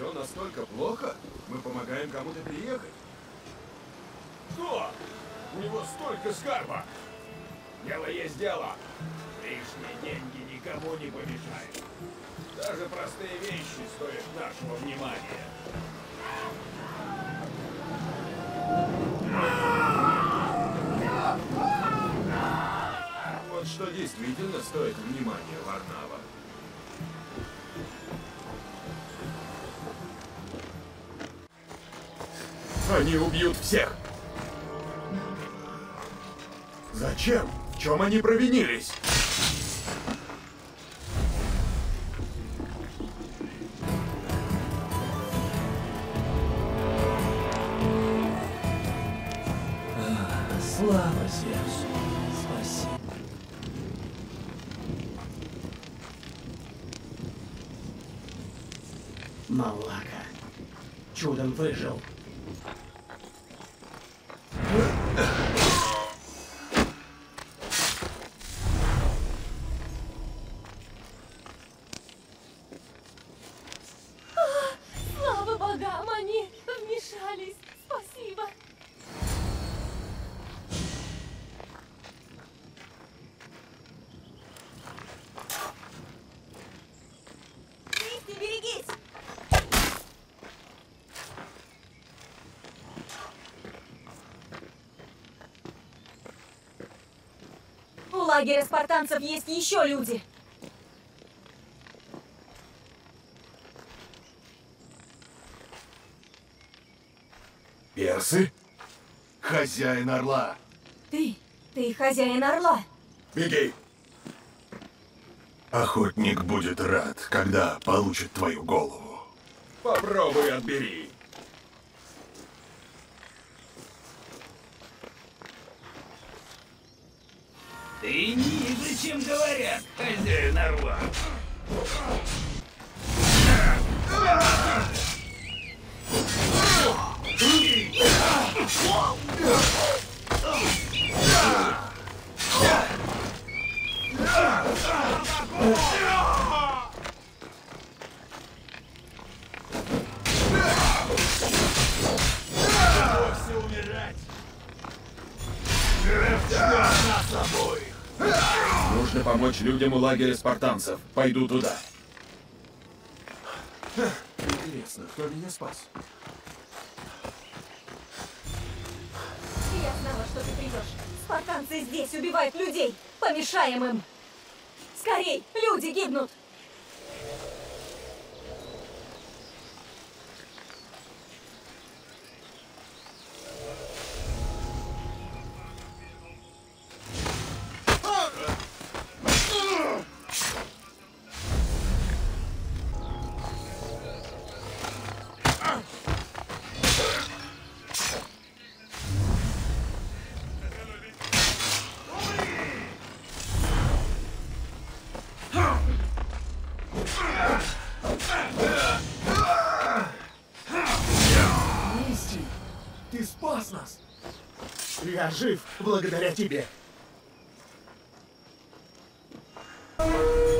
Все настолько плохо? Мы помогаем кому-то переехать? Что? У него столько скарба! Дело есть дело. Лишние деньги никому не помешают. Даже простые вещи стоят нашего внимания. Вот что действительно стоит внимания Варнава. Они убьют всех! Зачем? В чем они провинились? Слава Зевсу. Спасибо. Малака. Чудом выжил. У лагеря спартанцев есть еще люди. Персы? Хозяин Орла! Ты, ты хозяин Орла. Беги! Охотник будет рад, когда получит твою голову. Попробуй отбери. Людям у лагеря спартанцев. Пойду туда. Интересно, кто меня спас? Я знала, что ты придешь. Спартанцы здесь убивают людей. Помешаем им. Скорей, люди гибнут. Я жив благодаря тебе.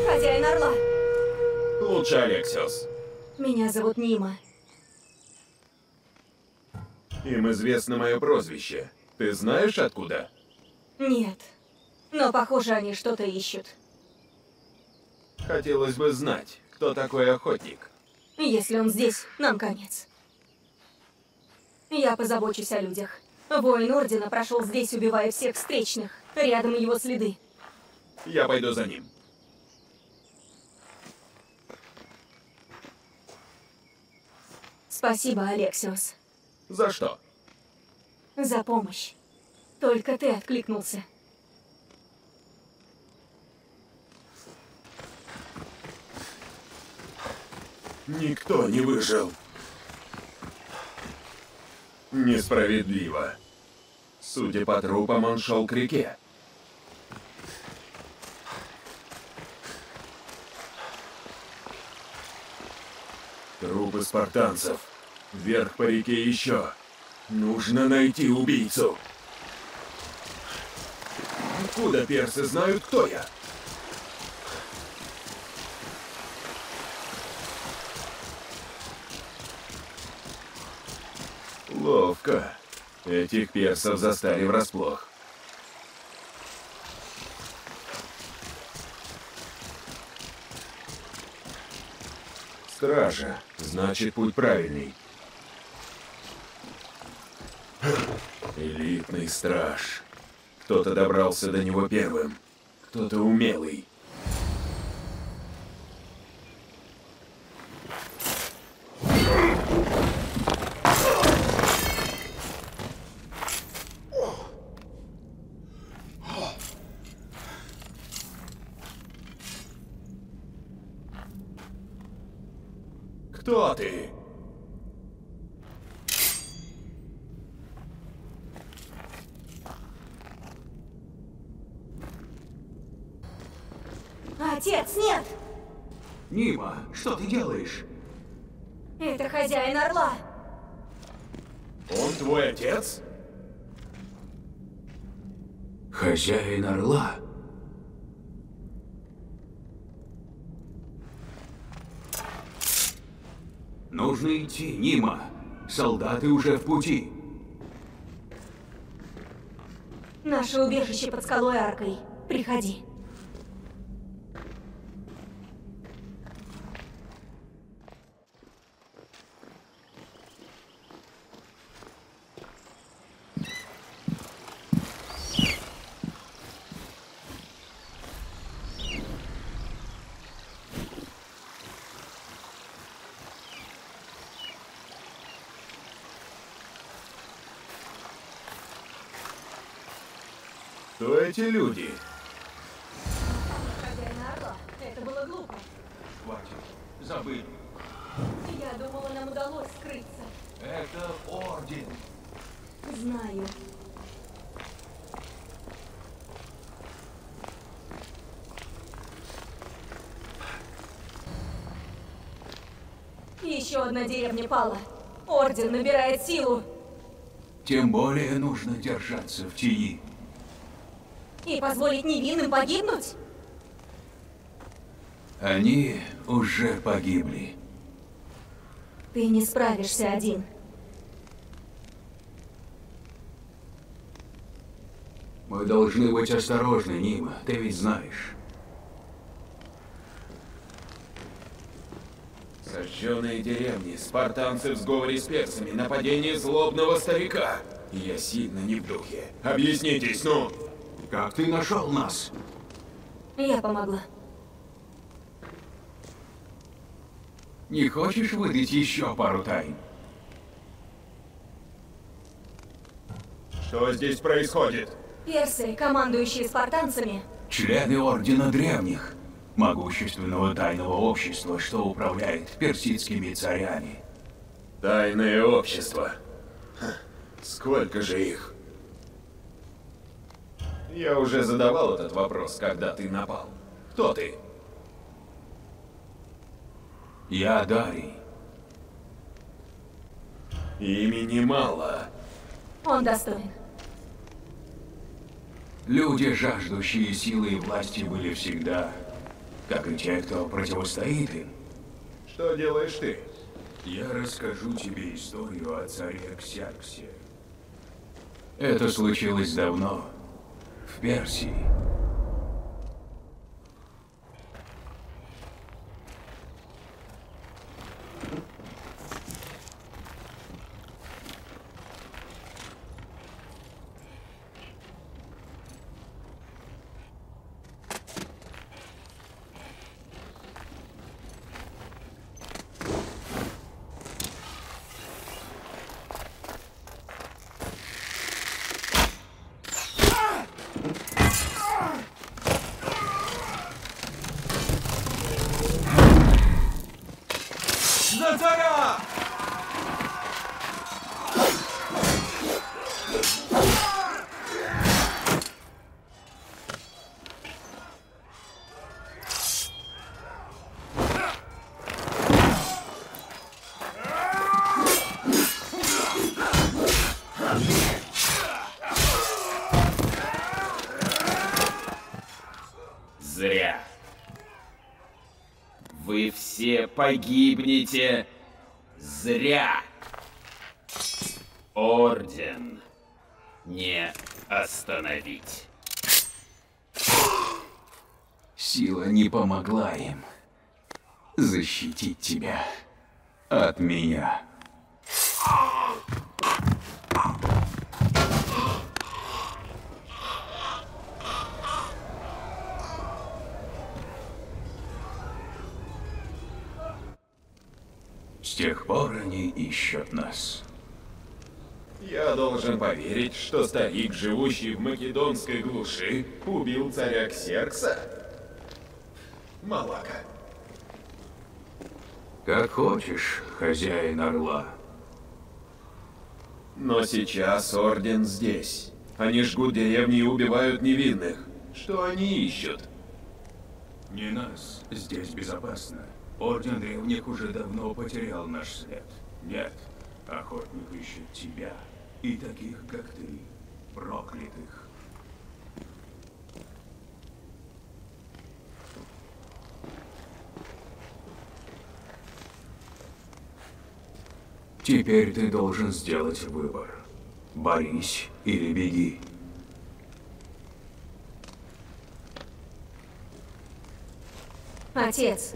Хозяин Орла. Лучше Алексиос. Меня зовут Нима. Им известно мое прозвище. Ты знаешь откуда? Нет. Но, похоже, они что-то ищут. Хотелось бы знать, кто такой охотник. Если он здесь, нам конец. Я позабочусь о людях. Воин Ордена прошел здесь, убивая всех встречных. Рядом его следы. Я пойду за ним. Спасибо, Алексиос, За что? за помощь. Только ты откликнулся. Никто не выжил. Несправедливо. Судя по трупам, он шел к реке. Трупы спартанцев. Вверх по реке еще. Нужно найти убийцу. Откуда персы знают, кто я? Ловко. Этих персов застали врасплох. Стража. Значит, путь правильный. Элитный страж. Кто-то добрался до него первым. Кто-то умелый. Кто ты? Отец, нет! Нима, что ты делаешь? Это хозяин Орла. Он твой отец? Хозяин Орла? Нужно идти, Нима. Солдаты уже в пути. Наше убежище под скалой аркой. Приходи. Эти люди? Это было глупо. Хватит. Забыли. Я думала, нам удалось скрыться. Это Орден. Знаю. Еще одна деревня пала. Орден набирает силу. Тем более нужно держаться в тени. И позволить невинным погибнуть? Они уже погибли. Ты не справишься один. Мы должны быть осторожны, Нима. Ты ведь знаешь. Сожженные деревни, спартанцы в сговоре с персами, нападение злобного старика. Я сильно не в духе. Объяснитесь, ну! Как ты нашел нас? Я помогла. Не хочешь выдать еще пару тайн? Что здесь происходит? Персы, командующие спартанцами, Члены Ордена Древних. Могущественного тайного общества, что управляет персидскими царями. Тайное общество. Ха, Сколько же их? Я уже задавал этот вопрос, когда ты напал. Кто ты? Я Дарий. Имени мало. он достоин. Люди, жаждущие силы и власти, были всегда, как и те, кто противостоит им. Что делаешь ты? Я расскажу тебе историю о царе Ксерксе. Это случилось давно, в Персии. За царя! Зря. Вы все погибнете зря. Орден не остановить. Сила не помогла им защитить тебя от меня. С тех пор они ищут нас. Я должен поверить, что старик, живущий в македонской глуши, убил царя Ксеркса? Малака. Как хочешь, хозяин Орла. Но сейчас Орден здесь. Они жгут деревни и убивают невинных. Что они ищут? Не нас. Здесь безопасно. Орден Древних уже давно потерял наш след. Нет, охотник ищет тебя и таких, как ты, проклятых. Теперь ты должен сделать выбор. Борись или беги. Отец,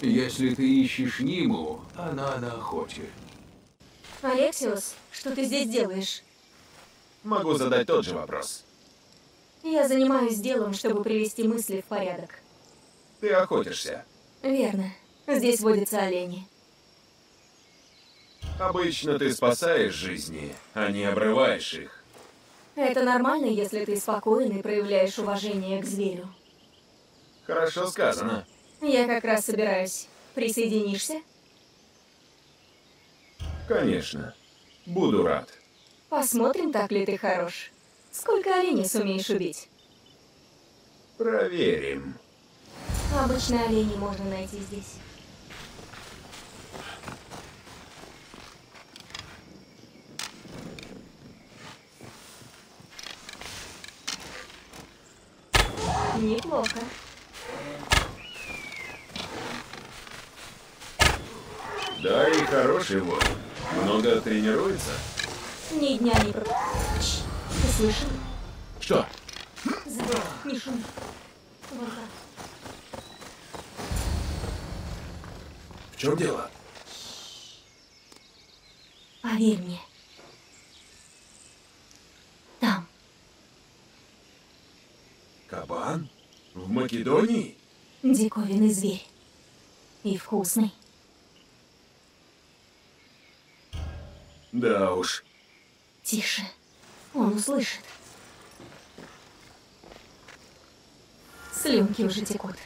Если ты ищешь Ниму, она на охоте. Алексиус, что ты здесь делаешь? Могу задать тот же вопрос. Я занимаюсь делом, чтобы привести мысли в порядок. Ты охотишься. Верно. Здесь водятся олени. Обычно ты спасаешь жизни, а не обрываешь их. Это нормально, если ты спокоен и проявляешь уважение к зверю. Хорошо сказано. Я как раз собираюсь. Присоединишься? Конечно. Буду рад. Посмотрим, так ли ты хорош. Сколько оленей сумеешь убить? Проверим. Обычно оленей можно найти здесь. Неплохо. Да и хороший воин. Много тренируется? Ни дня не про... Ты слышал? Что? Забыл, не шуми. Вот так. В чем дело? Поверь мне. Там. Кабан? В Македонии? Диковинный зверь. И вкусный. Да уж. Тише. Он услышит. Слюнки уже текут.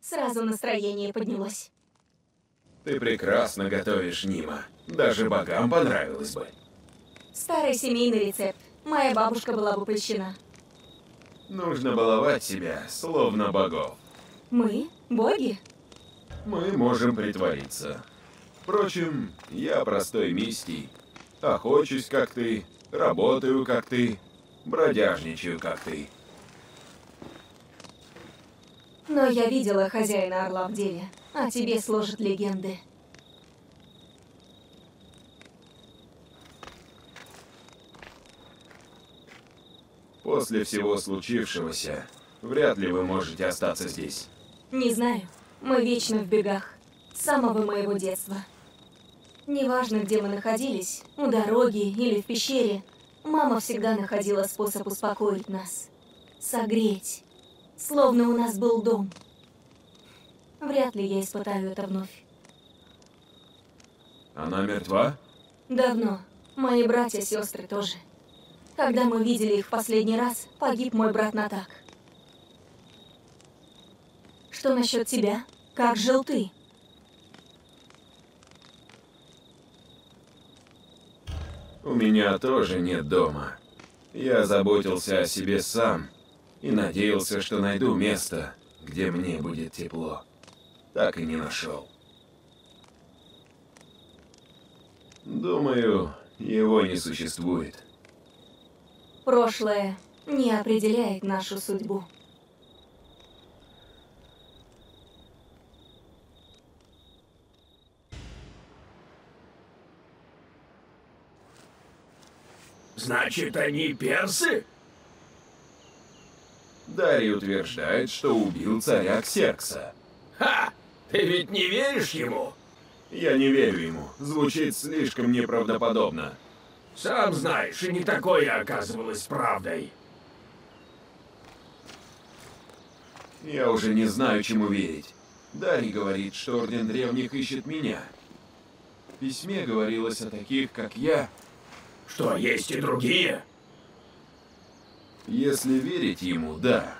Сразу настроение поднялось. Ты прекрасно готовишь, Нима. Даже богам понравилось бы. Старый семейный рецепт. Моя бабушка была бы польщена. Нужно баловать себя, словно богов. Мы? Боги? Мы можем притвориться. Впрочем, я простой мистий. Охочусь, как ты, работаю, как ты, бродяжничаю, как ты. Но я видела хозяина Орла в деле. А тебе сложат легенды. После всего случившегося, вряд ли вы можете остаться здесь. Не знаю. Мы вечно в бегах. С самого моего детства. Неважно, где мы находились, у дороги или в пещере, мама всегда находила способ успокоить нас. Согреть. Словно у нас был дом. Вряд ли я испытаю это вновь. Она мертва? Давно. Мои братья, сестры тоже. Когда мы видели их в последний раз, погиб мой брат Натак. Что насчет тебя? Как жил ты? У меня тоже нет дома. Я заботился о себе сам и надеялся, что найду место, где мне будет тепло. Так и не нашел. Думаю, его не существует. Прошлое не определяет нашу судьбу. Значит, они персы? Дарий утверждает, что убил царя Ксеркса. Ха! Ты ведь не веришь ему? Я не верю ему. Звучит слишком неправдоподобно. Сам знаешь, и не такое оказывалось правдой. Я уже не знаю, чему верить. Дарий говорит, что Орден Древних ищет меня. В письме говорилось о таких, как я. Что, есть и другие? Если верить ему, да.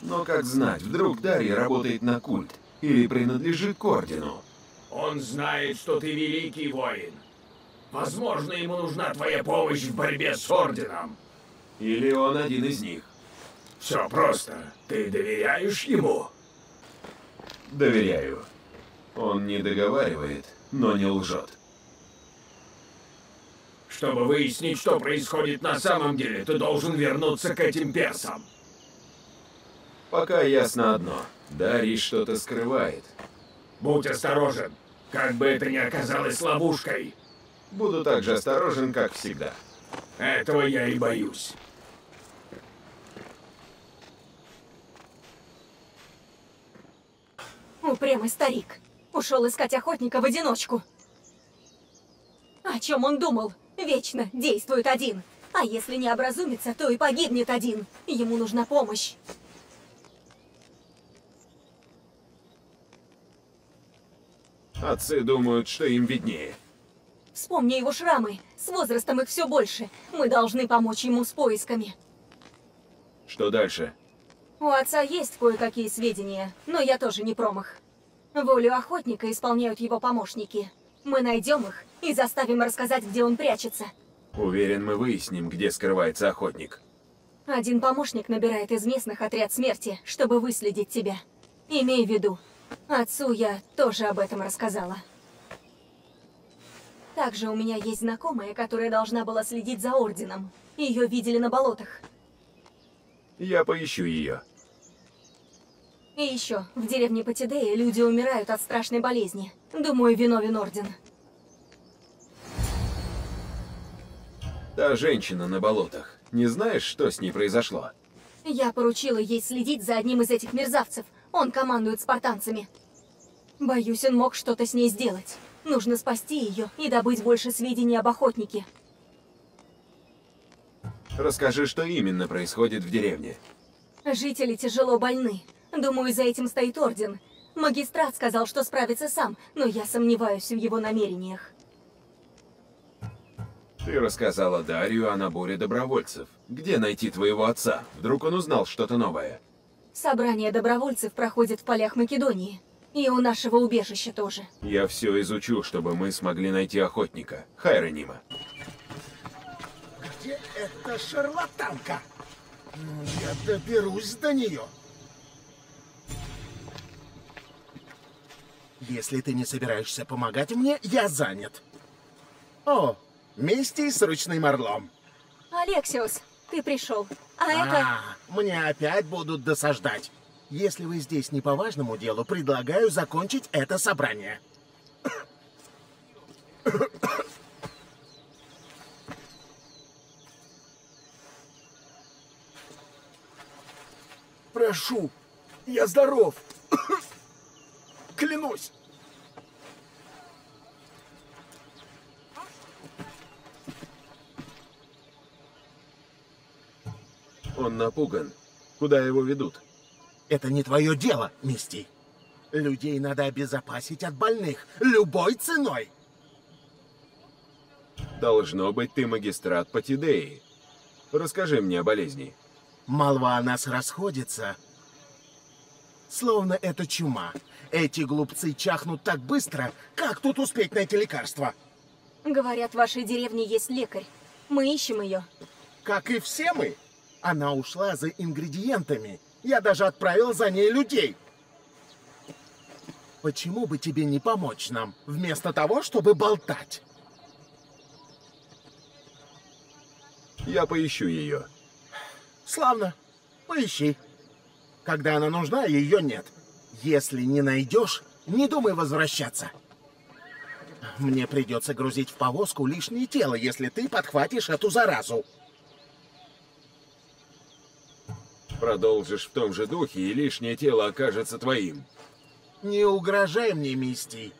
Но как знать, вдруг Дарий работает на культ или принадлежит к Ордену. Он знает, что ты великий воин. Возможно, ему нужна твоя помощь в борьбе с Орденом. Или он один из них. Все просто. Ты доверяешь ему? Доверяю. Он не договаривает, но не лжет. Чтобы выяснить, что происходит на самом деле, ты должен вернуться к этим персам. Пока ясно одно. Дарий что-то скрывает. Будь осторожен, как бы это ни оказалось ловушкой. Буду так же осторожен, как всегда. Этого я и боюсь. Упрямый старик. Ушел искать охотника в одиночку. О чем он думал? Вечно действует один. А если не образумится, то и погибнет один. Ему нужна помощь. Отцы думают, что им виднее. Вспомни его шрамы. С возрастом их все больше. Мы должны помочь ему с поисками. Что дальше? У отца есть кое-какие сведения, но я тоже не промах. Волю охотника исполняют его помощники. Мы найдем их и заставим рассказать, где он прячется. Уверен, мы выясним, где скрывается охотник. Один помощник набирает из местных отряд смерти, чтобы выследить тебя. Имей в виду, отцу я тоже об этом рассказала. Также у меня есть знакомая, которая должна была следить за Орденом. Ее видели на болотах. Я поищу ее. И еще, в деревне Патидея люди умирают от страшной болезни. Думаю, виновен Орден. Та женщина на болотах. Не знаешь, что с ней произошло? Я поручила ей следить за одним из этих мерзавцев. Он командует спартанцами. Боюсь, он мог что-то с ней сделать. Нужно спасти ее и добыть больше сведений об охотнике. Расскажи, что именно происходит в деревне. Жители тяжело больны. Думаю, за этим стоит Орден. Магистрат сказал, что справится сам, но я сомневаюсь в его намерениях. Ты рассказала Дарью о наборе добровольцев. Где найти твоего отца? Вдруг он узнал что-то новое? Собрание добровольцев проходит в полях Македонии. И у нашего убежища тоже. Я все изучу, чтобы мы смогли найти охотника. Хайронима. Где эта шарлатанка? Ну, Я доберусь до нее. Если ты не собираешься помогать мне, я занят. О, Мисти с ручным орлом. Алексиус, ты пришел. А это... А, мне опять будут досаждать. Если вы здесь не по важному делу, предлагаю закончить это собрание. Прошу, я здоров. Клянусь. Он напуган. Куда его ведут? Это не твое дело, Мисти. Людей надо обезопасить от больных любой ценой. Должно быть, ты магистрат Патидеи. Расскажи мне о болезни. Молва о нас расходится. Словно это чума. Эти глупцы чахнут так быстро, как тут успеть найти лекарство? Говорят, в вашей деревне есть лекарь. Мы ищем ее. Как и все мы. Она ушла за ингредиентами. Я даже отправил за ней людей. Почему бы тебе не помочь нам, вместо того, чтобы болтать? Я поищу ее. Славно. Поищи. Когда она нужна, ее нет. Если не найдешь, не думай возвращаться. Мне придется грузить в повозку лишнее тело, если ты подхватишь эту заразу. Продолжишь в том же духе, и лишнее тело окажется твоим. Не угрожай мне, Мисти.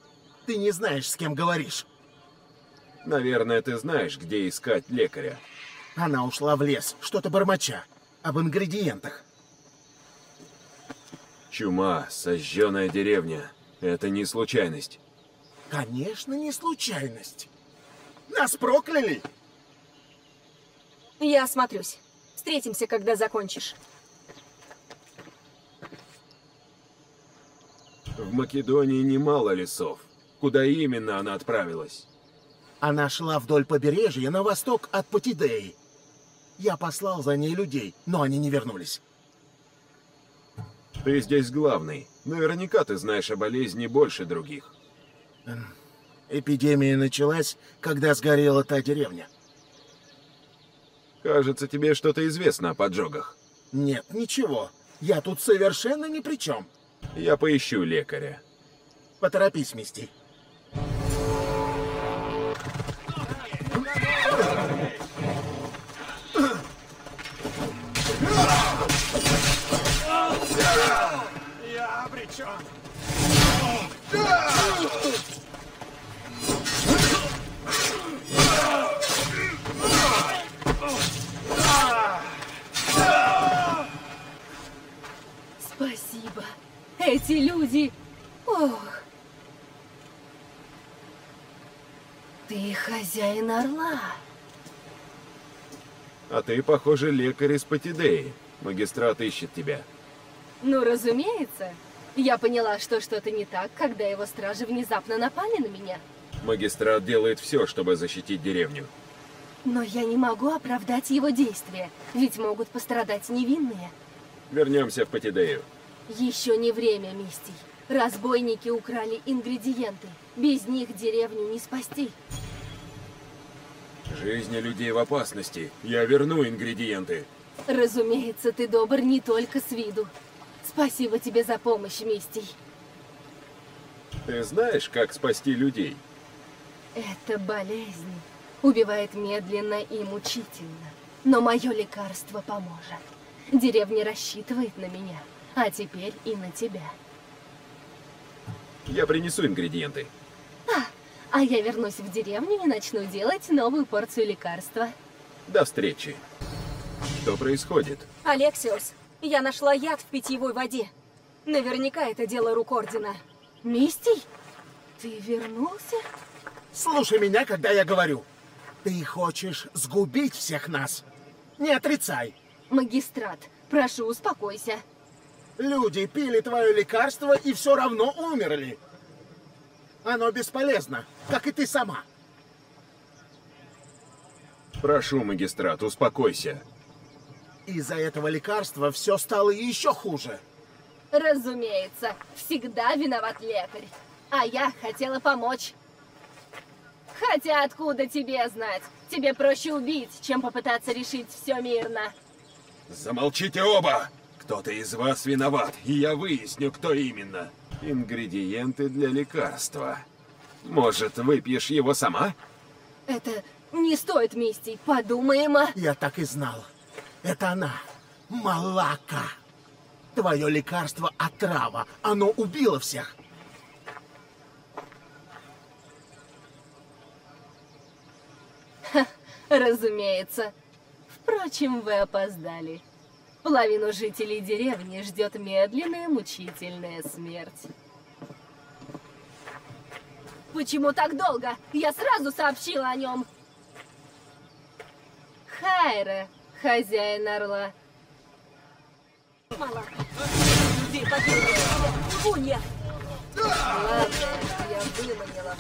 Ты не знаешь, с кем говоришь. Наверное, ты знаешь, где искать лекаря. Она ушла в лес, что-то бормоча. Об ингредиентах. Чума, сожженная деревня. Это не случайность. Конечно, не случайность. Нас прокляли. Я осмотрюсь. Встретимся, когда закончишь. В Македонии немало лесов. Куда именно она отправилась? Она шла вдоль побережья на восток от Патидеи. Я послал за ней людей, но они не вернулись. Ты здесь главный. Наверняка ты знаешь о болезни больше других. Эпидемия началась, когда сгорела та деревня. Кажется, тебе что-то известно о поджогах. Нет, ничего. Я тут совершенно ни при чем. Я поищу лекаря. Поторопись, Мисти. Я обречен. Эти люди... Ох. Ты хозяин орла. А ты, похоже, лекарь из Патидеи. Магистрат ищет тебя. Ну, разумеется. Я поняла, что что-то не так, когда его стражи внезапно напали на меня. Магистрат делает все, чтобы защитить деревню. Но я не могу оправдать его действия, ведь могут пострадать невинные. Вернемся в Патидею. Еще не время, Мистий. Разбойники украли ингредиенты. Без них деревню не спасти. Жизни людей в опасности. Я верну ингредиенты. Разумеется, ты добр не только с виду. Спасибо тебе за помощь, Мистий. Ты знаешь, как спасти людей? Это болезнь. Убивает медленно и мучительно. Но мое лекарство поможет. Деревня рассчитывает на меня, а теперь и на тебя. Я принесу ингредиенты. А я вернусь в деревню и начну делать новую порцию лекарства. До встречи. Что происходит? Алексиус, я нашла яд в питьевой воде. Наверняка это дело рук Ордена. Мистий, ты вернулся? Слушай меня, когда я говорю. Ты хочешь сгубить всех нас. Не отрицай. Магистрат, прошу, успокойся. Люди пили твое лекарство и все равно умерли. Оно бесполезно, как и ты сама. Прошу, магистрат, успокойся. Из-за этого лекарства все стало еще хуже. Разумеется, всегда виноват лекарь. А я хотела помочь. Хотя откуда тебе знать? Тебе проще убить, чем попытаться решить все мирно. Замолчите оба! Кто-то из вас виноват, и я выясню, кто именно. Ингредиенты для лекарства. Может, выпьешь его сама? Это не стоит, Мистий. Подумаем о... Я так и знал. Это она. Малака. Твое лекарство отрава. Оно убило всех. Разумеется. Впрочем, вы опоздали. Половину жителей деревни ждет медленная, мучительная смерть. Почему так долго? Я сразу сообщила о нем. Хайра, хозяин орла. Покинула себя. Гунья. Главное, что я выманила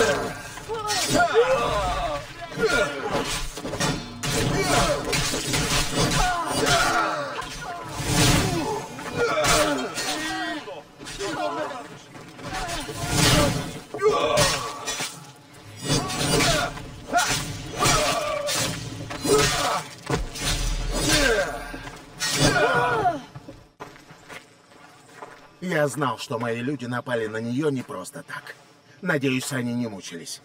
вас. Я знал, что мои люди напали на нее не просто так. Надеюсь, они не мучились.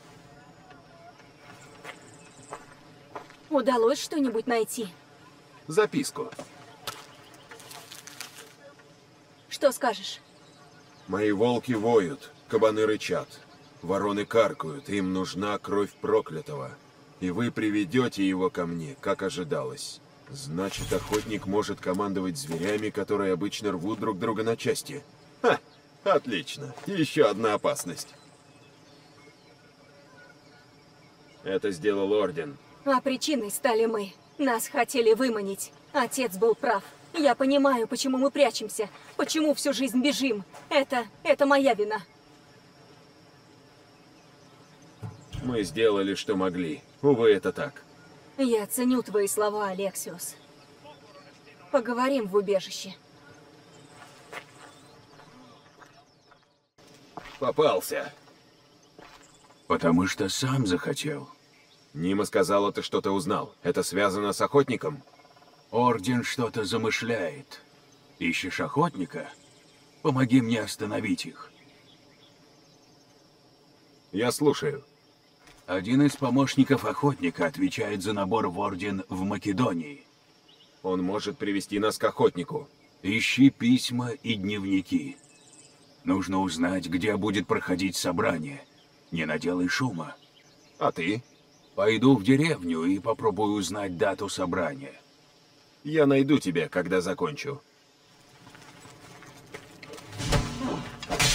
Удалось что-нибудь найти? Записку. Что скажешь? Мои волки воют, кабаны рычат, вороны каркают, им нужна кровь проклятого. И вы приведете его ко мне, как ожидалось. Значит, охотник может командовать зверями, которые обычно рвут друг друга на части. Ха! Отлично. Еще одна опасность. Это сделал Орден. А причиной стали мы. Нас хотели выманить. Отец был прав. Я понимаю, почему мы прячемся, почему всю жизнь бежим. Это... это моя вина. Мы сделали, что могли. Увы, это так. Я ценю твои слова, Алексиус. Поговорим в убежище. Попался. Потому что сам захотел. Нима сказала, ты что-то узнал. Это связано с охотником? Орден что-то замышляет. Ищешь охотника? Помоги мне остановить их. Я слушаю. Один из помощников охотника отвечает за набор в Орден в Македонии. Он может привести нас к охотнику. Ищи письма и дневники. Нужно узнать, где будет проходить собрание. Не наделай шума. А ты? Пойду в деревню и попробую узнать дату собрания. Я найду тебя, когда закончу.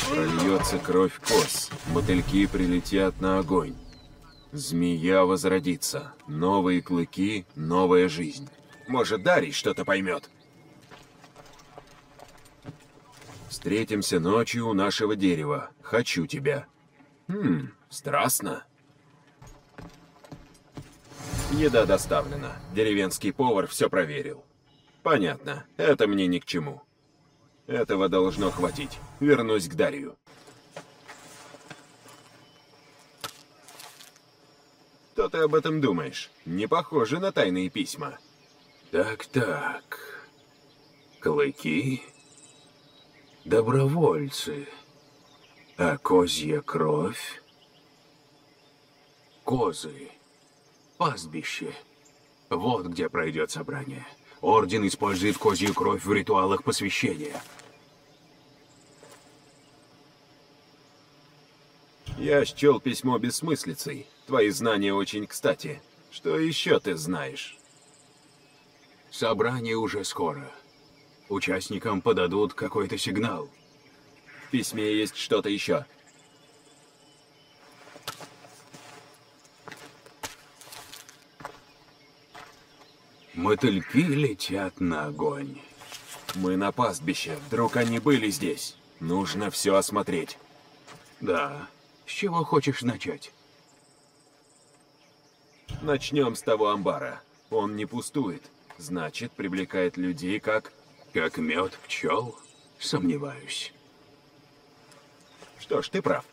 Прольется кровь коз, мотыльки прилетят на огонь. Змея возродится, новые клыки, новая жизнь. Может, Дарий что-то поймет. Встретимся ночью у нашего дерева. Хочу тебя. Хм, страстно. Еда доставлена. Деревенский повар все проверил. Понятно, это мне ни к чему. Этого должно хватить. Вернусь к Дарью. Что ты об этом думаешь? Не похоже на тайные письма. Так-так. Клыки. Добровольцы. А козья кровь? Козы. Пастбище. Вот где пройдет собрание. Орден использует козью кровь в ритуалах посвящения. Я счел письмо бессмыслицей. Твои знания очень кстати. Что еще ты знаешь? Собрание уже скоро. Участникам подадут какой-то сигнал. В письме есть что-то еще. Мотыльки летят на огонь. Мы на пастбище. Вдруг они были здесь. Нужно все осмотреть. Да. С чего хочешь начать? Начнем с того амбара. Он не пустует. Значит, привлекает людей как... Как мед пчел? Сомневаюсь. Что ж, ты прав.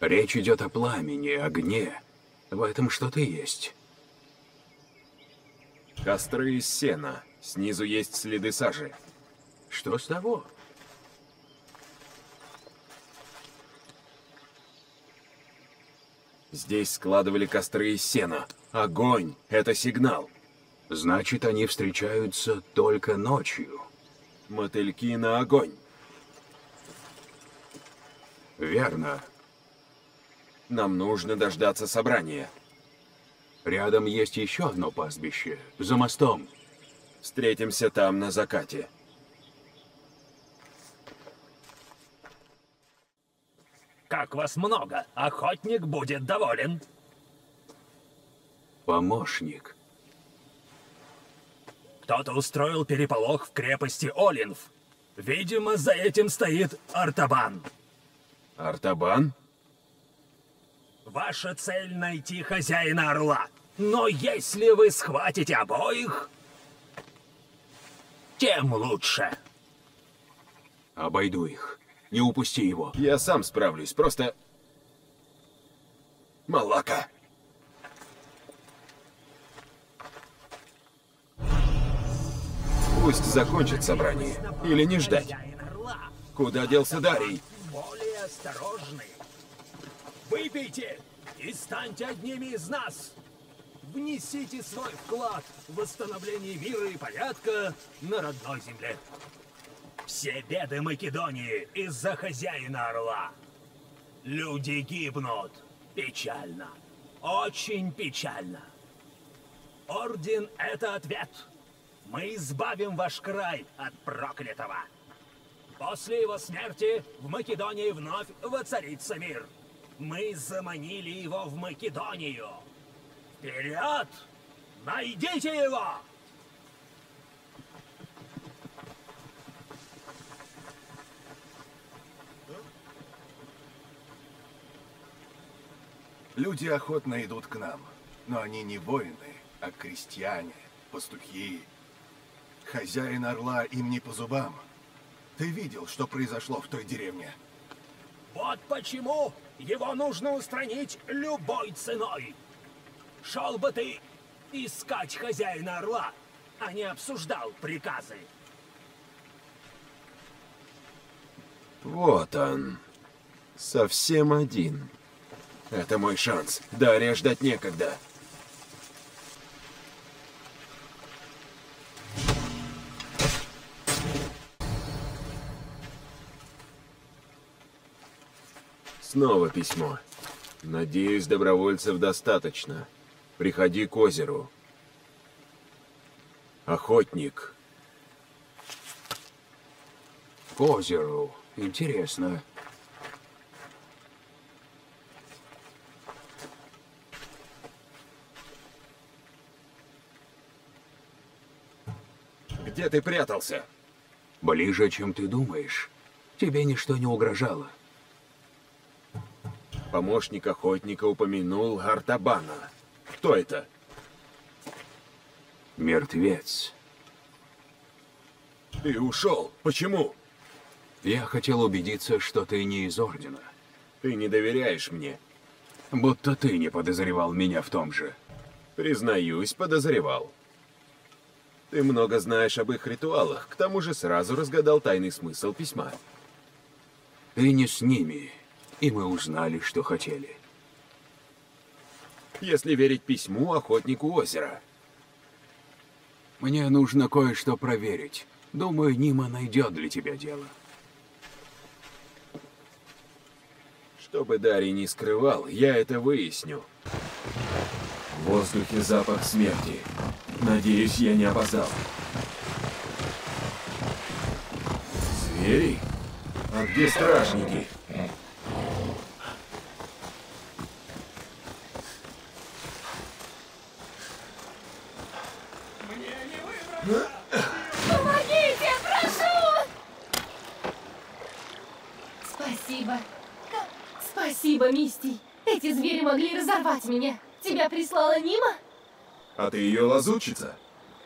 Речь идет о пламени, огне. В этом что-то есть. Костры из сена. Снизу есть следы сажи. Что с того? Здесь складывали костры из сена. Огонь — это сигнал. Значит, они встречаются только ночью. Мотыльки на огонь. Верно. Нам нужно дождаться собрания. Рядом есть еще одно пастбище, за мостом. Встретимся там на закате. Как вас много, охотник будет доволен. Помощник. Кто-то устроил переполох в крепости Олинф. Видимо, за этим стоит Артабан. Артабан? Ваша цель — найти хозяина Орла. Но если вы схватите обоих, тем лучше. Обойду их. Не упусти его. Я сам справлюсь, просто... Малака. Пусть закончит собрание. Или не ждать. Куда делся Дарий? Более осторожны. Выпейте и станьте одними из нас. Внесите свой вклад в восстановление мира и порядка на родной земле. Все беды Македонии из-за хозяина Орла. Люди гибнут. Печально. Очень печально. Орден — это ответ. Мы избавим ваш край от проклятого. После его смерти в Македонии вновь воцарится мир. Мы заманили его в Македонию. Вперед! Найдите его! Люди охотно идут к нам, но они не воины, а крестьяне, пастухи. Хозяин Орла им не по зубам. Ты видел, что произошло в той деревне? Вот почему его нужно устранить любой ценой. Шел бы ты искать хозяина Орла, а не обсуждал приказы. Вот он. Совсем один. Это мой шанс. Дарья ждать некогда. Снова письмо. Надеюсь, добровольцев достаточно. Приходи к озеру. Охотник. К озеру. Интересно. Где ты прятался? Ближе, чем ты думаешь. Тебе ничто не угрожало. Помощник охотника упомянул Артабана. Кто это? Мертвец. Ты ушел. Почему? Я хотел убедиться, что ты не из Ордена. Ты не доверяешь мне. Будто ты не подозревал меня в том же. Признаюсь, подозревал. Ты много знаешь об их ритуалах, к тому же сразу разгадал тайный смысл письма. Ты не с ними, и мы узнали, что хотели. Если верить письму охотнику озера. Мне нужно кое-что проверить. Думаю, Нима найдет для тебя дело. Что бы Дарий не скрывал, я это выясню. В воздухе запах смерти. Надеюсь, я не опоздал. Звери? А где стражники? Помогите, прошу! Спасибо. Спасибо, Мистий. Эти звери могли разорвать меня. Тебя прислала Нима? А ты ее лазучица?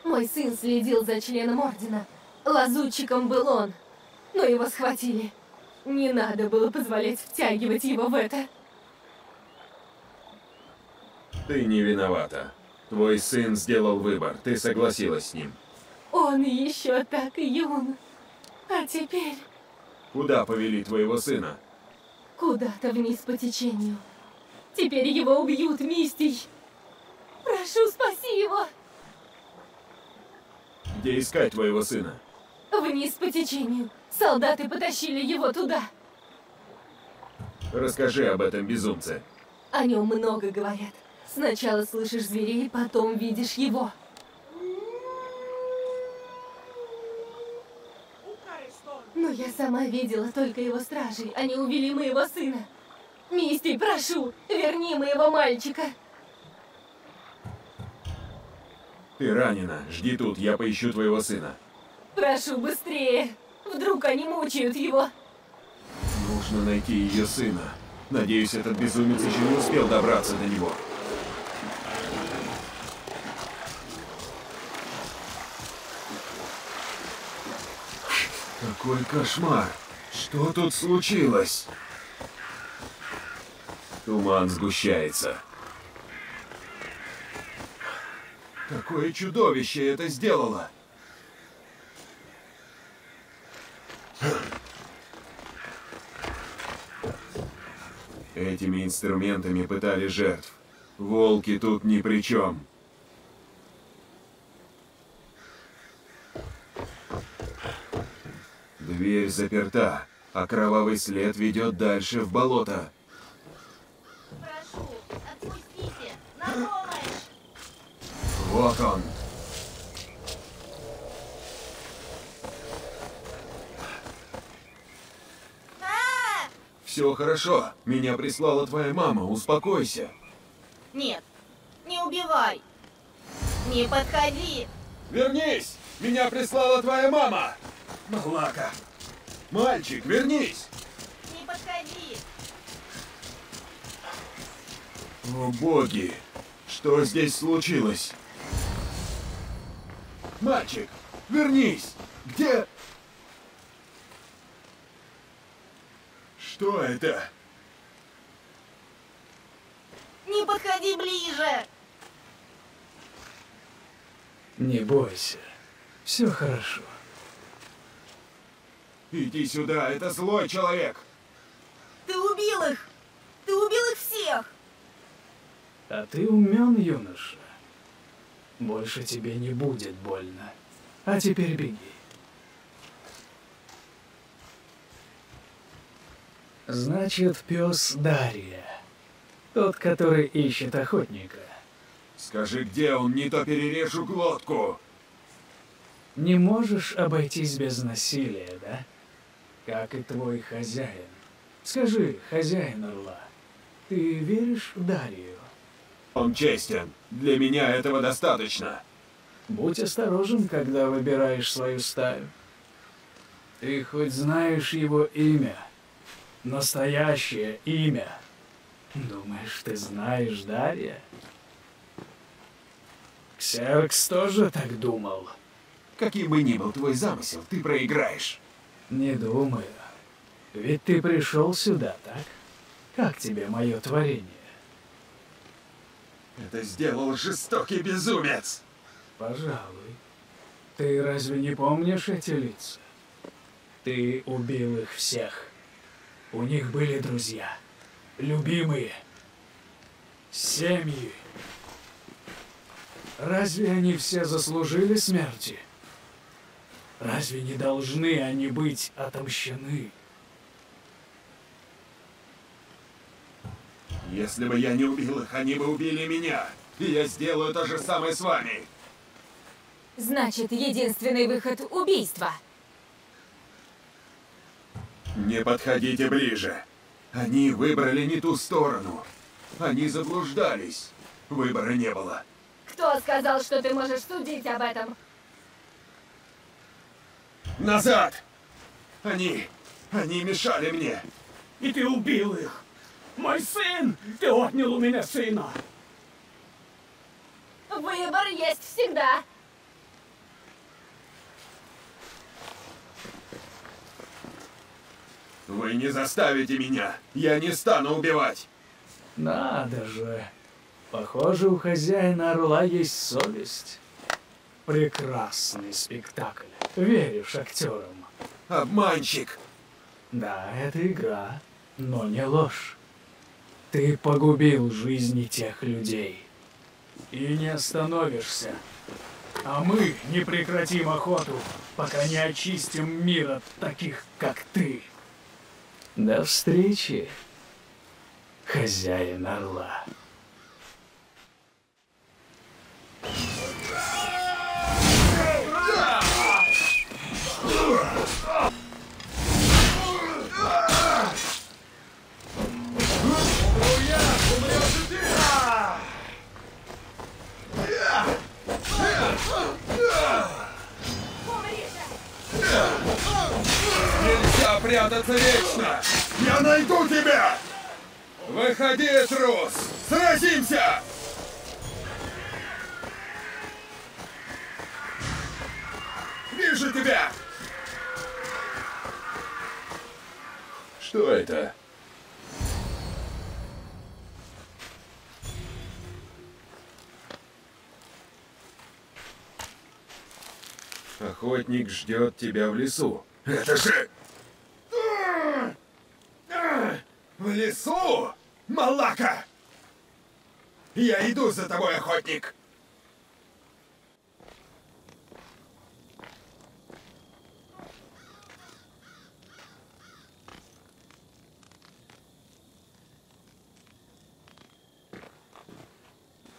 Мой сын следил за членом Ордена. Лазутчиком был он. Но его схватили. Не надо было позволять втягивать его в это. Ты не виновата. Твой сын сделал выбор, ты согласилась с ним. Он еще так юн. А теперь Куда повели твоего сына? Куда-то вниз по течению. Теперь его убьют, Мистий. Прошу, спаси его. Где искать твоего сына? Вниз по течению. Солдаты потащили его туда. Расскажи об этом безумце. О нем много говорят. Сначала слышишь зверей, потом видишь его. Я сама видела только его стражей. Они увели моего сына. Мисти, прошу, верни моего мальчика. Ты ранена. Жди тут, я поищу твоего сына. Прошу, быстрее. Вдруг они мучают его. Нужно найти ее сына. Надеюсь, этот безумец еще не успел добраться до него. Какой кошмар! Что тут случилось? Туман сгущается. Какое чудовище это сделало! Этими инструментами пытали жертв. Волки тут ни при чем. Дверь заперта, а кровавый след ведет дальше в болото. Прошу, отпустите! На помощь! Вот он. Все хорошо. Меня прислала твоя мама. Успокойся. Нет, не убивай! Не подходи! Вернись! Меня прислала твоя мама! Малака! Мальчик, вернись! Не подходи! О боги! Что здесь случилось? Мальчик, вернись! Где? Что это? Не подходи ближе! Не бойся. Все хорошо. Иди сюда, это злой человек! Ты убил их! Ты убил их всех! А ты умен, юноша. Больше тебе не будет больно. А теперь беги. Значит, пес Дарья. Тот, который ищет охотника. Скажи, где он, не то перережу глотку! Не можешь обойтись без насилия, да? Как и твой хозяин. Скажи, хозяин Орла, ты веришь в Дарью? Он честен. Для меня этого достаточно. Будь осторожен, когда выбираешь свою стаю. Ты хоть знаешь его имя? Настоящее имя? Думаешь, ты знаешь Дарья? Ксеркс тоже так думал. Каким бы ни был твой замысел, ты проиграешь. Не думаю. Ведь ты пришел сюда, так? Как тебе мое творение? Это сделал жестокий безумец. Пожалуй. Ты разве не помнишь эти лица? Ты убил их всех. У них были друзья, любимые, семьи. Разве они все заслужили смерти? Разве не должны они быть отомщены? Если бы я не убил их, они бы убили меня. И я сделаю то же самое с вами. Значит, единственный выход — убийство. Не подходите ближе. Они выбрали не ту сторону. Они заблуждались. Выбора не было. Кто сказал, что ты можешь судить об этом? Назад! Они... они мешали мне. И ты убил их! Мой сын! Ты отнял у меня сына! Выбор есть всегда! Вы не заставите меня. Я не стану убивать. Надо же. Похоже, у хозяина орла есть совесть. Прекрасный спектакль. Веришь актерам? Обманщик. Да, это игра, но не ложь. Ты погубил жизни тех людей. И не остановишься. А мы не прекратим охоту, пока не очистим мир от таких, как ты. До встречи, хозяин орла. Нельзя прятаться вечно. Я найду тебя. Выходи, трус. Сразимся. Вижу тебя. Что это? Охотник ждет тебя в лесу. Это же... лесу? Малака! Я иду за тобой, охотник!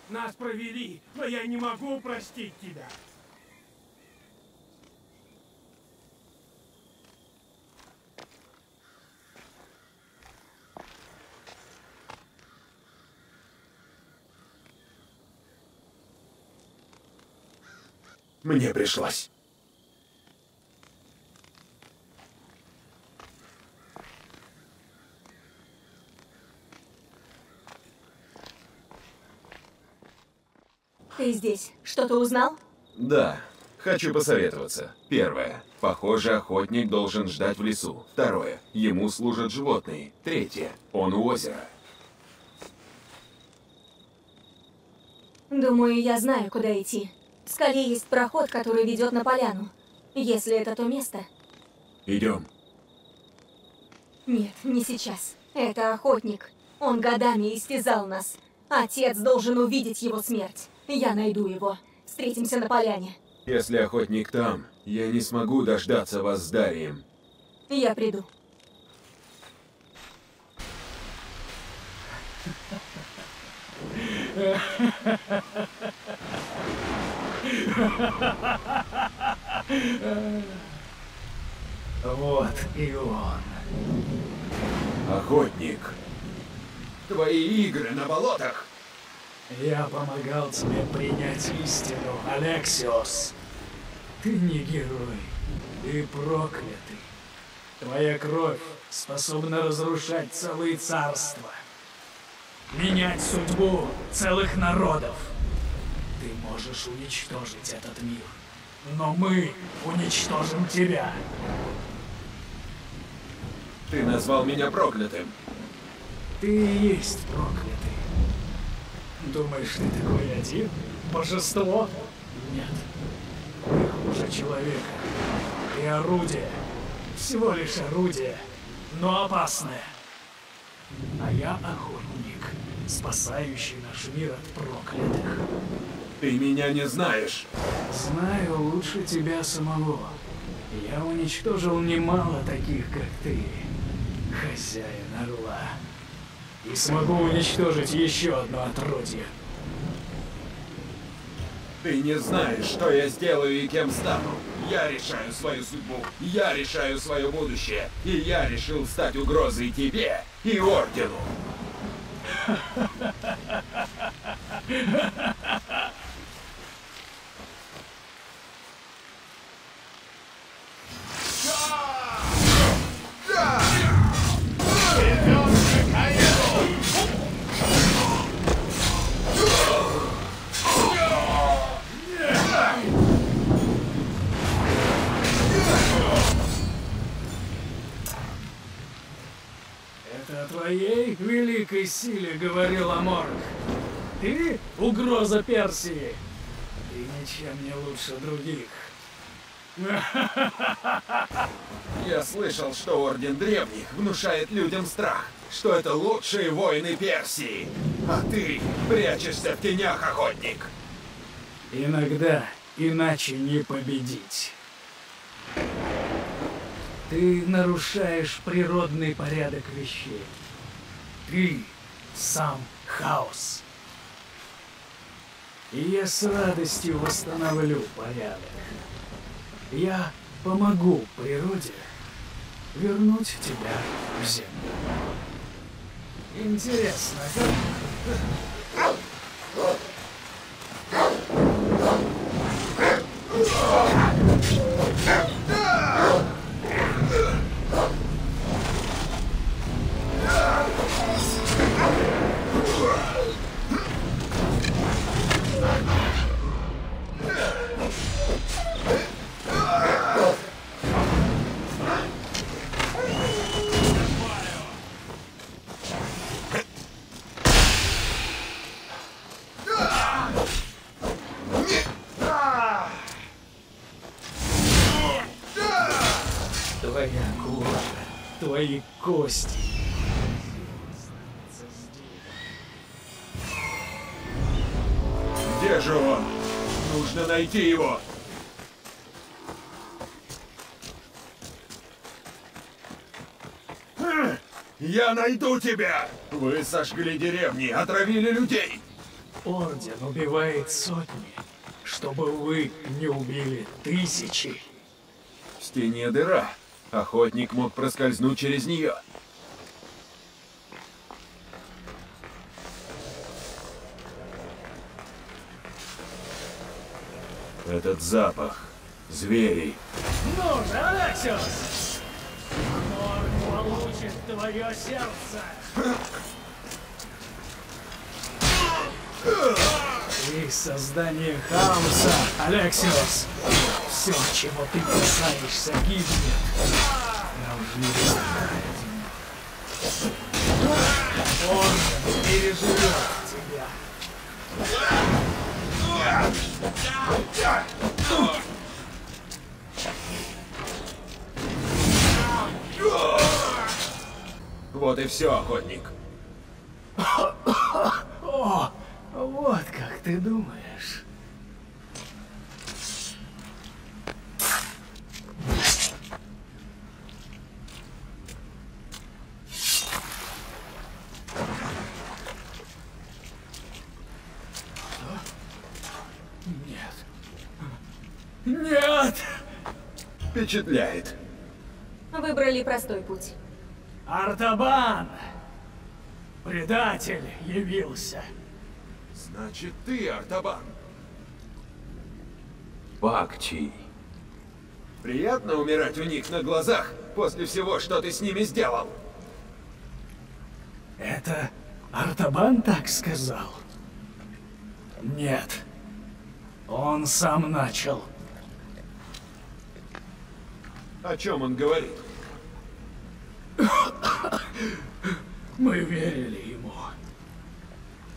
Нас провели, но я не могу простить тебя. Мне пришлось. Ты здесь. Что-то узнал? Да, хочу посоветоваться. Первое. Похоже, охотник должен ждать в лесу. Второе. Ему служат животные. Третье. Он у озера. Думаю, я знаю, куда идти. В скале есть проход, который ведет на поляну. Если это то место. Идем. Нет, не сейчас. Это охотник. Он годами истязал нас. Отец должен увидеть его смерть. Я найду его. Встретимся на поляне. Если охотник там, я не смогу дождаться вас с Дарием. Я приду. Вот и он. Охотник. Твои игры на болотах Я помогал тебе принять истину, Алексиос. Ты не герой, ты проклятый. Твоя кровь способна разрушать целые царства, менять судьбу целых народов. Ты можешь уничтожить этот мир, но мы уничтожим тебя. Ты назвал меня проклятым. Ты и есть проклятый. Думаешь, ты такой один? Божество? Нет. Ты хуже человека. Ты орудие. Всего лишь орудие, но опасное. А я охотник, спасающий наш мир от проклятых. Ты меня не знаешь. Знаю лучше тебя самого. Я уничтожил немало таких, как ты, хозяин Орла. И смогу уничтожить еще одно отродье. Ты не знаешь, что я сделаю и кем стану. Я решаю свою судьбу, я решаю свое будущее, и я решил стать угрозой тебе и Ордену. Это о твоей великой силе говорил Аморг. Ты угроза Персии. Ты ничем не лучше других. Я слышал, что Орден Древних внушает людям страх, что это лучшие воины Персии. А ты прячешься в тенях, охотник. Иногда иначе не победить. Ты нарушаешь природный порядок вещей. Ты сам хаос. И я с радостью восстановлю порядок. Я помогу природе вернуть тебя в землю. Интересно, как... Твоя твои кости. Где же он? Нужно найти его. Я найду тебя! Вы сожгли деревни, отравили людей! Орден убивает сотни, чтобы вы не убили тысячи. В стене дыра. Охотник мог проскользнуть через нее. Этот запах. Зверей. Ну же, Алексиус! Он получит твое сердце! Ты создание хаоса, Алексиус. Все, чего ты касаешься, гибнет. Должны знать. Он переживет тебя. Вот и все, охотник. О, вот как ты думаешь. Нет. Нет! Впечатляет. Выбрали простой путь. Артабан! Предатель явился. Значит, ты, Артабан. Пакти. Приятно умирать у них на глазах после всего, что ты с ними сделал. Это Артабан так сказал? Нет. Он сам начал. О чем он говорит? Мы верили ему.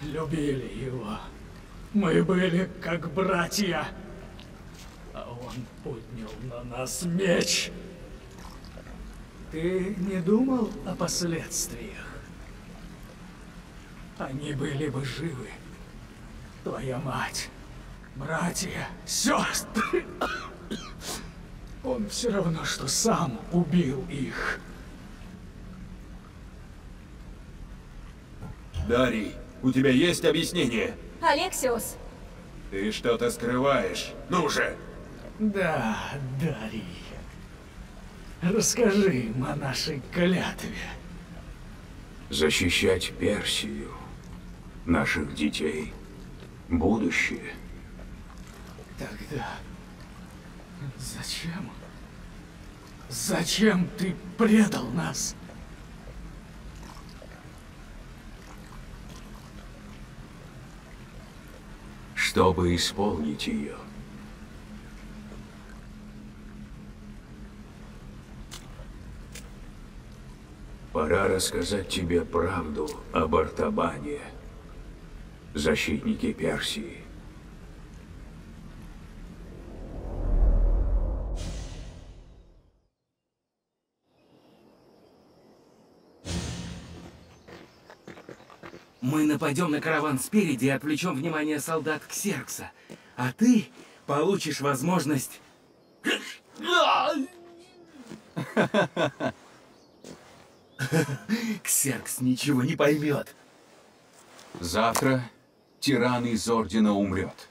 Любили его. Мы были как братья. А он поднял на нас меч. Ты не думал о последствиях? Они были бы живы. Твоя мать, братья, сестры. Он все равно, что сам убил их. Дарий, у тебя есть объяснение? Алексиус, Ты что-то скрываешь. Ну же! Да, Дарий. Расскажи им о нашей клятве. Защищать Персию, наших детей, будущее. Тогда зачем? Зачем ты предал нас? чтобы исполнить ее. Пора рассказать тебе правду об Артабане, защитнике Персии. Мы нападем на караван спереди и отвлечем внимание солдат Ксеркса. А ты получишь возможность... Ксеркс ничего не поймет. Завтра тиран из Ордена умрет,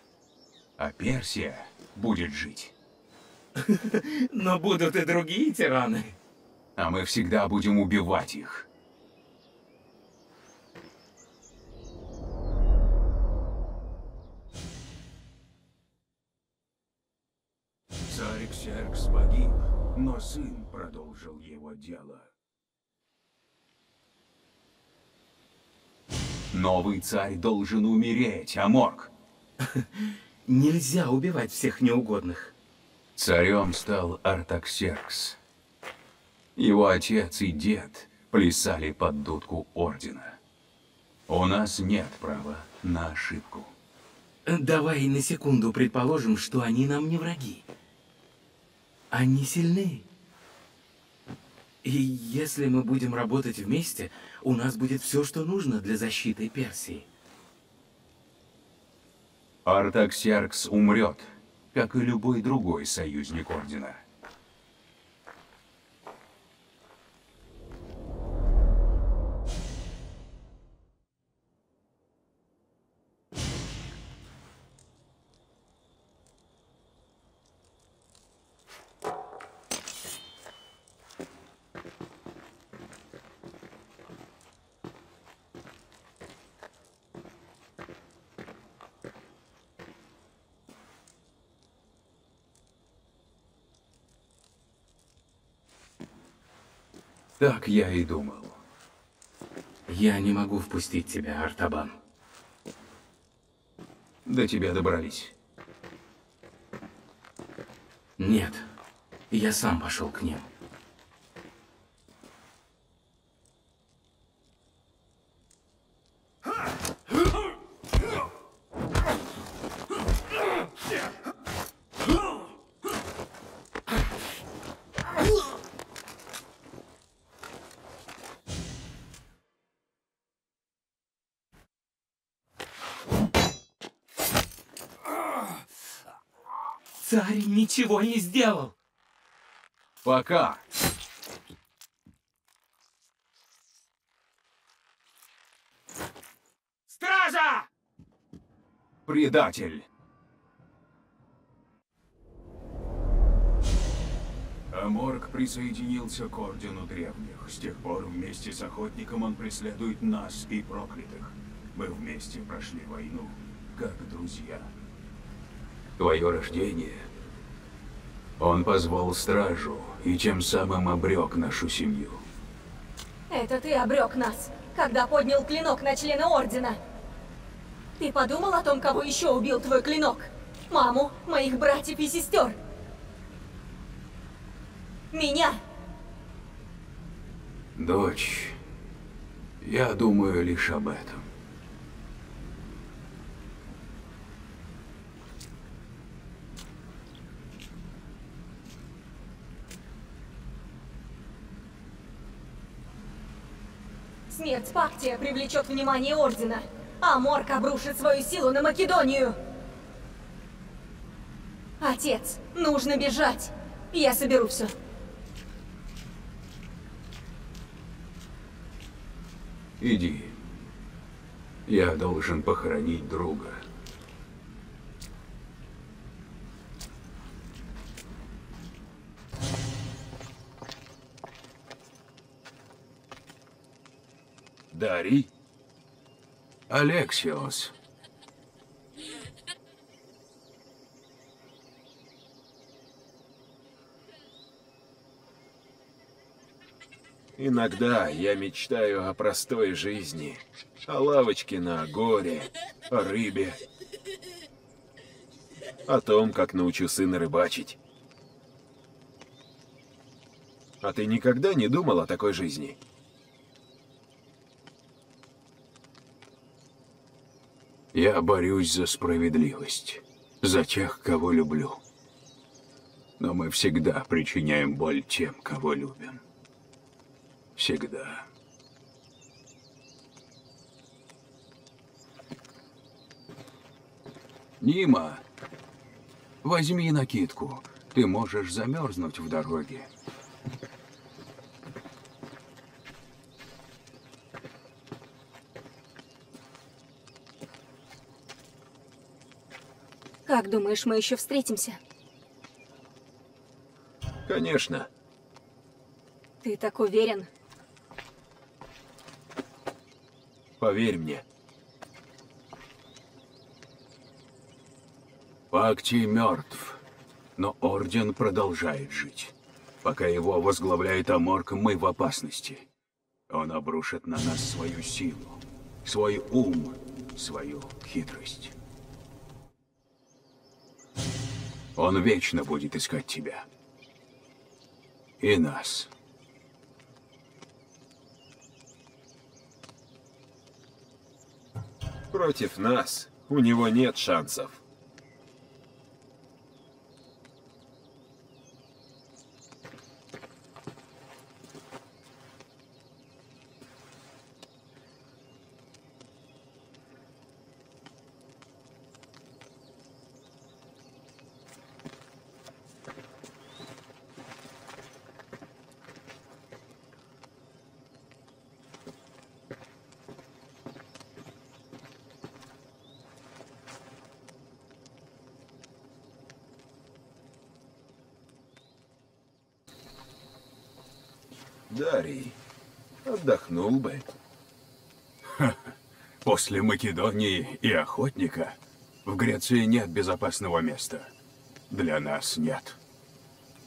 а Персия будет жить. Но будут и другие тираны. А мы всегда будем убивать их. Царь Ксеркс погиб, но сын продолжил его дело. Новый царь должен умереть, Аморг. Нельзя убивать всех неугодных. Царем стал Артаксеркс. Его отец и дед плясали под дудку Ордена. У нас нет права на ошибку. Давай на секунду предположим, что они нам не враги. Они сильны. И если мы будем работать вместе, у нас будет все, что нужно для защиты Персии. Артаксеркс умрет, как и любой другой союзник Ордена. Так я и думал. Я не могу впустить тебя, Артабан. До тебя добрались. Нет, я сам пошел к ним. Царь ничего не сделал. Пока. Стража! Предатель. Аморг присоединился к Ордену Древних. С тех пор вместе с Охотником он преследует нас и проклятых. Мы вместе прошли войну, как друзья. Твое рождение он позвал стражу и тем самым обрек нашу семью. Это ты обрек нас, когда поднял клинок на члена Ордена. Ты подумал о том, кого еще убил твой клинок? Маму, моих братьев и сестер? Меня? Дочь, я думаю лишь об этом. Смерть Пактия привлечет внимание Ордена, а Морк обрушит свою силу на Македонию. Отец, нужно бежать. Я соберу все. Иди. Я должен похоронить друга. Дарий? Алексиос. Иногда я мечтаю о простой жизни. О лавочке на горе, о рыбе. О том, как научу сына рыбачить. А ты никогда не думал о такой жизни? Я борюсь за справедливость, за тех, кого люблю. Но мы всегда причиняем боль тем, кого любим. Всегда. Нима, возьми накидку. Ты можешь замерзнуть в дороге. Как думаешь, мы еще встретимся? Конечно. Ты так уверен? Поверь мне. Пакти мертв, но Орден продолжает жить. Пока его возглавляет Аморк, мы в опасности. Он обрушит на нас свою силу, свой ум, свою хитрость. Он вечно будет искать тебя. И нас. Против нас у него нет шансов. Дарий, отдохнул бы. После Македонии и Охотника в Греции нет безопасного места. Для нас нет.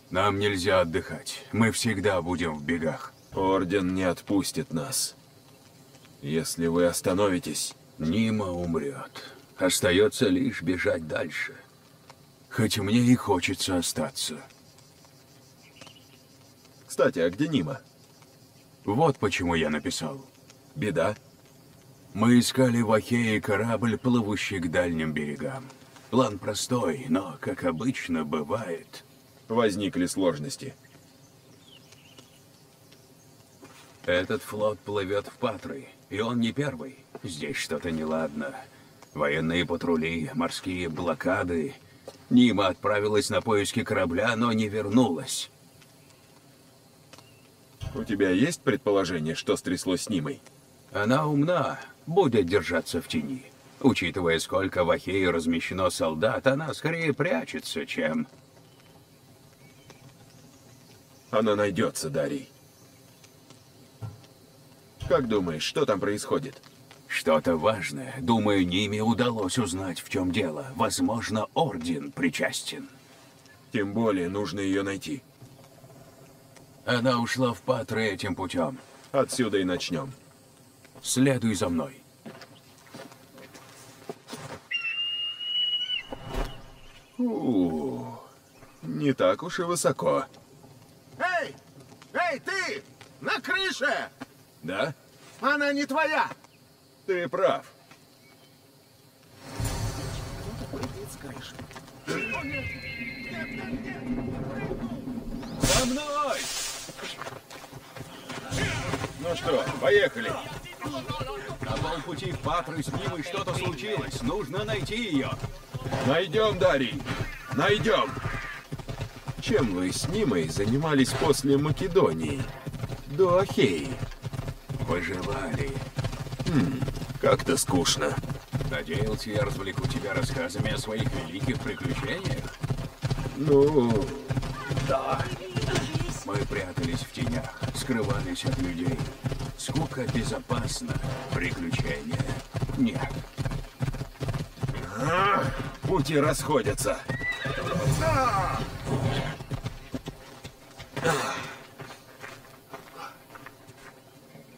Нам нельзя отдыхать. Мы всегда будем в бегах. Орден не отпустит нас. Если вы остановитесь, Нима умрет. Остается лишь бежать дальше. Хоть мне и хочется остаться. Кстати, а где Нима? Вот почему я написал. Беда? Мы искали в Ахее корабль, плывущий к дальним берегам. План простой, но, как обычно бывает, Возникли сложности. этот флот плывет в Патры, и он не первый. Здесь что-то неладно. Военные патрули, морские блокады. Нима отправилась на поиски корабля, но не вернулась. У тебя есть предположение, что стряслось с Нимой? Она умна, будет держаться в тени. Учитывая, сколько в Ахее размещено солдат, она скорее прячется, чем... Она найдется, Дарий. Как думаешь, что там происходит? Что-то важное. Думаю, Ниме удалось узнать, в чем дело. Возможно, Орден причастен. Тем более нужно ее найти. Она ушла в Патры этим путем. Отсюда и начнем. Следуй за мной. У, не так уж и высоко. Эй! Эй, ты! На крыше! Да? Она не твоя! Ты прав. За мной! Ну что, поехали. На полпути в Патры с Нимой что-то случилось. Нужно найти ее. Найдем, Дарий. Найдем. Чем вы с Нимой занимались после Македонии? До Ахеи? Выживали. Как-то скучно. Надеялся, я развлеку тебя рассказами о своих великих приключениях? Ну, Да. Мы прятались в тенях, скрывались от людей. Скука безопасна, приключения нет. пути расходятся.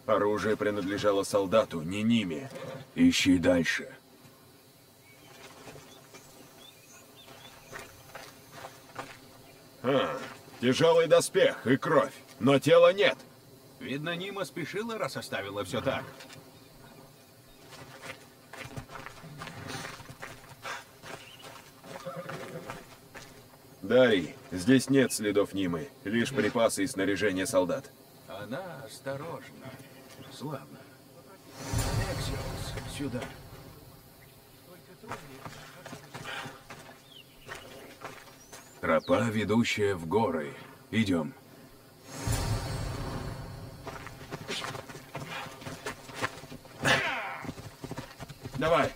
Оружие принадлежало солдату, не Ниме. Ищи дальше. А, тяжелый доспех и кровь, но тела нет. Видно, Нима спешила, раз оставила все так. Дарий, здесь нет следов Нимы, лишь припасы и снаряжение солдат. Она осторожна. Славно. Эксиос, сюда. Тропа, ведущая в горы. Идем. Давай.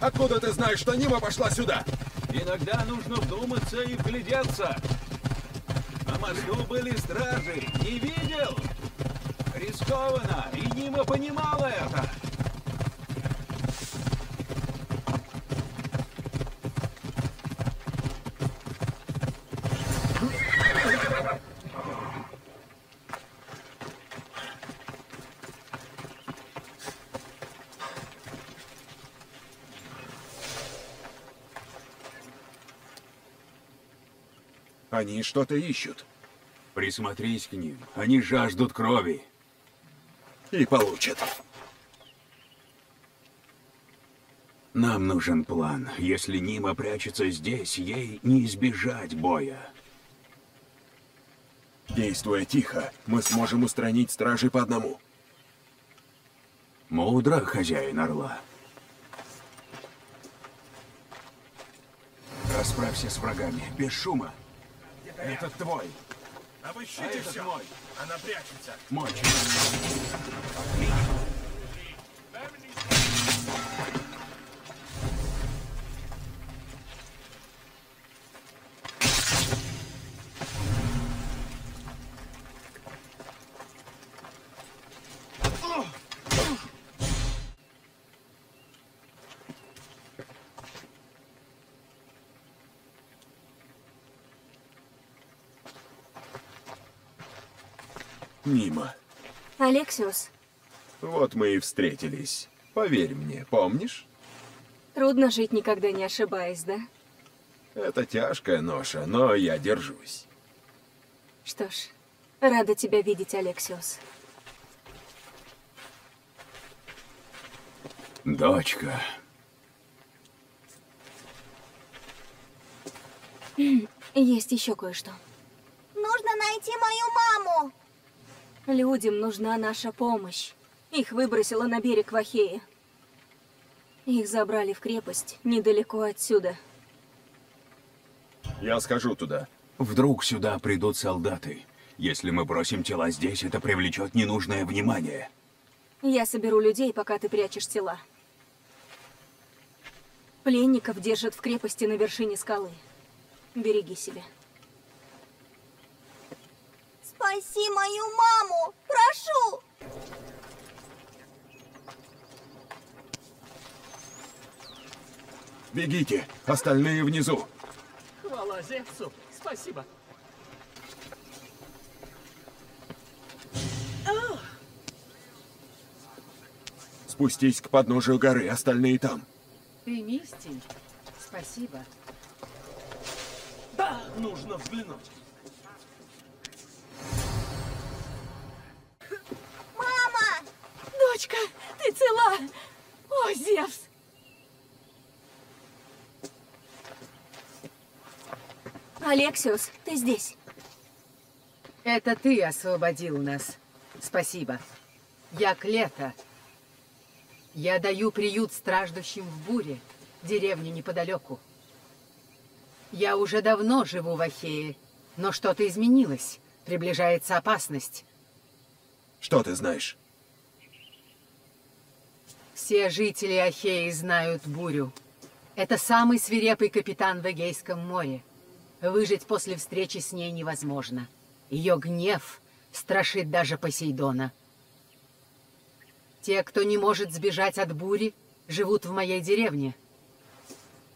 Откуда ты знаешь, что Нима пошла сюда? Иногда нужно вдуматься и вглядеться. На мосту были стражи. Не видел? Рискованно. И Нима понимала это. Они что-то ищут. Присмотрись к ним. Они жаждут крови. И получат. Нам нужен план. Если Нима прячется здесь, ей не избежать боя. Действуя тихо, мы сможем устранить стражей по одному. Мудро, хозяин Орла. Расправься с врагами, без шума. Этот твой. Обыщите это все. мой. Она прячется. Мой. Отлично. Мимо. Алексиус, Вот мы и встретились. Поверь мне, помнишь? трудно жить, никогда не ошибаясь, да? Это тяжкая ноша, но я держусь. Что ж, рада тебя видеть, Алексиус. Дочка, Есть еще кое-что. Нужно найти мою маму. Людям нужна наша помощь. Их выбросило на берег Вахея. Их забрали в крепость недалеко отсюда. Я схожу туда. вдруг сюда придут солдаты. Если мы бросим тела здесь, это привлечет ненужное внимание. Я соберу людей, пока ты прячешь тела. Пленников держат в крепости на вершине скалы. Береги себя. Спаси мою маму! Прошу! Бегите, остальные внизу. Хвала Зевсу. Спасибо. Спустись к подножию горы, остальные там. Ты мистень. Спасибо. Да, нужно взглянуть. Дочка, ты цела? О, Зевс! Алексиус, ты здесь. Это ты освободил нас. Спасибо. Я Клета. Я даю приют страждущим в буре, деревне неподалеку. Я уже давно живу в Ахее, но что-то изменилось. Приближается опасность. Что ты знаешь? Все жители Ахеи знают бурю. Это самый свирепый капитан в Эгейском море. Выжить после встречи с ней невозможно. Ее гнев страшит даже Посейдона. Те, кто не может сбежать от бури, живут в моей деревне.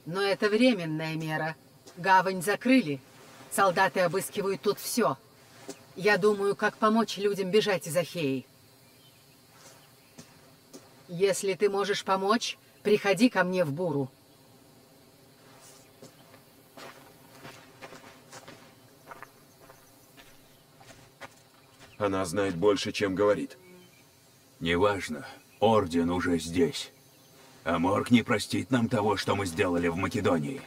Но это временная мера. Гавань закрыли. Солдаты обыскивают тут все. Я думаю, как помочь людям бежать из Ахеи. Если ты можешь помочь, приходи ко мне в буру. Она знает больше, чем говорит. Неважно, Орден уже здесь. А Морг не простит нам того, что мы сделали в Македонии.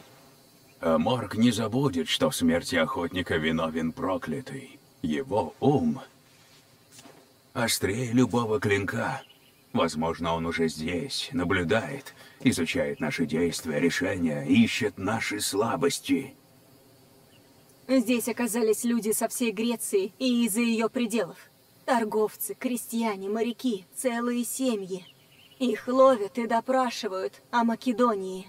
А Морг не забудет, что в смерти охотника виновен проклятый. Его ум острее любого клинка. Возможно, он уже здесь, наблюдает, изучает наши действия, решения, ищет наши слабости. Здесь оказались люди со всей Греции и из-за ее пределов. Торговцы, крестьяне, моряки, целые семьи. Их ловят и допрашивают о Македонии.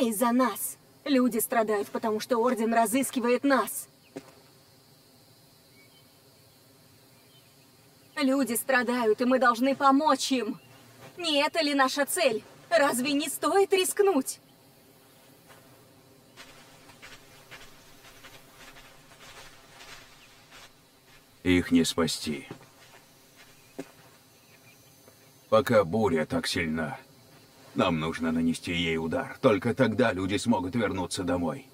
Из-за нас. Люди страдают, потому что Орден разыскивает нас. Люди страдают, и мы должны помочь им. Не это ли наша цель? Разве не стоит рискнуть? Их не спасти. Пока буря так сильна, нам нужно нанести ей удар. Только тогда люди смогут вернуться домой.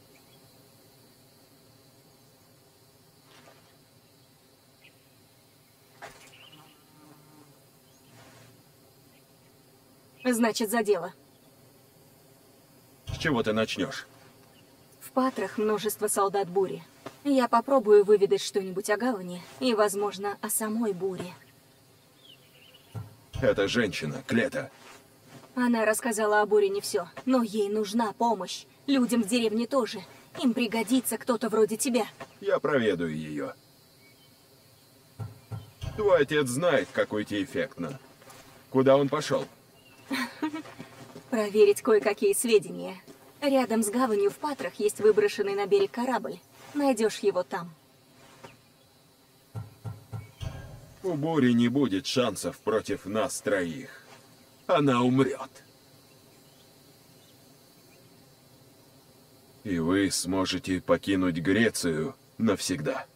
Значит, за дело. С чего ты начнешь? В Патрах множество солдат бури. Я попробую выведать что-нибудь о гавани и, возможно, о самой буре. Это женщина, Клета. Она рассказала о буре не все, но ей нужна помощь. Людям в деревне тоже. Им пригодится кто-то вроде тебя. Я проведаю ее. Твой отец знает, как уйти эффектно. Куда он пошел? Проверить кое-какие сведения. Рядом с гаванью в Патрах есть выброшенный на берег корабль. Найдешь его там. У Бури не будет шансов против нас троих. Она умрет. И вы сможете покинуть Грецию навсегда.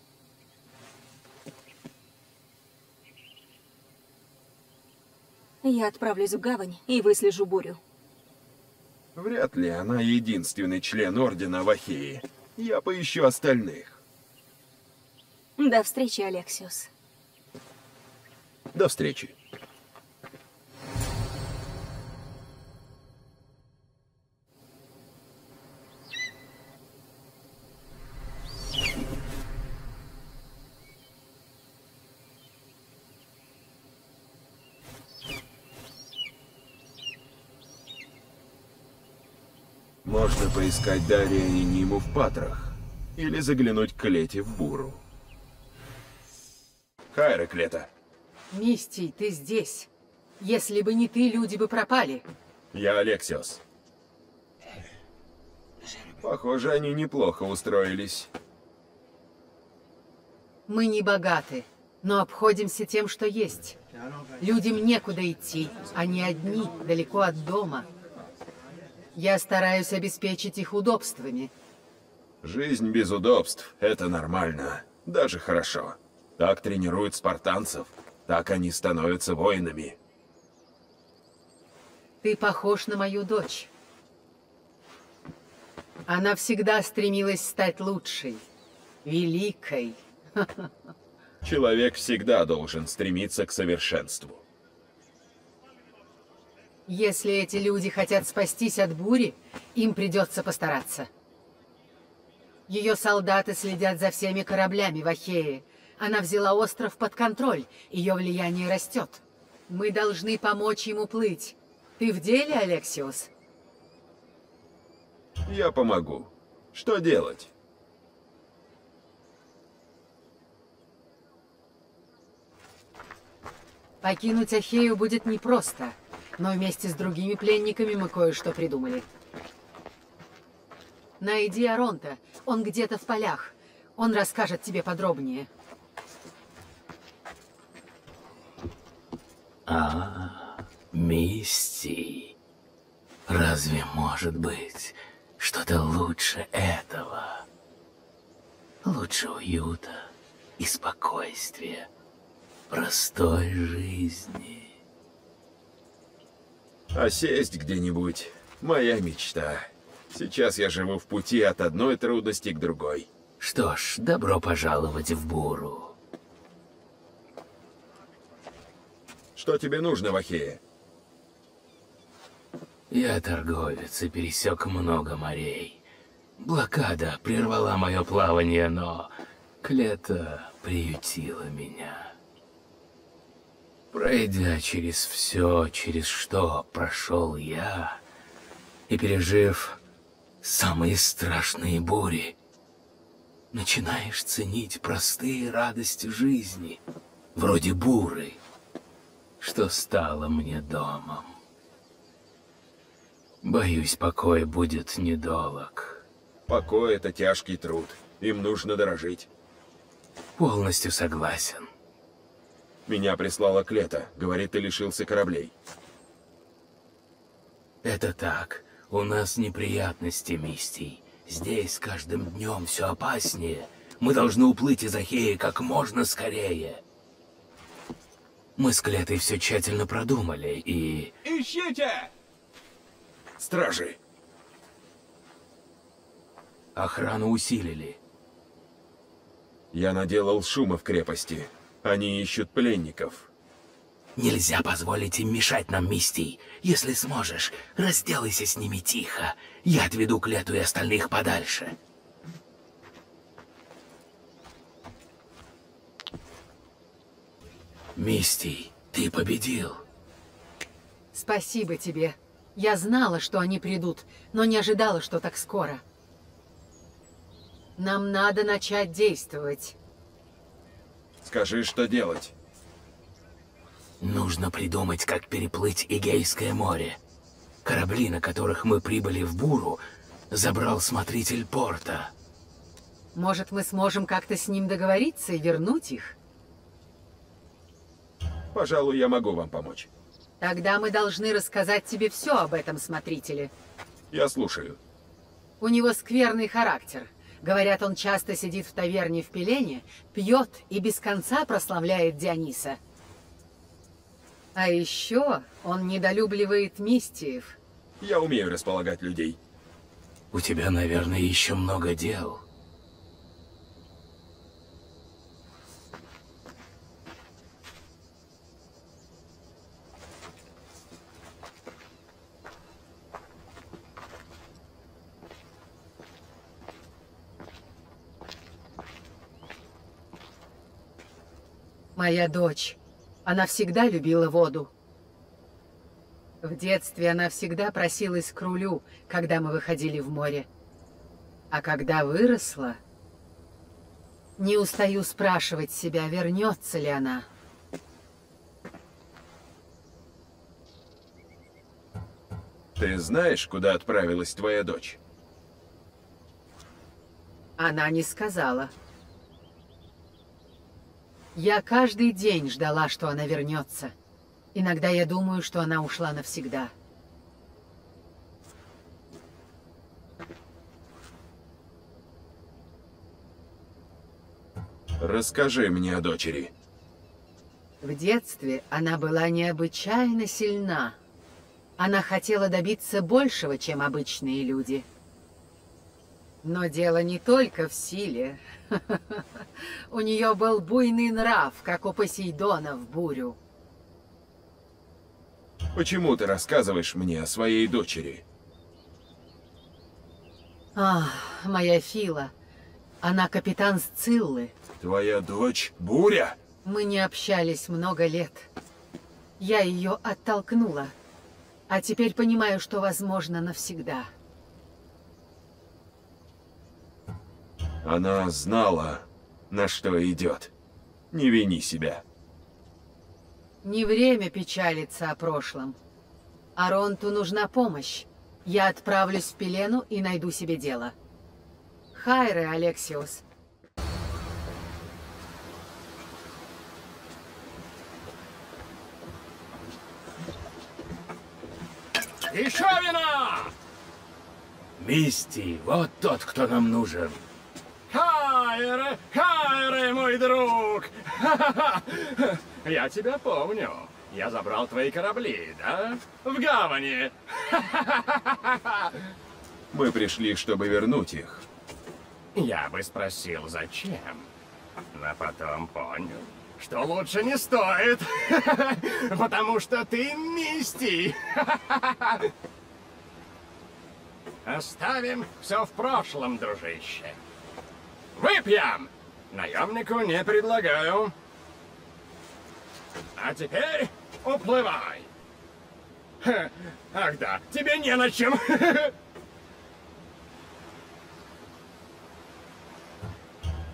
Я отправлюсь в гавань и выслежу бурю. Вряд ли она единственный член Ордена Вахеи. Я поищу остальных. До встречи, Алексиус. До встречи. Поискать Дария и Ниму в Патрах. Или заглянуть к Лете в Буру. Хайра, Клета. Мистий, ты здесь. Если бы не ты, люди бы пропали. Я Алексиос. Похоже, они неплохо устроились. Мы не богаты, но обходимся тем, что есть. Людям некуда идти, они одни, далеко от дома. Я стараюсь обеспечить их удобствами. Жизнь без удобств — это нормально. Даже хорошо. Так тренируют спартанцев. Так они становятся воинами. Ты похож на мою дочь. Она всегда стремилась стать лучшей, великой. Человек всегда должен стремиться к совершенству. Если эти люди хотят спастись от бури, им придется постараться. Ее солдаты следят за всеми кораблями в Ахее. Она взяла остров под контроль, ее влияние растет. Мы должны помочь ему плыть. Ты в деле, Алексиус? Я помогу. Что делать? Покинуть Ахею будет непросто, но вместе с другими пленниками мы кое-что придумали. Найди Аронта, он где-то в полях. Он расскажет тебе подробнее. А, Мисти, разве может быть что-то лучше этого? Лучше уюта и спокойствия, простой жизни. А сесть где-нибудь — моя мечта. Сейчас я живу в пути от одной трудности к другой. Что ж, добро пожаловать в Буру. Что тебе нужно, Вахея? Я торговец и пересек много морей. Блокада прервала мое плавание, но Клета приютила меня. Пройдя через все, через что прошел я, и пережив самые страшные бури, начинаешь ценить простые радости жизни, вроде буры, что стало мне домом. Боюсь, покой будет недолг. Покой — это тяжкий труд. Им нужно дорожить. Полностью согласен. Меня прислала Клета. Говорит, ты лишился кораблей. Это так. У нас неприятности, Мистий. Здесь с каждым днем все опаснее. Мы должны уплыть из Ахеи как можно скорее. Мы с Клетой все тщательно продумали и... Ищите! Стражи! Охрану усилили. Я наделал шума в крепости. Они ищут пленников. Нельзя позволить им мешать нам, Мистий. Если сможешь, разделайся с ними тихо. Я отведу Клету и остальных подальше. Мистий, ты победил. Спасибо тебе. Я знала, что они придут, но не ожидала, что так скоро. Нам надо начать действовать. Скажи, что делать. Нужно придумать, как переплыть Эгейское море. Корабли, на которых мы прибыли в Буру, забрал смотритель порта. Может, мы сможем как-то с ним договориться и вернуть их? Пожалуй, я могу вам помочь. Тогда мы должны рассказать тебе все об этом смотрителе. Я слушаю. У него скверный характер. Говорят, он часто сидит в таверне в Пелене, пьет и без конца прославляет Диониса. А еще он недолюбливает мистиев. Я умею располагать людей. У тебя, наверное, еще много дел. Моя дочь. Она всегда любила воду. В детстве она всегда просилась к рулю, когда мы выходили в море. А когда выросла, не устаю спрашивать себя, вернется ли она. Ты знаешь, куда отправилась твоя дочь? Она не сказала. Я каждый день ждала, что она вернется. Иногда я думаю, что она ушла навсегда. Расскажи мне о дочери. В детстве она была необычайно сильна. Она хотела добиться большего, чем обычные люди. Но дело не только в силе. У нее был буйный нрав, как у Посейдона в бурю. Почему ты рассказываешь мне о своей дочери? Ах, моя Фила. Она капитан Сциллы. Твоя дочь Буря? Мы не общались много лет. Я ее оттолкнула. А теперь понимаю, что возможно навсегда. Она знала, на что идет. Не вини себя. Не время печалиться о прошлом. Аронту нужна помощь. Я отправлюсь в Пелену и найду себе дело. Хайре, Алексиус. Еще вина! Мисти, вот тот, кто нам нужен. Хайре, Хайре, мой друг! Я тебя помню. Я забрал твои корабли, да? В гавани. Мы пришли, чтобы вернуть их. Я бы спросил, зачем. Но потом понял, что лучше не стоит. Потому что ты Мисти. Оставим все в прошлом, дружище. Выпьем! Наемнику не предлагаю. А теперь уплывай. Ха, Ах да, тебе не на чем.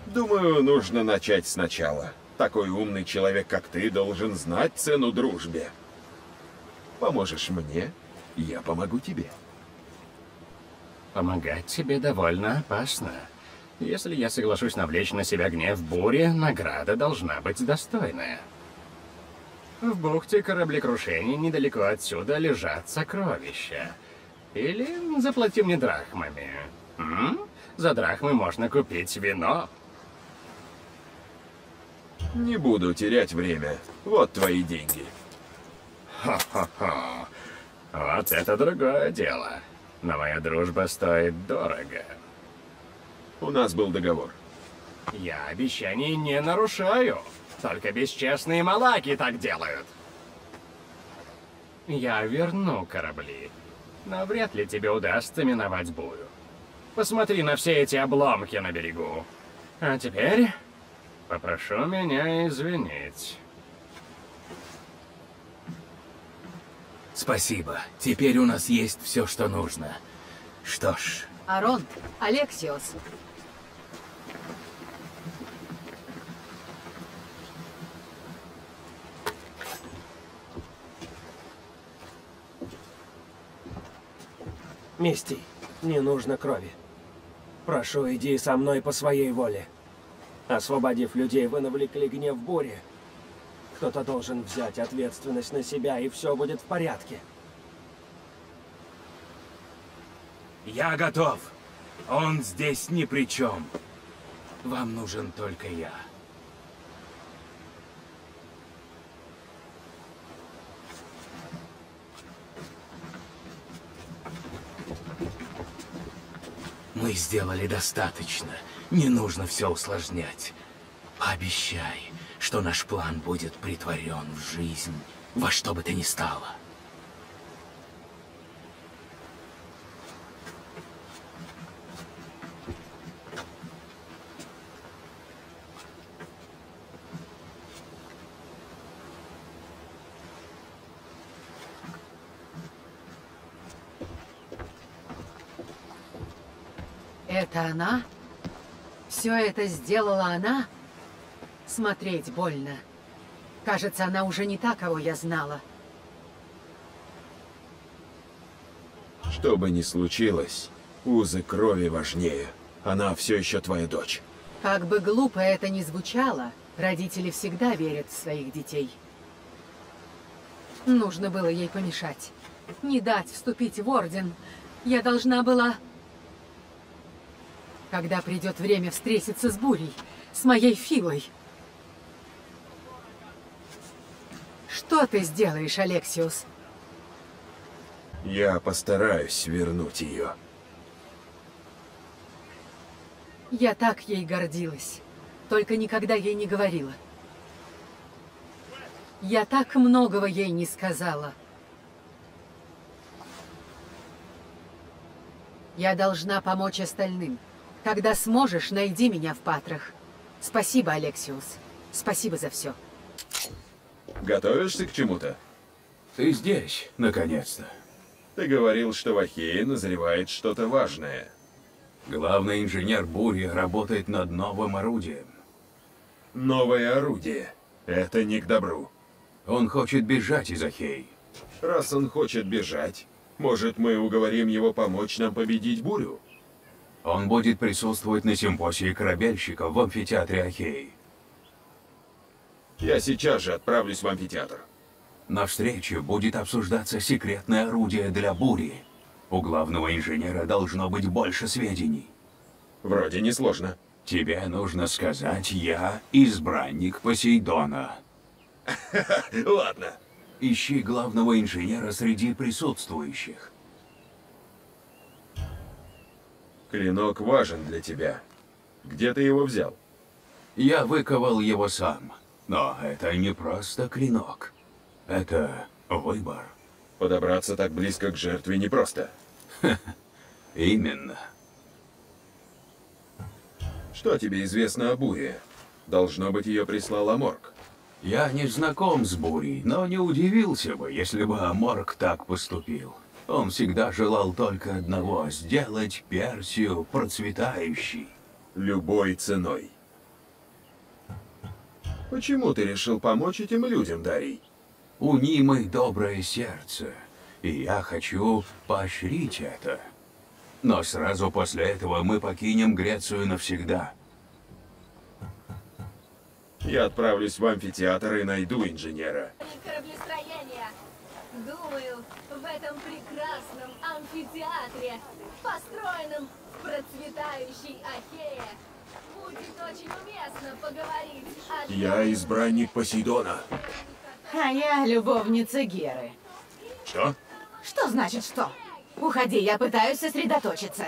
Думаю, нужно начать сначала. Такой умный человек, как ты, должен знать цену дружбе. Поможешь мне, я помогу тебе. Помогать тебе довольно опасно. Если я соглашусь навлечь на себя гнев бури, награда должна быть достойная. В бухте кораблекрушений недалеко отсюда лежат сокровища. Или заплати мне драхмами. М? За драхмы можно купить вино. Не буду терять время. Вот твои деньги. Хо-хо-хо. Вот это другое дело. Но моя дружба стоит дорого. У нас был договор. Я обещаний не нарушаю. Только бесчестные малаки так делают. Я верну корабли. Но вряд ли тебе удастся миновать бурю. Посмотри на все эти обломки на берегу. А теперь попрошу меня извинить. Спасибо. Теперь у нас есть все, что нужно. Что ж, Аронт, Алексиос. Мисти, не нужно крови. Прошу, иди со мной по своей воле. Освободив людей, вы навлекли гнев бури. Кто-то должен взять ответственность на себя, и все будет в порядке. я готов. Он здесь ни при чем. Вам нужен только я. Мы сделали достаточно. Не нужно все усложнять. Пообещай, что наш план будет притворен в жизнь во что бы то ни стало. Это она? Все это сделала она? Смотреть больно. Кажется, она уже не та, кого я знала. Что бы ни случилось, узы крови важнее. Она все еще твоя дочь. Как бы глупо это ни звучало, родители всегда верят в своих детей. Нужно было ей помешать. Не дать вступить в Орден. Я должна была... Когда придет время встретиться с Бурей, с моей Филой. Что ты сделаешь, Алексиус? Я постараюсь вернуть ее. Я так ей гордилась. Только никогда ей не говорила. Я так многого ей не сказала. Я должна помочь остальным. Когда сможешь, найди меня в Патрах. Спасибо, Алексиус. Спасибо за все. Готовишься к чему-то? Ты здесь, наконец-то. Ты говорил, что в Ахее назревает что-то важное. Главный инженер Бури работает над новым орудием. Новое орудие. Это не к добру. Он хочет бежать из Ахей. Раз он хочет бежать, может, мы уговорим его помочь нам победить бурю? Он будет присутствовать на симпосии корабельщиков в амфитеатре Ахеи. Я сейчас же отправлюсь в амфитеатр. На встрече будет обсуждаться секретное орудие для бури. У главного инженера должно быть больше сведений. Вроде несложно. Тебе нужно сказать, я избранник Посейдона. Ладно. Ищи главного инженера среди присутствующих. Клинок важен для тебя. Где ты его взял? Я выковал его сам. Но это не просто клинок. Это выбор. Подобраться так близко к жертве непросто. Именно. Что тебе известно о Буре? Должно быть, ее прислал Аморг. Я не знаком с Бурей, но не удивился бы, если бы Аморг так поступил. Он всегда желал только одного — сделать Персию процветающей. Любой ценой. Почему ты решил помочь этим людям, Дарий? У Нимы доброе сердце, и я хочу поощрить это. Но сразу после этого мы покинем Грецию навсегда. Я отправлюсь в амфитеатр и найду инженера. Кораблестроение. Думаю, в этом прекрасном амфитеатре, построенном в процветающей Ахее, будет очень уместно поговорить о... Я избранник Посейдона. А я любовница Геры. Что? Что значит что? Уходи, я пытаюсь сосредоточиться.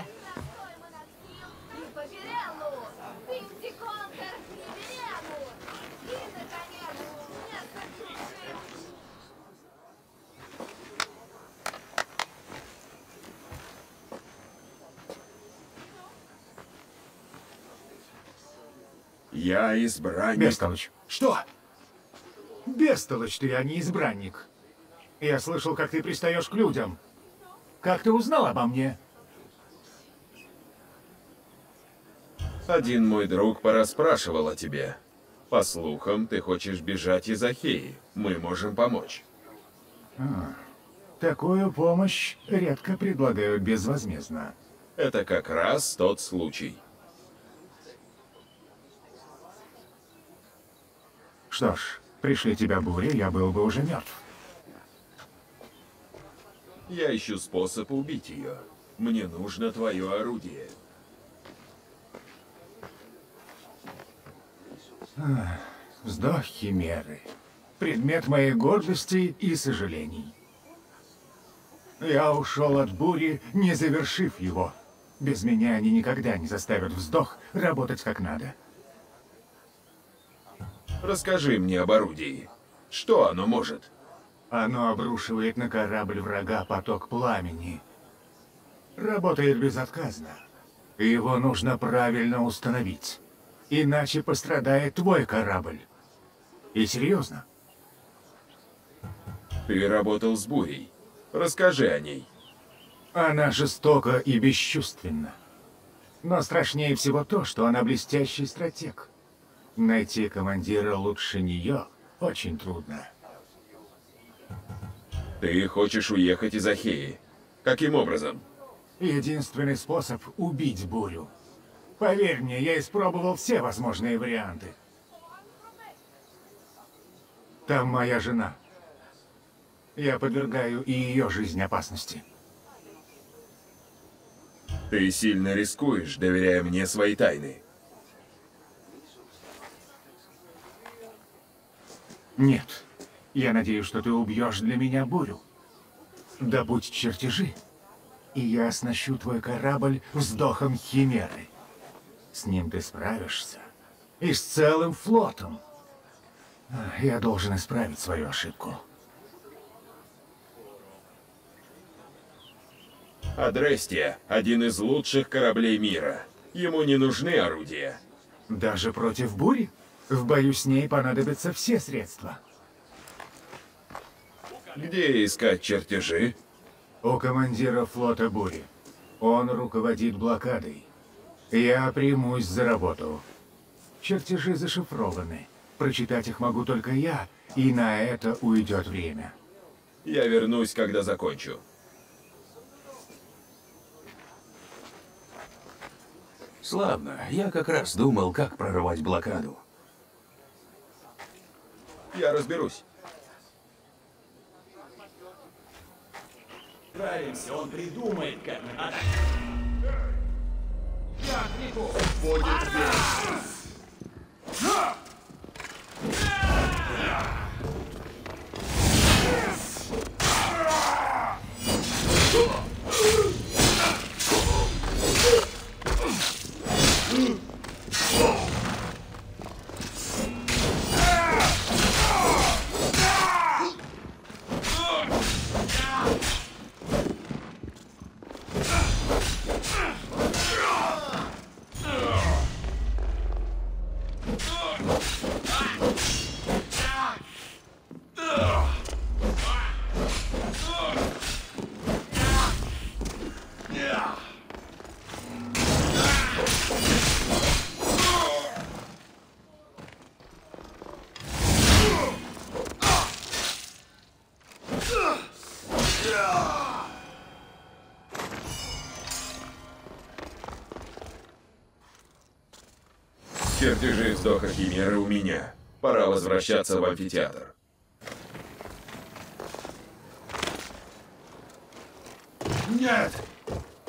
Я избранник... Бестолочь. Что? Бестолочь ты, а не избранник. Я слышал, как ты пристаешь к людям. Как ты узнал обо мне? Один мой друг порасспрашивал о тебе. По слухам, ты хочешь бежать из Ахеи. Мы можем помочь. А, такую помощь редко предлагают безвозмездно. Это как раз тот случай. Что ж, пришли тебя бури, я был бы уже мертв. Я ищу способ убить ее. Мне нужно твое орудие. Ах, Вздох химеры. Предмет моей гордости и сожалений. Я ушел от бури, не завершив его. Без меня они никогда не заставят вздох работать как надо. Расскажи мне об орудии. Что оно может? Оно обрушивает на корабль врага поток пламени. Работает безотказно. Его нужно правильно установить. Иначе пострадает твой корабль. И серьезно. Ты работал с бурей. Расскажи о ней. Она жестока и бесчувственна. Но страшнее всего то, что она блестящий стратег. Найти командира лучше нее очень трудно. Ты хочешь уехать из Ахеи. Каким образом? Единственный способ — убить бурю. Поверь мне, я испробовал все возможные варианты. Там моя жена. Я подвергаю и ее жизнь опасности. Ты сильно рискуешь, доверяя мне свои тайны. Нет. Я надеюсь, что ты убьешь для меня бурю. Добудь чертежи, и я оснащу твой корабль вздохом Химеры. С ним ты справишься. И с целым флотом. Я должен исправить свою ошибку. Адрестия – один из лучших кораблей мира. Ему не нужны орудия. Даже против бури? В бою с ней понадобятся все средства. Где искать чертежи? У командира флота бури. Он руководит блокадой. Я примусь за работу. Чертежи зашифрованы. Прочитать их могу только я, и на это уйдет время. Я вернусь, когда закончу. Славно. Я как раз думал, как прорвать блокаду. Я разберусь. Справимся, он придумает, как надо. Будет весь. Чертежи вздоха Химеры у меня. Пора возвращаться в амфитеатр. Нет!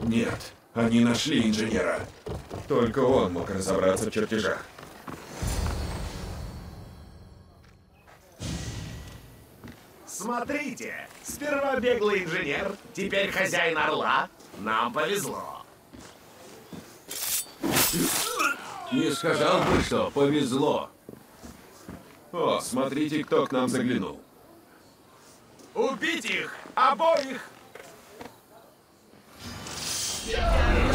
Нет, они нашли инженера. Только он мог разобраться в чертежах. Смотрите, сперва беглый инженер, теперь хозяин Орла. Нам повезло. Не сказал бы, что повезло. О, смотрите, кто к нам заглянул. Убить их! Обоих! Буря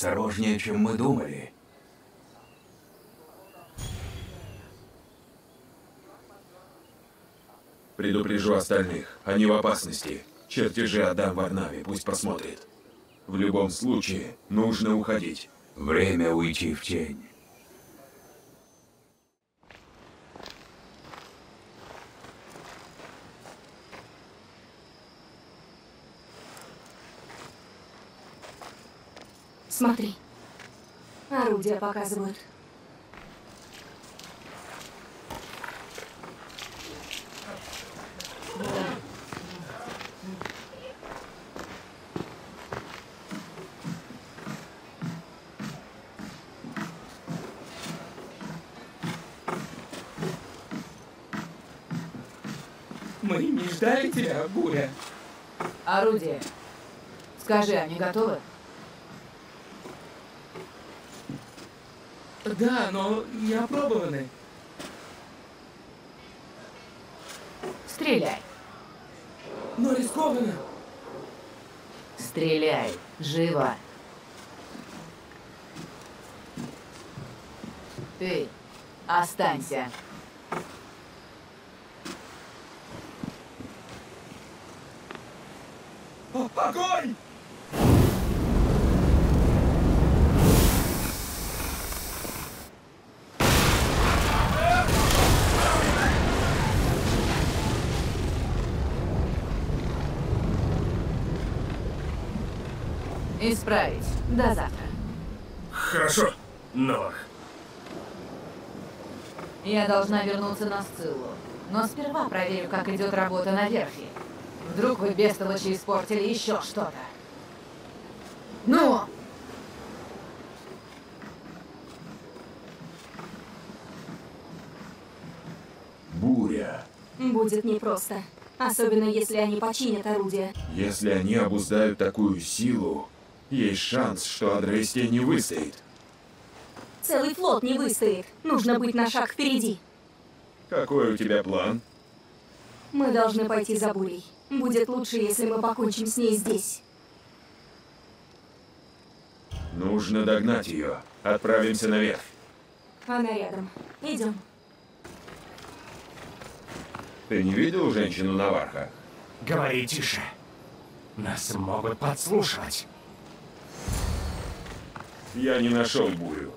осторожнее, чем мы думали. Предупрежу остальных. Они в опасности. Чертежи отдам Варнаве, пусть посмотрит. В любом случае, нужно уходить. Время уйти в тень. Смотри. Орудия показывают. Мы не ждали тебя, Буря. Орудие. Скажи, они готовы? Да, но не опробованы. Стреляй. Но рискованно. Стреляй. Живо. Ты останься. Огонь! Исправить. До завтра. Хорошо, Новах. Я должна вернуться на Сциллу. Но сперва проверю, как идет работа на верфи. Вдруг вы бестолочи испортили еще что-то. Ну! Буря. Будет непросто. Особенно, если они починят орудие. Если они обуздают такую силу, есть шанс, что Адрестия не выстоит. Целый флот не выстоит. Нужно быть на шаг впереди. Какой у тебя план? Мы должны пойти за бурей. Будет лучше, если мы покончим с ней здесь. Нужно догнать ее. Отправимся наверх. Она рядом. Идем. Ты не видел женщину Наварха? Говори тише. Нас могут подслушивать. Я не нашел бурю.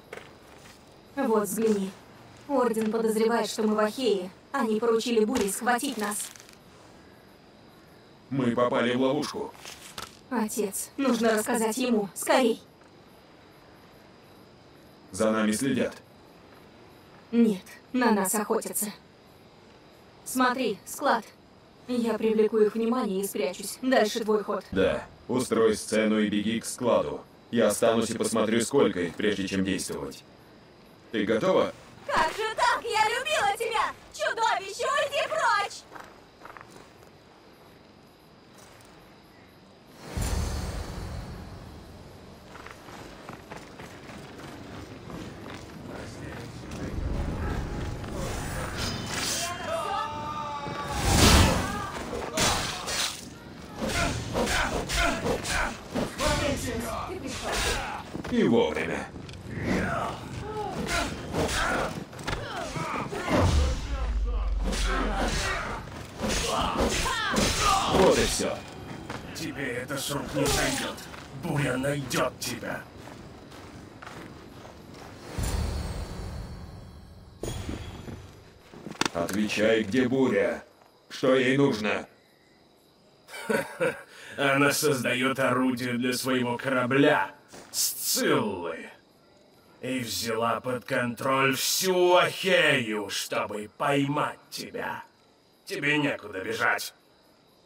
Вот, взгляни. Орден подозревает, что мы в Ахее. Они поручили буре схватить нас. Мы попали в ловушку. Отец, нужно рассказать ему. Скорей. За нами следят. Нет, на нас охотятся. Смотри, склад. Я привлеку их внимание и спрячусь. Дальше твой ход. Да. Устрой сцену и беги к складу. Я останусь и посмотрю, сколько их, прежде чем действовать. Ты готова? Как же так? Я любила тебя! Чудовище, уйди прочь! И вовремя. Вот и все. Тебе это с рук не сойдет. Буря найдет тебя. Отвечай, где буря? Что ей нужно? Она создает орудие для своего корабля, Сциллы. И взяла под контроль всю Ахею, чтобы поймать тебя. Тебе некуда бежать.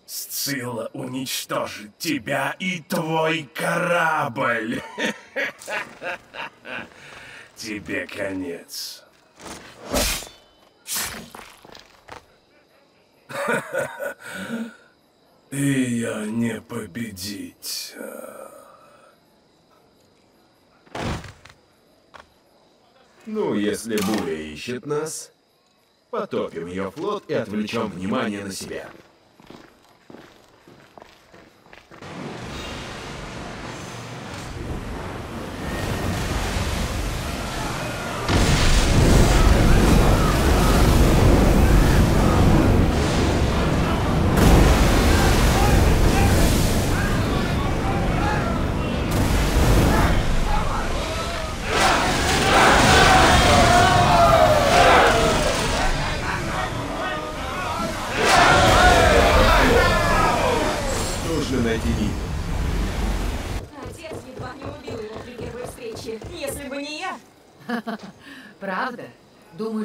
Сцилла уничтожит тебя и твой корабль. Тебе конец. Ее не победить. Ну, если буря ищет нас, потопим ее флот и отвлечем внимание на себя.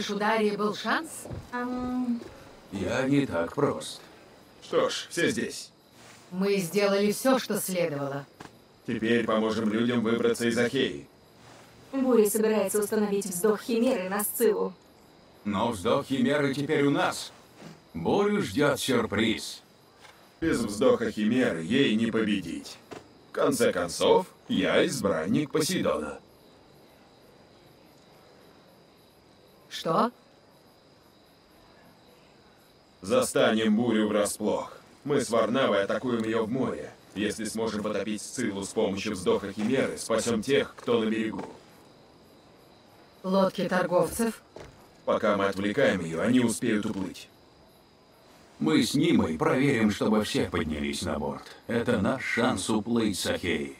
Думаешь, у Дарьи был шанс? Я не так прост. Что ж, все здесь. Мы сделали все, что следовало. Теперь поможем людям выбраться из Ахеи. Бури собирается установить вздох Химеры на Сциллу. Но вздох Химеры теперь у нас. Бурю ждет сюрприз. Без вздоха Химеры ей не победить. В конце концов, я избранник Посейдона. Что? Застанем бурю врасплох. Мы с Варнавой атакуем ее в море. Если сможем потопить Сциллу с помощью вздоха Химеры, спасем тех, кто на берегу. Лодки торговцев? Пока мы отвлекаем ее, они успеют уплыть. Мы с Нимой проверим, чтобы все поднялись на борт. Это наш шанс уплыть с Ахеи.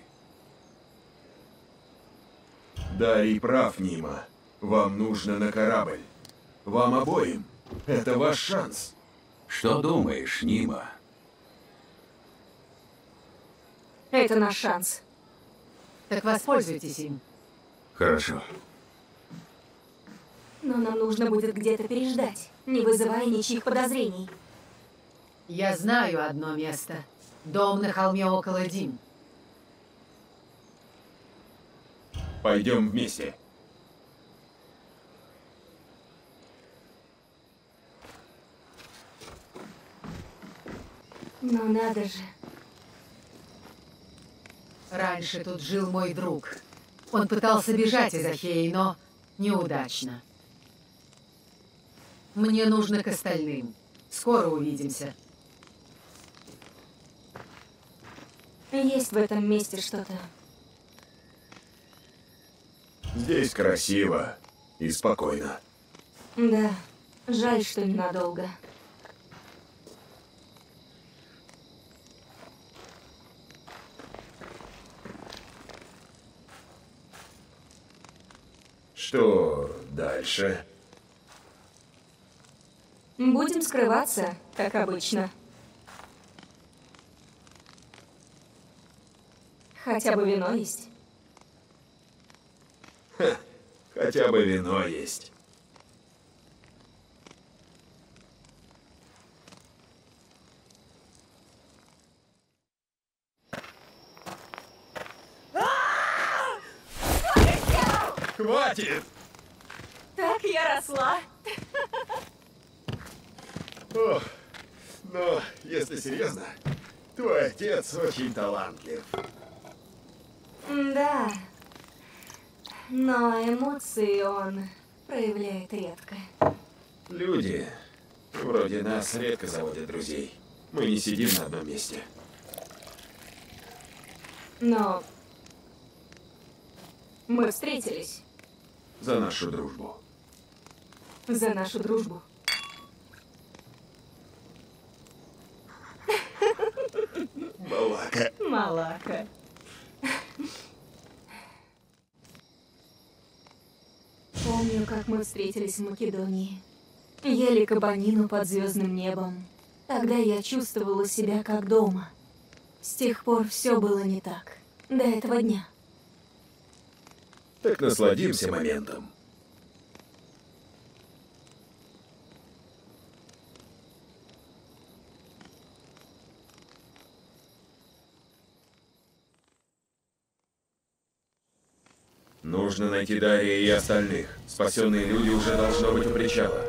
Дарий прав, Нима. Вам нужно на корабль. Вам обоим. Это ваш шанс. Что думаешь, Нима? Это наш шанс. Так воспользуйтесь им. Хорошо. Но нам нужно будет где-то переждать, не вызывая ничьих подозрений. Я знаю одно место. Дом на холме около Дим. Пойдем вместе. Но надо же. Раньше тут жил мой друг. Он пытался бежать из Ахеи, но неудачно. Мне нужно к остальным. Скоро увидимся. Есть в этом месте что-то. Здесь красиво и спокойно. Да, жаль, что ненадолго. Что дальше? Будем скрываться, как обычно. Хотя бы вино есть. Ха, хотя бы вино есть. Хватит! Так я росла. Ох, но если серьезно, твой отец очень талантлив. Да. Но эмоции он проявляет редко. Люди вроде нас редко заводят друзей. Мы не сидим на одном месте. Но мы встретились За нашу дружбу. за нашу дружбу. Балака. Малака. Помню, как мы встретились в Македонии. Ели кабанину под звездным небом. Тогда я чувствовала себя как дома. С тех пор все было не так. До этого дня. Так насладимся моментом. Нужно найти Дарья и остальных. Спасенные люди уже должно быть у причала.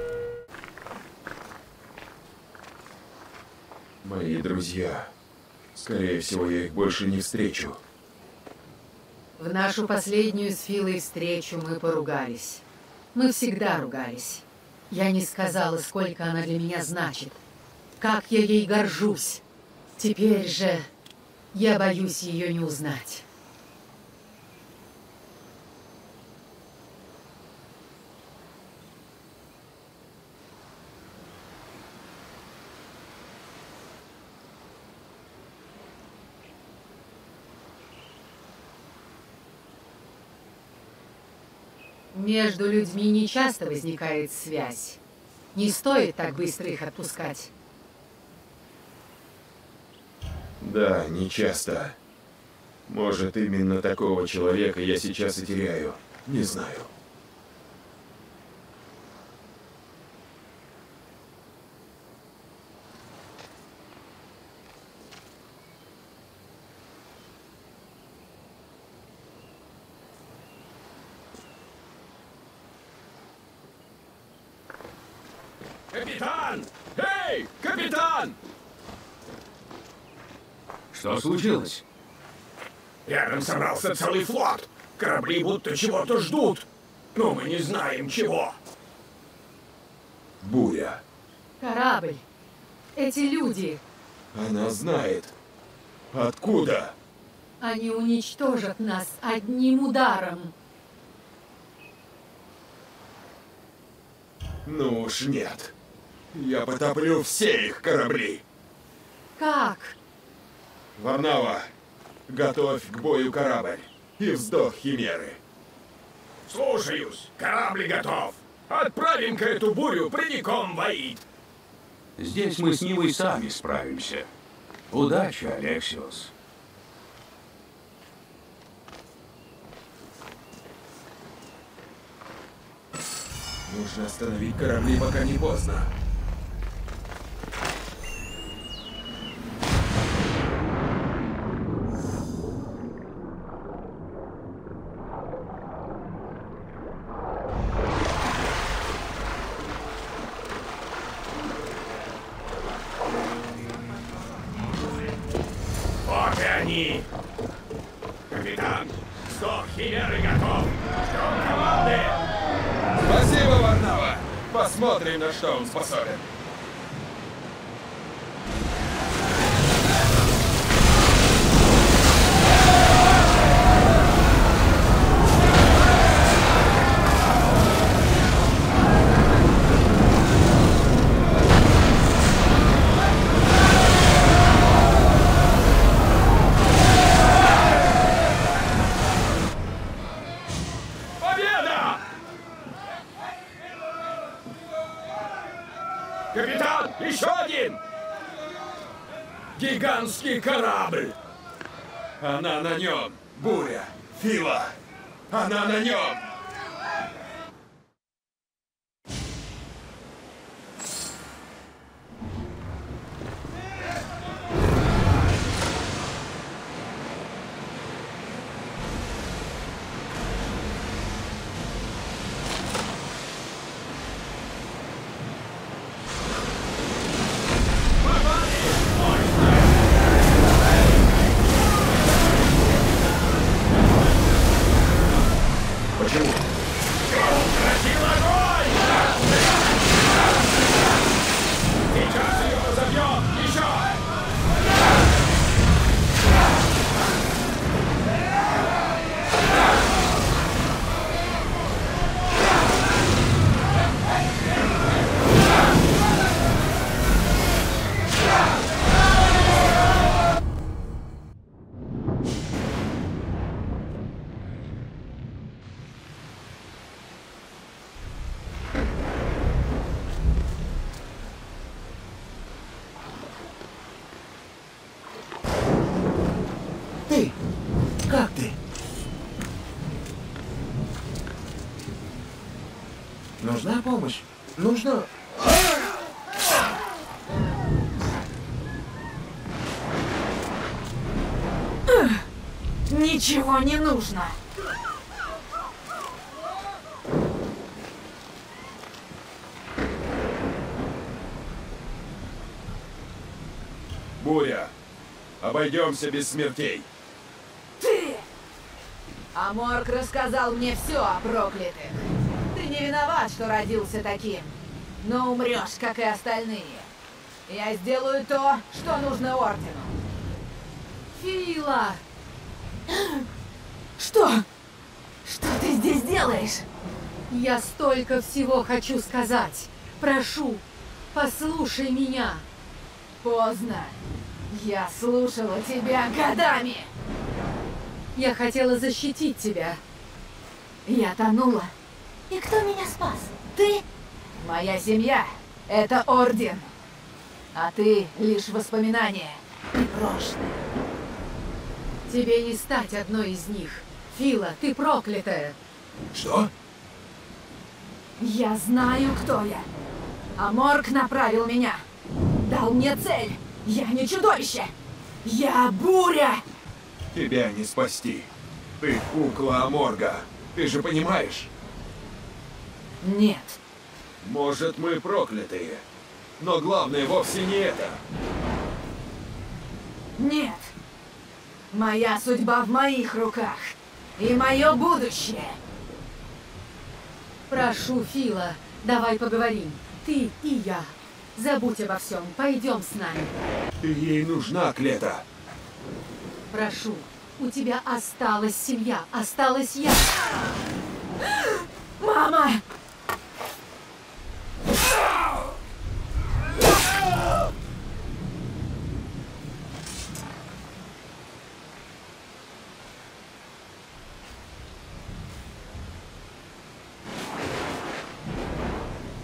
Мои друзья. Скорее всего, я их больше не встречу. В нашу последнюю с Филой встречу мы поругались. Мы всегда ругались. Я не сказала, сколько она для меня значит. Как я ей горжусь. Теперь же я боюсь ее не узнать. Между людьми не часто возникает связь. Не стоит так быстро их отпускать. Да, не часто. Может, именно такого человека я сейчас и теряю. Не знаю. Капитан! Эй, капитан! Что случилось? Рядом собрался целый флот. Корабли будто чего-то ждут. Но мы не знаем чего. Буря. Корабль. Эти люди. Она знает. Откуда? Они уничтожат нас одним ударом. Ну уж нет. Я потоплю все их корабли. Как? Варнава, готовь к бою корабль и вздох Химеры. Слушаюсь. Корабль готов. Отправим-ка эту бурю прямиком в Аид. Здесь мы с Нивой сами справимся. Удачи, Алексиус. Нужно остановить корабли, пока не поздно. Посмотрим, на что он способен. Корабль! Она на нем. Буря. Фила. Она на нем. Нужна... Ничего не нужно. Буря. Обойдемся без смертей. Ты! Аморк рассказал мне все о проклятых. Ты не виноват, что родился таким. Но умрешь, как и остальные. Я сделаю то, что нужно Ордену. Фила! Что? Что ты здесь делаешь? Я столько всего хочу сказать. Прошу, послушай меня. Поздно. Я слушала тебя годами. Я хотела защитить тебя. Я тонула. И кто меня спас? Ты? Моя семья — это Орден. А ты — лишь воспоминания и прошлое. Тебе не стать одной из них. Фила, ты проклятая. Что? Я знаю, кто я. Аморк направил меня. Дал мне цель. Я не чудовище. Я буря. Тебя не спасти. Ты кукла Аморга. Ты же понимаешь? Нет. Может, мы проклятые, Но главное вовсе не это. Нет. Моя судьба в моих руках. И мое будущее. Прошу, Фила, давай поговорим. Ты и я. Забудь обо всем. Пойдем с нами. Ей нужна, Клета. Прошу, у тебя осталась семья, осталась я. Мама!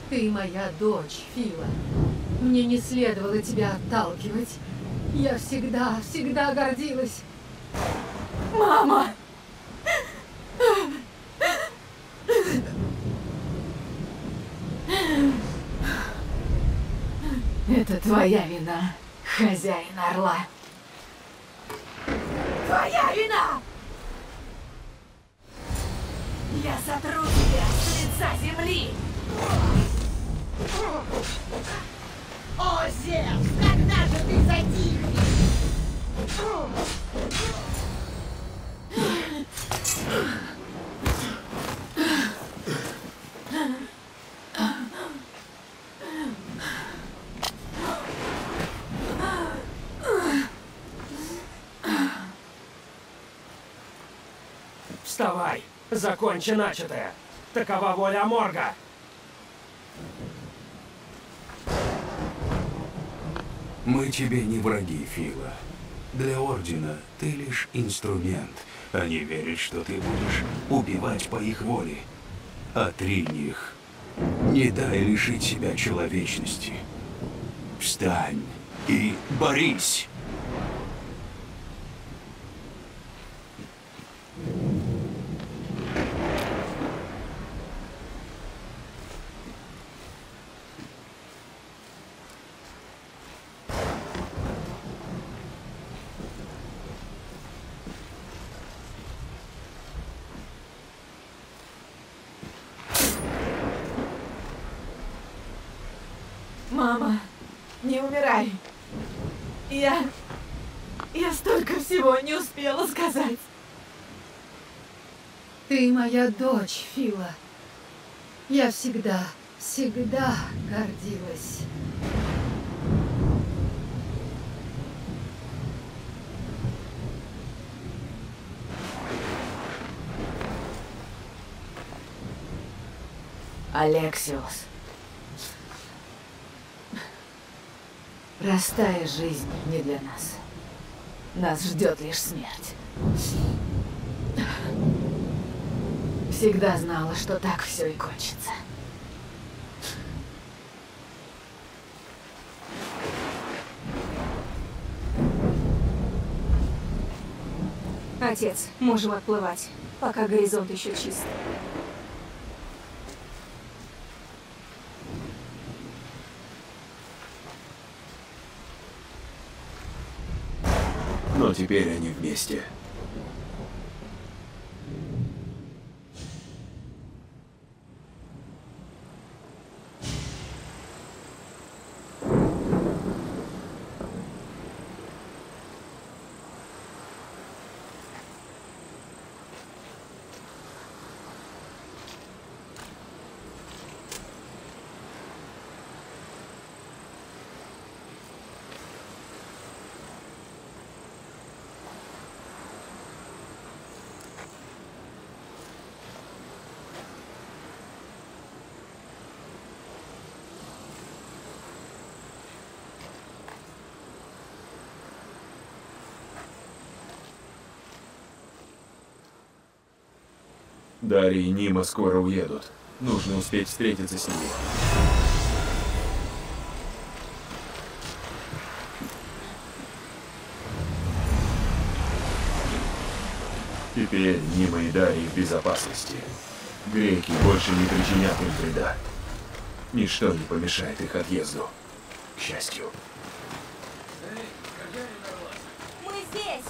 Ты моя дочь, Фила. Мне не следовало тебя отталкивать. Я всегда, всегда гордилась. Мама! Это твоя вина, хозяин орла. Твоя вина! Я сотру тебя с лица земли! О, Зевс, когда же ты затихнешь? Вставай! Закончи начатое! Такова воля Морга! Мы тебе не враги, Фила. Для Ордена ты лишь инструмент. Они верят, что ты будешь убивать по их воле. Отринь их. Не дай лишить себя человечности. Встань и борись. Мама, не умирай. Я... Я столько всего не успела сказать. Ты моя дочь, Фила. Я всегда, всегда гордилась. Алексиус. Простая жизнь не для нас. Нас ждет лишь смерть. Всегда знала, что так все и кончится. Отец, можем отплывать, пока горизонт еще чист. Теперь они вместе. Дарья и Нима скоро уедут. Нужно успеть встретиться с ними. Теперь Нима и Дарья в безопасности. Греки больше не причинят им вреда. Ничто не помешает их отъезду. К счастью. Мы здесь!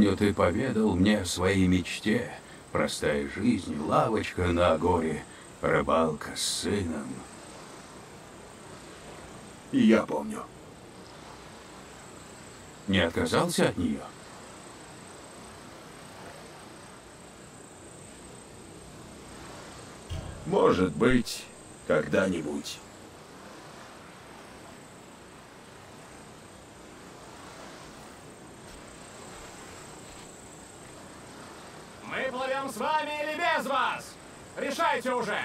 Помню, ты поведал мне о своей мечте. Простая жизнь, лавочка на горе, рыбалка с сыном. Я помню. Не отказался от нее? Может быть, когда-нибудь. Мы плывем с вами или без вас? Решайте уже!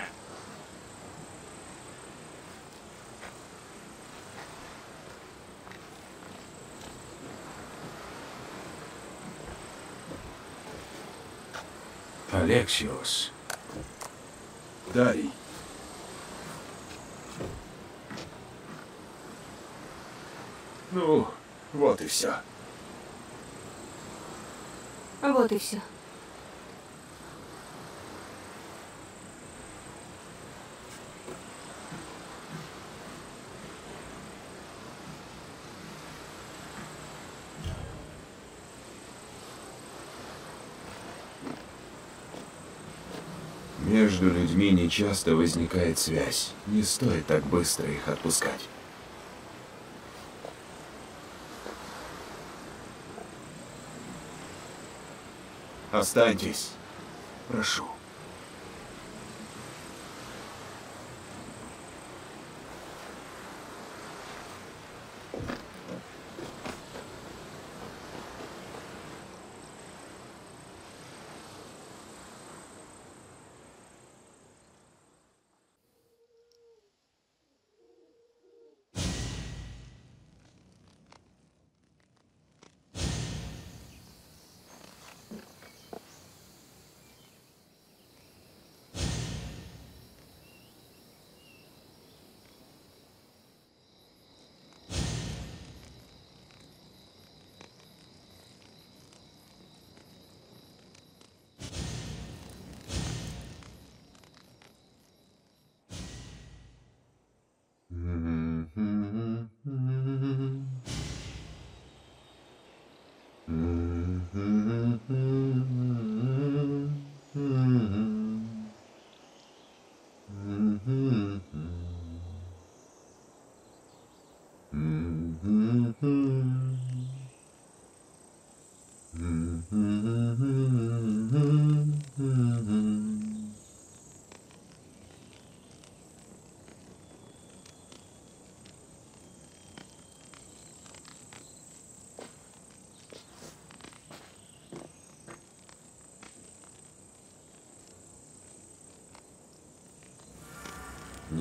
Алексиос. Дарий. Ну, вот и все. Вот и все. Между людьми нечасто возникает связь. Не стоит так быстро их отпускать. Останьтесь. Прошу.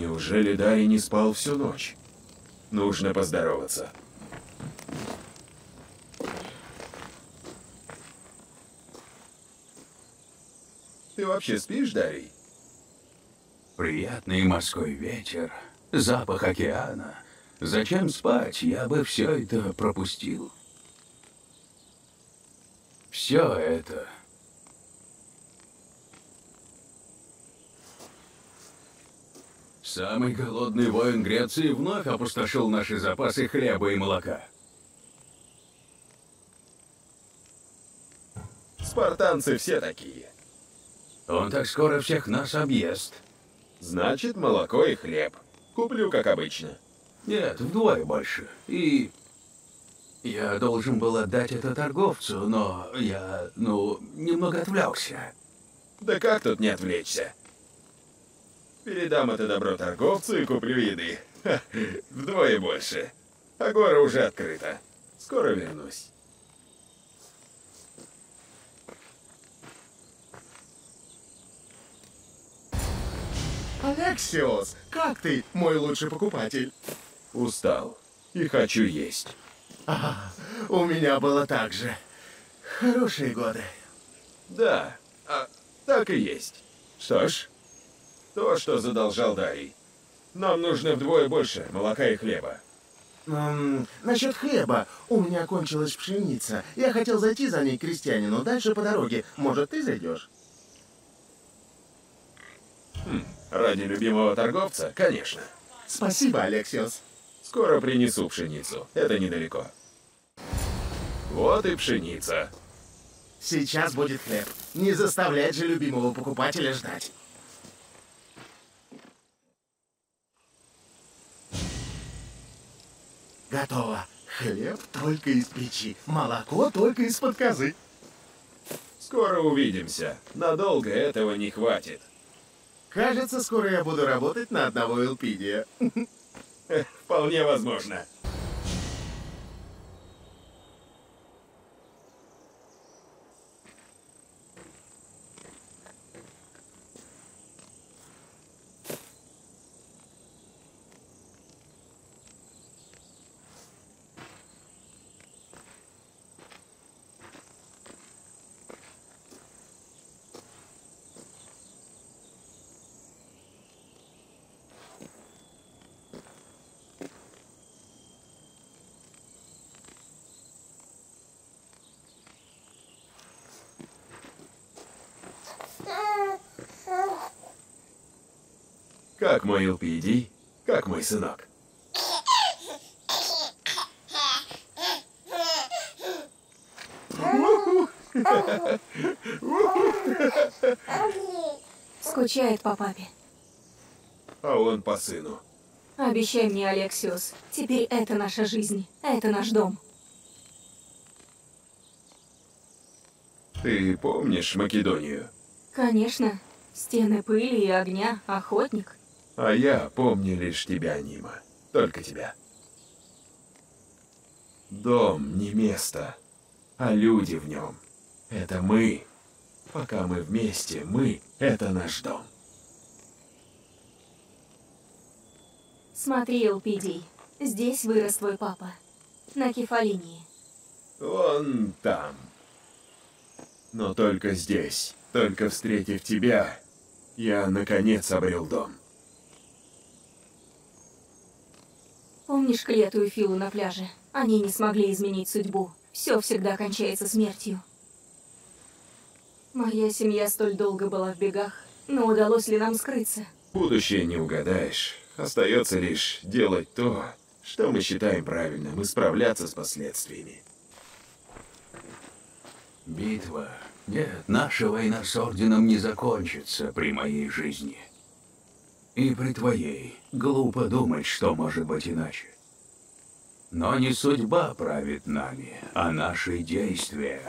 Неужели Дарий не спал всю ночь? Нужно поздороваться. Ты вообще спишь, Дарий? Приятный морской ветер, запах океана. Зачем спать? Я бы все это пропустил. Все это. Самый голодный воин Греции вновь опустошил наши запасы хлеба и молока. Спартанцы все такие. Он так скоро всех нас объест. Значит, молоко и хлеб. Куплю, как обычно. Нет, вдвое больше. И я должен был отдать это торговцу, но я, ну, немного отвлекся. Да как тут не отвлечься? Передам это добро торговцу и куплю еды. Ха, вдвое больше. А гора уже открыта. Скоро вернусь. Алексиос, как ты, мой лучший покупатель? Устал. И хочу есть. А, у меня было так же. Хорошие годы. Да, а, так и есть. Что ж, то, что задолжал Дарий. Нам нужно вдвое больше молока и хлеба. Эм, насчет хлеба. У меня кончилась пшеница. Я хотел зайти за ней к крестьянину дальше по дороге. Может, ты зайдешь? Хм, ради любимого торговца, конечно. Спасибо, Алексиос. Скоро принесу пшеницу. Это недалеко. Вот и пшеница. Сейчас будет хлеб. Не заставлять же любимого покупателя ждать. Готово. Хлеб только из печи, молоко только из-под козы. Скоро увидимся. Надолго этого не хватит. Кажется, скоро я буду работать на одного Элпидия. Вполне возможно. Как мой Элпидий? Как мой сынок? Скучает по папе. А он по сыну. Обещай мне, Алексиус, теперь это наша жизнь, это наш дом. Ты помнишь Македонию? Конечно. Стены пыли и огня, охотник. А я помню лишь тебя, Нима. Только тебя. Дом не место, а люди в нем. Это мы. Пока мы вместе, мы — это наш дом. Смотри, Элпидий, здесь вырос твой папа. На Кефалинии. Вон там. Но только здесь, только встретив тебя, я наконец обрел дом. Помнишь Клету и Филу на пляже? Они не смогли изменить судьбу. Все всегда кончается смертью. Моя семья столь долго была в бегах, но удалось ли нам скрыться? Будущее не угадаешь. Остается лишь делать то, что мы считаем правильным, и справляться с последствиями. Битва. Нет, наша война с Орденом не закончится при моей жизни. И при твоей. Глупо думать, что может быть иначе. Но не судьба правит нами, а наши действия.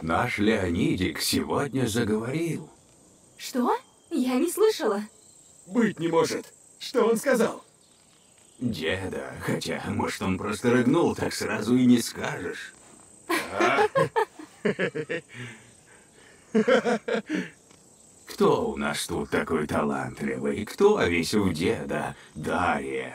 Наш Леонидик сегодня заговорил. Что? Я не слышала. Быть не может. Что он сказал? Деда, хотя, может, он просто рыгнул, так сразу и не скажешь. Кто у нас тут такой талантливый? Кто весь у деда? Дарья.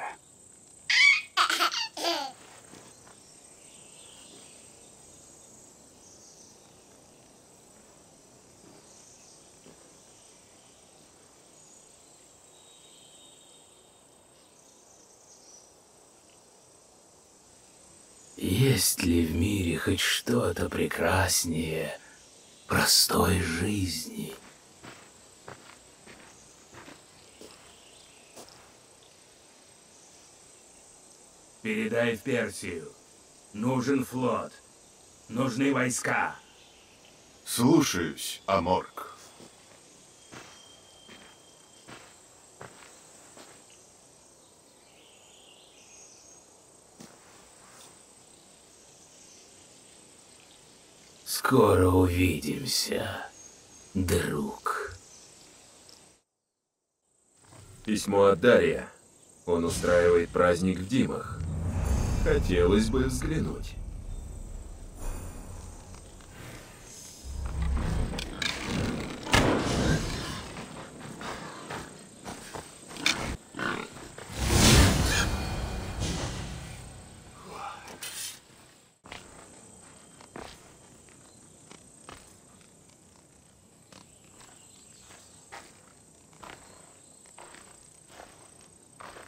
Есть ли в мире хоть что-то прекраснее простой жизни? Передай в Персию. Нужен флот. Нужны войска. Слушаюсь, Аморк. Скоро увидимся, друг. Письмо от Дарья. Он устраивает праздник в Димах. Хотелось бы взглянуть.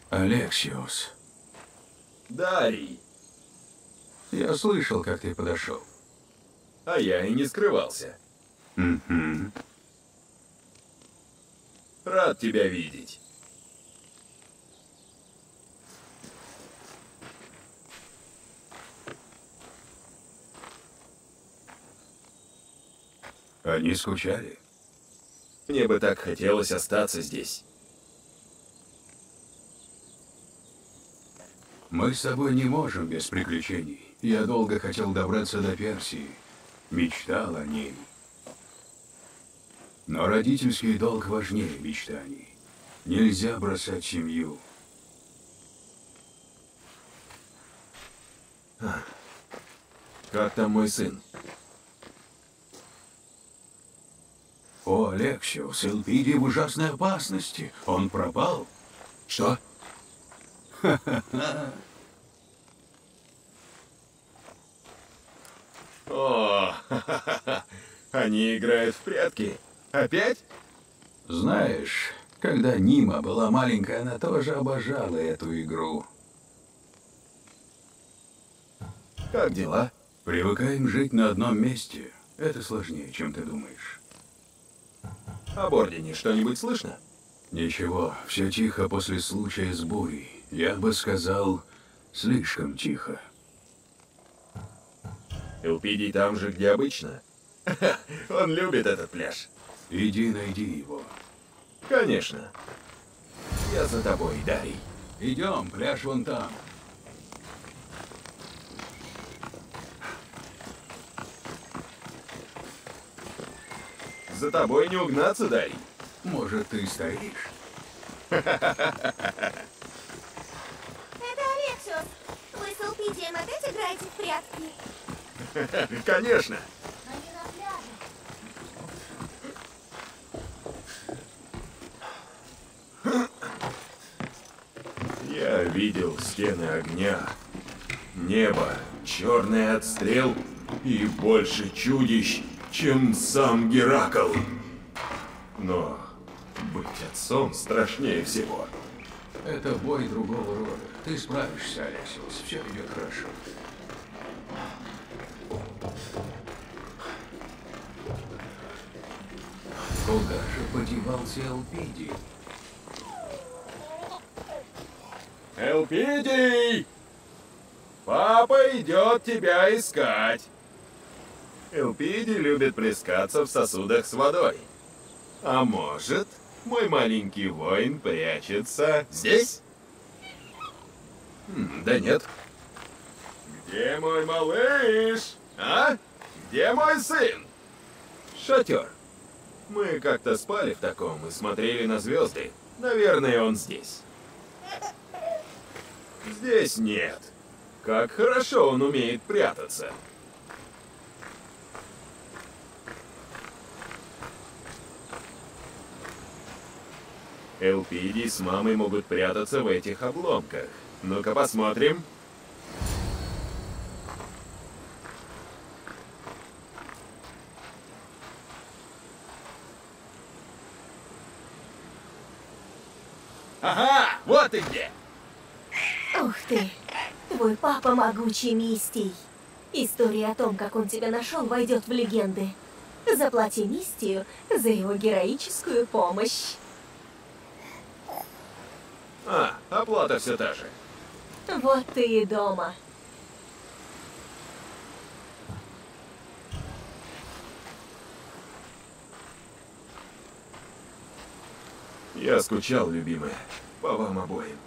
Алексиус, Дарий. я слышал, как ты подошел. А я и не скрывался. Угу. Рад тебя видеть. Они скучали. Мне бы так хотелось остаться здесь. Мы с тобой не можем без приключений. Я долго хотел добраться до Персии. Мечтал о ней. Но родительский долг важнее мечтаний. Нельзя бросать семью. Как там мой сын? О, Алексиус, Элпиди в ужасной опасности. Он пропал. Что? О, они играют в прятки. Опять? Знаешь, когда Нима была маленькая, она тоже обожала эту игру. Как дела? Привыкаем жить на одном месте. Это сложнее, чем ты думаешь. Об Ордене что-нибудь слышно? Ничего, все тихо после случая с бурей. Я бы сказал, слишком тихо. Элпидий там же, где обычно. Он любит этот пляж. Иди найди его. Конечно. Я за тобой, Дарий. Идем, пляж вон там. За тобой не угнаться, Дарий. Может, ты стоишь? Элпидием опять играете в прятки? Конечно. Они на пляже. Я видел стены огня, небо, черное от стрел и больше чудищ, чем сам Геракл. Но быть отцом страшнее всего. Это бой другого рода. Ты справишься, Алексиус. Все идет хорошо. Куда же подевался Элпидий? Элпидий! Папа идет тебя искать. Элпидий любит плескаться в сосудах с водой. А может, мой маленький воин прячется здесь? Да нет. Где мой малыш? А? Где мой сын? Шатер. Мы как-то спали в таком и смотрели на звезды. Наверное, он здесь. Здесь нет. Как хорошо он умеет прятаться. Элпиди с мамой могут прятаться в этих обломках. Ну-ка посмотрим. Ага, вот и где. Ух ты, твой папа могучий Мистий. История о том, как он тебя нашел, войдет в легенды. Заплати Мистию за его героическую помощь. А, оплата все та же. Вот ты и дома. Я скучал, любимая, по вам обоим.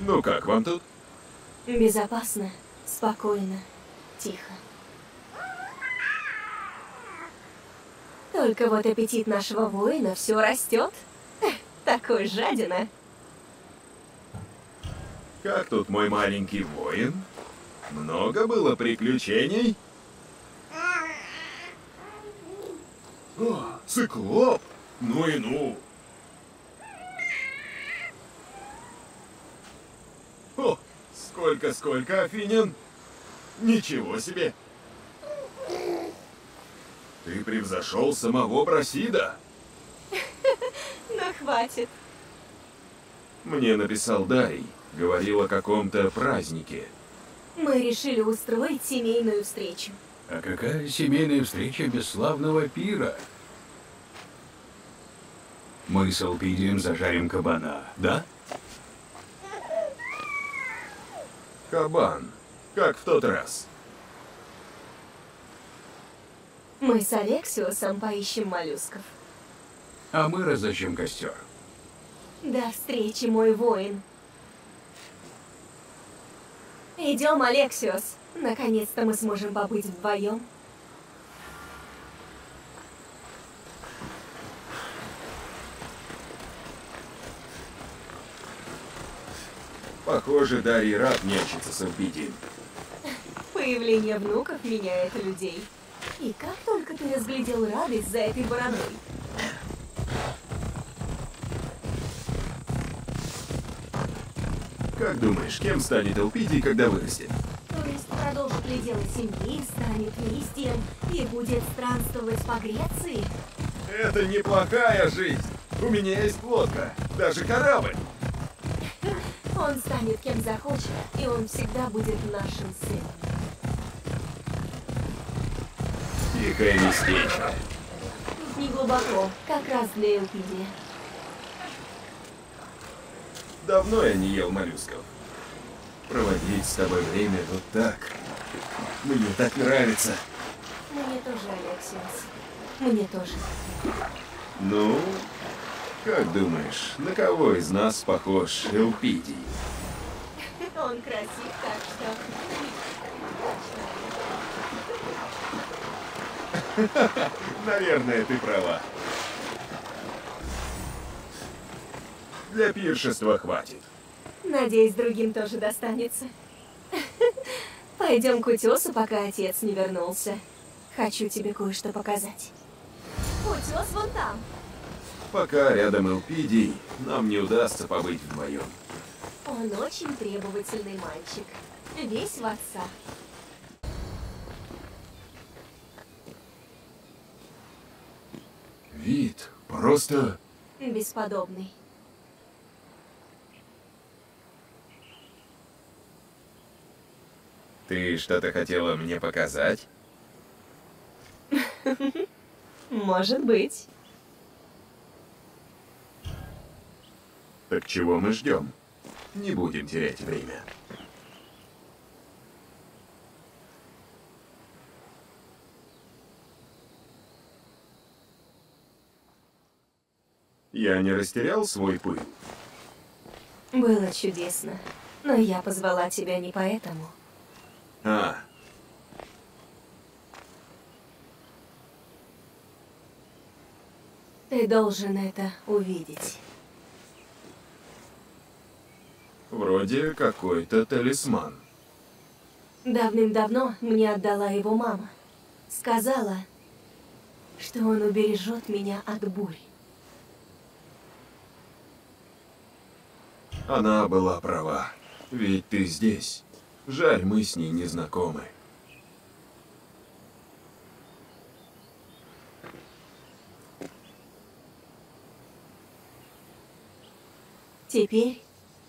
Ну как вам тут? Безопасно, спокойно, тихо. Только вот аппетит нашего воина все растет. Такой жадина. Как тут мой маленький воин? Много было приключений? О, циклоп! Ну и ну! О, сколько-сколько, Афинин! Ничего себе! Ты превзошел самого Брасида! Но хватит. Мне написал Дарий, говорил о каком-то празднике. Мы решили устроить семейную встречу. А какая семейная встреча без славного пира? Мы с Алпидием зажарим кабана, да? Кабан, как в тот раз. Мы с Алексиусом поищем моллюсков. А мы разожжем костер. До встречи, мой воин. Идем, Алексиус. Наконец-то мы сможем побыть вдвоем. Похоже, Дарий рад нянчиться с Элпидием. Появление внуков меняет людей. И как только ты разглядел радость за этой бородой. Как думаешь, кем станет Элпидий, когда вырастет? То есть продолжит дело семьи, станет листьем и будет странствовать по Греции? Это неплохая жизнь. У меня есть лодка, даже корабль. Он станет кем захочет, и он всегда будет нашим сыном. Тихое местечко. Не глубоко, как раз для Элпидия. Давно я не ел моллюсков. Проводить с тобой время вот так. Мне так нравится. Мне тоже, Алексиус. Мне тоже. Ну, как думаешь, на кого из нас похож Элпидий? Он красив, так что... Наверное, ты права. Для пиршества хватит. Надеюсь, другим тоже достанется. Пойдем к утесу, пока отец не вернулся. Хочу тебе кое-что показать. Утес вон там. Пока рядом Элпидий, нам не удастся побыть вдвоем. Он очень требовательный мальчик. Весь в отца. Вид просто... Бесподобный. Ты что-то хотела мне показать? Может быть. Так чего мы ждем? Не будем терять время. Я не растерял свой пыл? Было чудесно. Но я позвала тебя не поэтому. А, Ты должен это увидеть. вроде какой-то талисман. Давным-давно мне отдала его мама. Сказала, что он убережет меня от бурь. Она была права. Ведь ты здесь. Жаль, мы с ней не знакомы. Теперь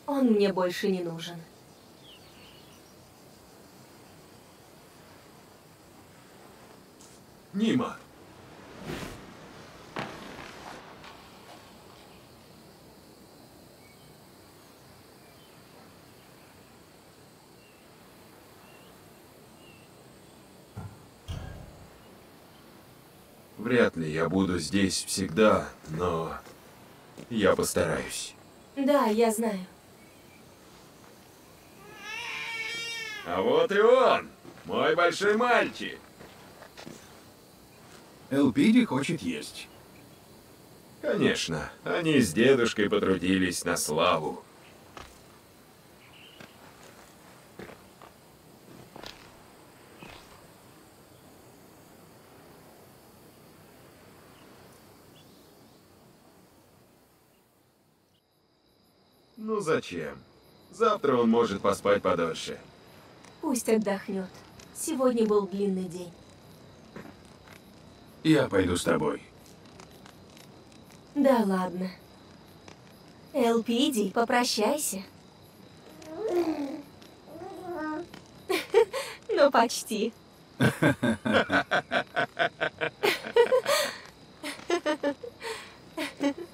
он мне больше не нужен. Нима, Вряд ли я буду здесь всегда, но я постараюсь. Да, я знаю. А вот и он, мой большой мальчик. Элпиди хочет есть. Конечно, они с дедушкой потрудились на славу. Зачем? Завтра он может поспать подольше. Пусть отдохнет. Сегодня был длинный день. Я пойду с тобой. Да ладно. Элпиди, попрощайся. Ну, почти.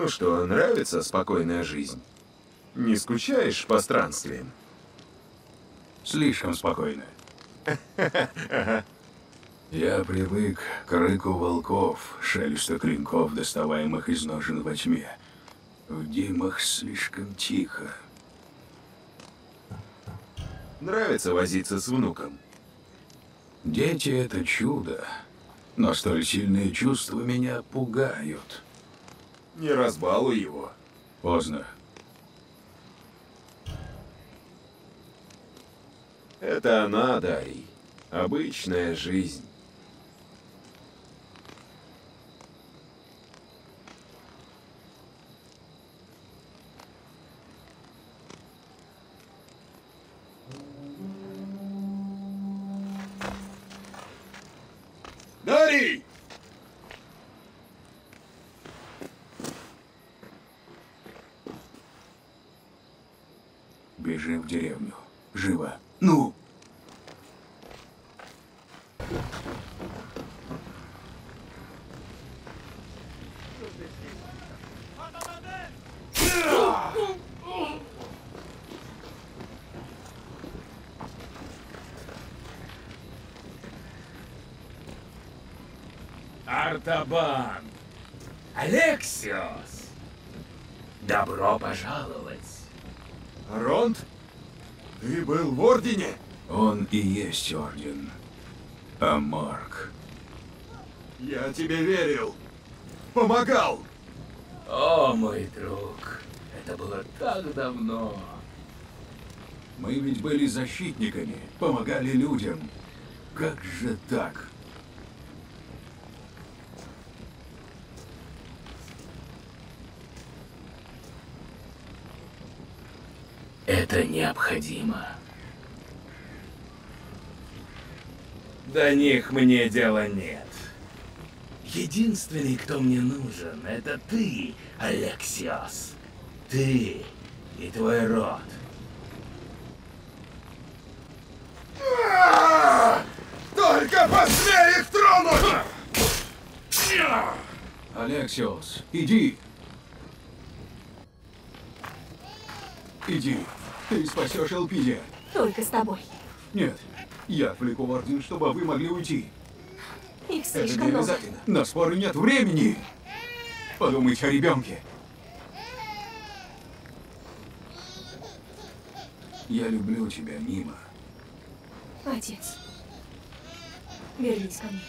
Ну что, нравится спокойная жизнь? Не скучаешь по странствиям? Слишком спокойно. Я привык к рыку волков, шелесту клинков, доставаемых из ножен во тьме. В димах слишком тихо. Нравится возиться с внуком? Дети — это чудо, но столь сильные чувства меня пугают. Не разбалуй его. Поздно. Это она, Дарий. Обычная жизнь. Артабан! Алексиос! Добро пожаловать! Ронд? Ты был в Ордене? Он и есть Орден. А Марк... Я тебе верил. Помогал. О, мой друг, это было так давно. Мы ведь были защитниками, помогали людям. Как же так? Это необходимо. До них мне дела нет. Единственный, кто мне нужен, это ты, Алексиос. Ты и твой род. Только посмей их тронуть! Алексиос, иди! Иди. Ты спасешь Элпидия. Только с тобой. Нет, я отвлеку Орден, чтобы вы могли уйти. Их Это слишком не много. обязательно. На споры нет времени. Подумайте о ребенке. Я люблю тебя, Нима. Отец. Вернись ко мне.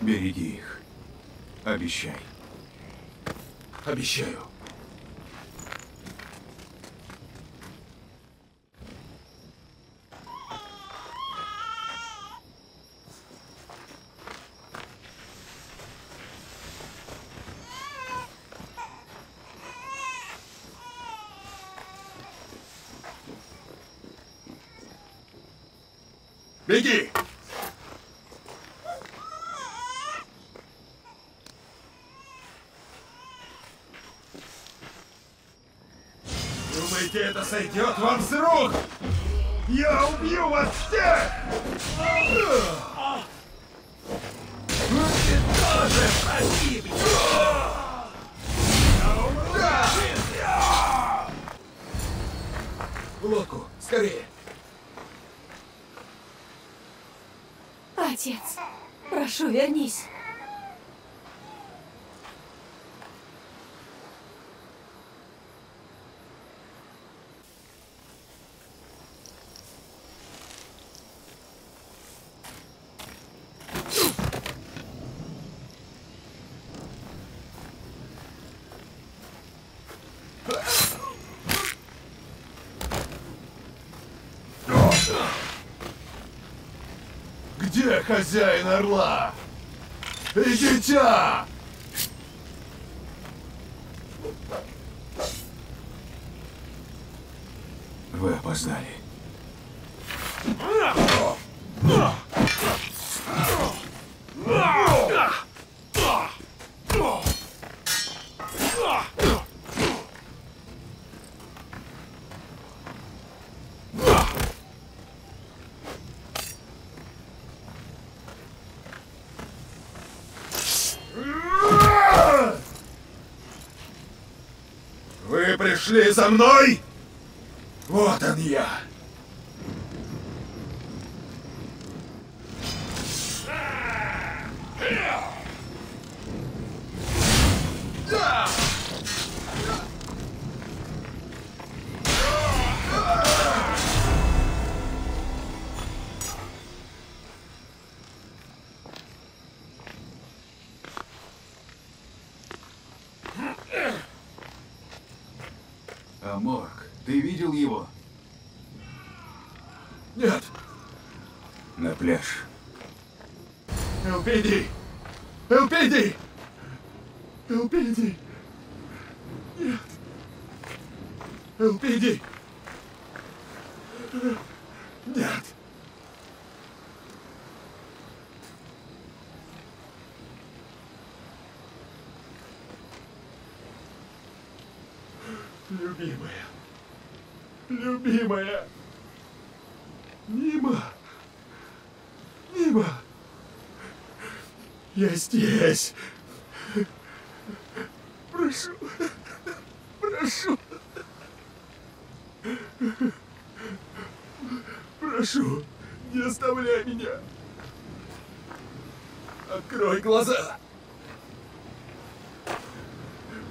Береги их. Обещай. Обещаю. Беги! Думаете, это сойдет вам с хозяин орла? И дитя! Пришли за мной? Вот он я. Аморг, ты видел его? Нет. На пляж. Элпиди! Элпиди! Элпиди! Нет. Элпиди! Нет. Любимая. Любимая. Нима. Нима. Я здесь. Прошу. Прошу. Прошу, не оставляй меня. Открой глаза.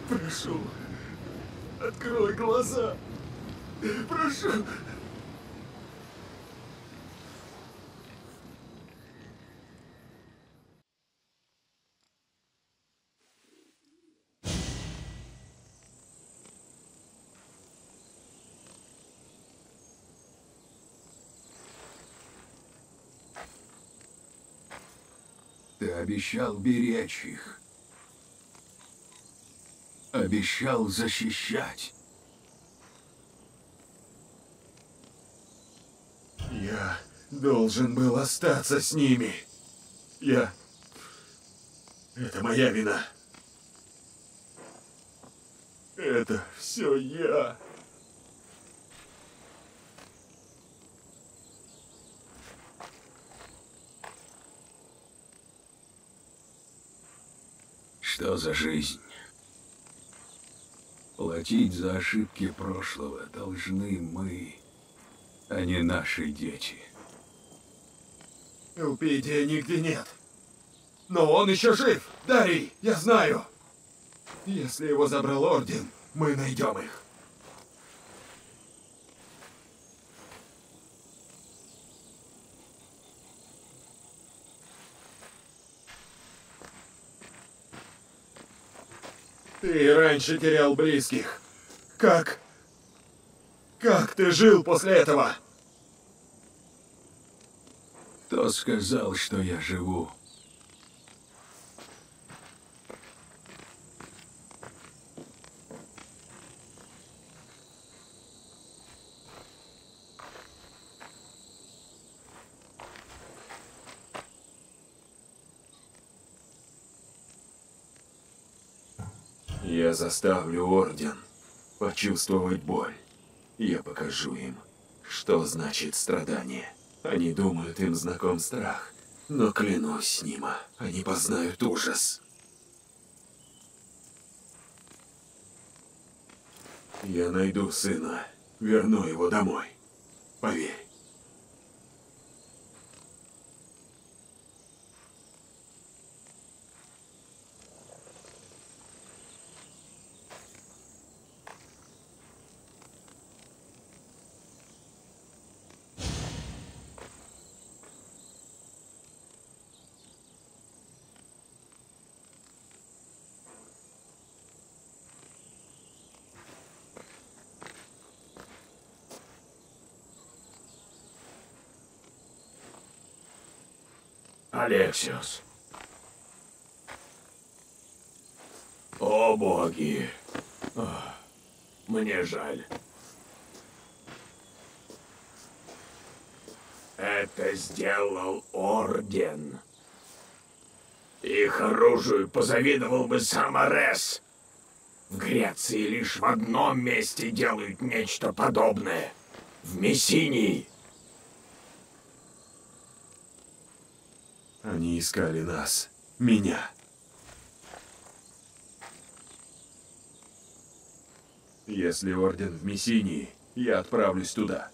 Прошу. Открой глаза. Прошу. Ты обещал беречь их. Обещал защищать. Я должен был остаться с ними. Я... Это моя вина. Это все я. Что за жизнь? Платить за ошибки прошлого должны мы, а не наши дети. Элпидия нигде нет. Но он еще жив, Дарий, я знаю. Если его забрал Орден, мы найдем их. Ты раньше терял близких. Как? Как ты жил после этого? Кто сказал, что я живу? Заставлю Орден почувствовать боль. Я покажу им, что значит страдание. Они думают, им знаком страх. Но клянусь, Нима, они познают ужас. Я найду сына, верну его домой. Поверь. Алексиус. О, боги. Мне жаль. Это сделал Орден. Их оружию позавидовал бы сам Арес. В Греции лишь в одном месте делают нечто подобное. В Мессинии. Они искали нас. Меня. Если Орден в Мессинии, я отправлюсь туда.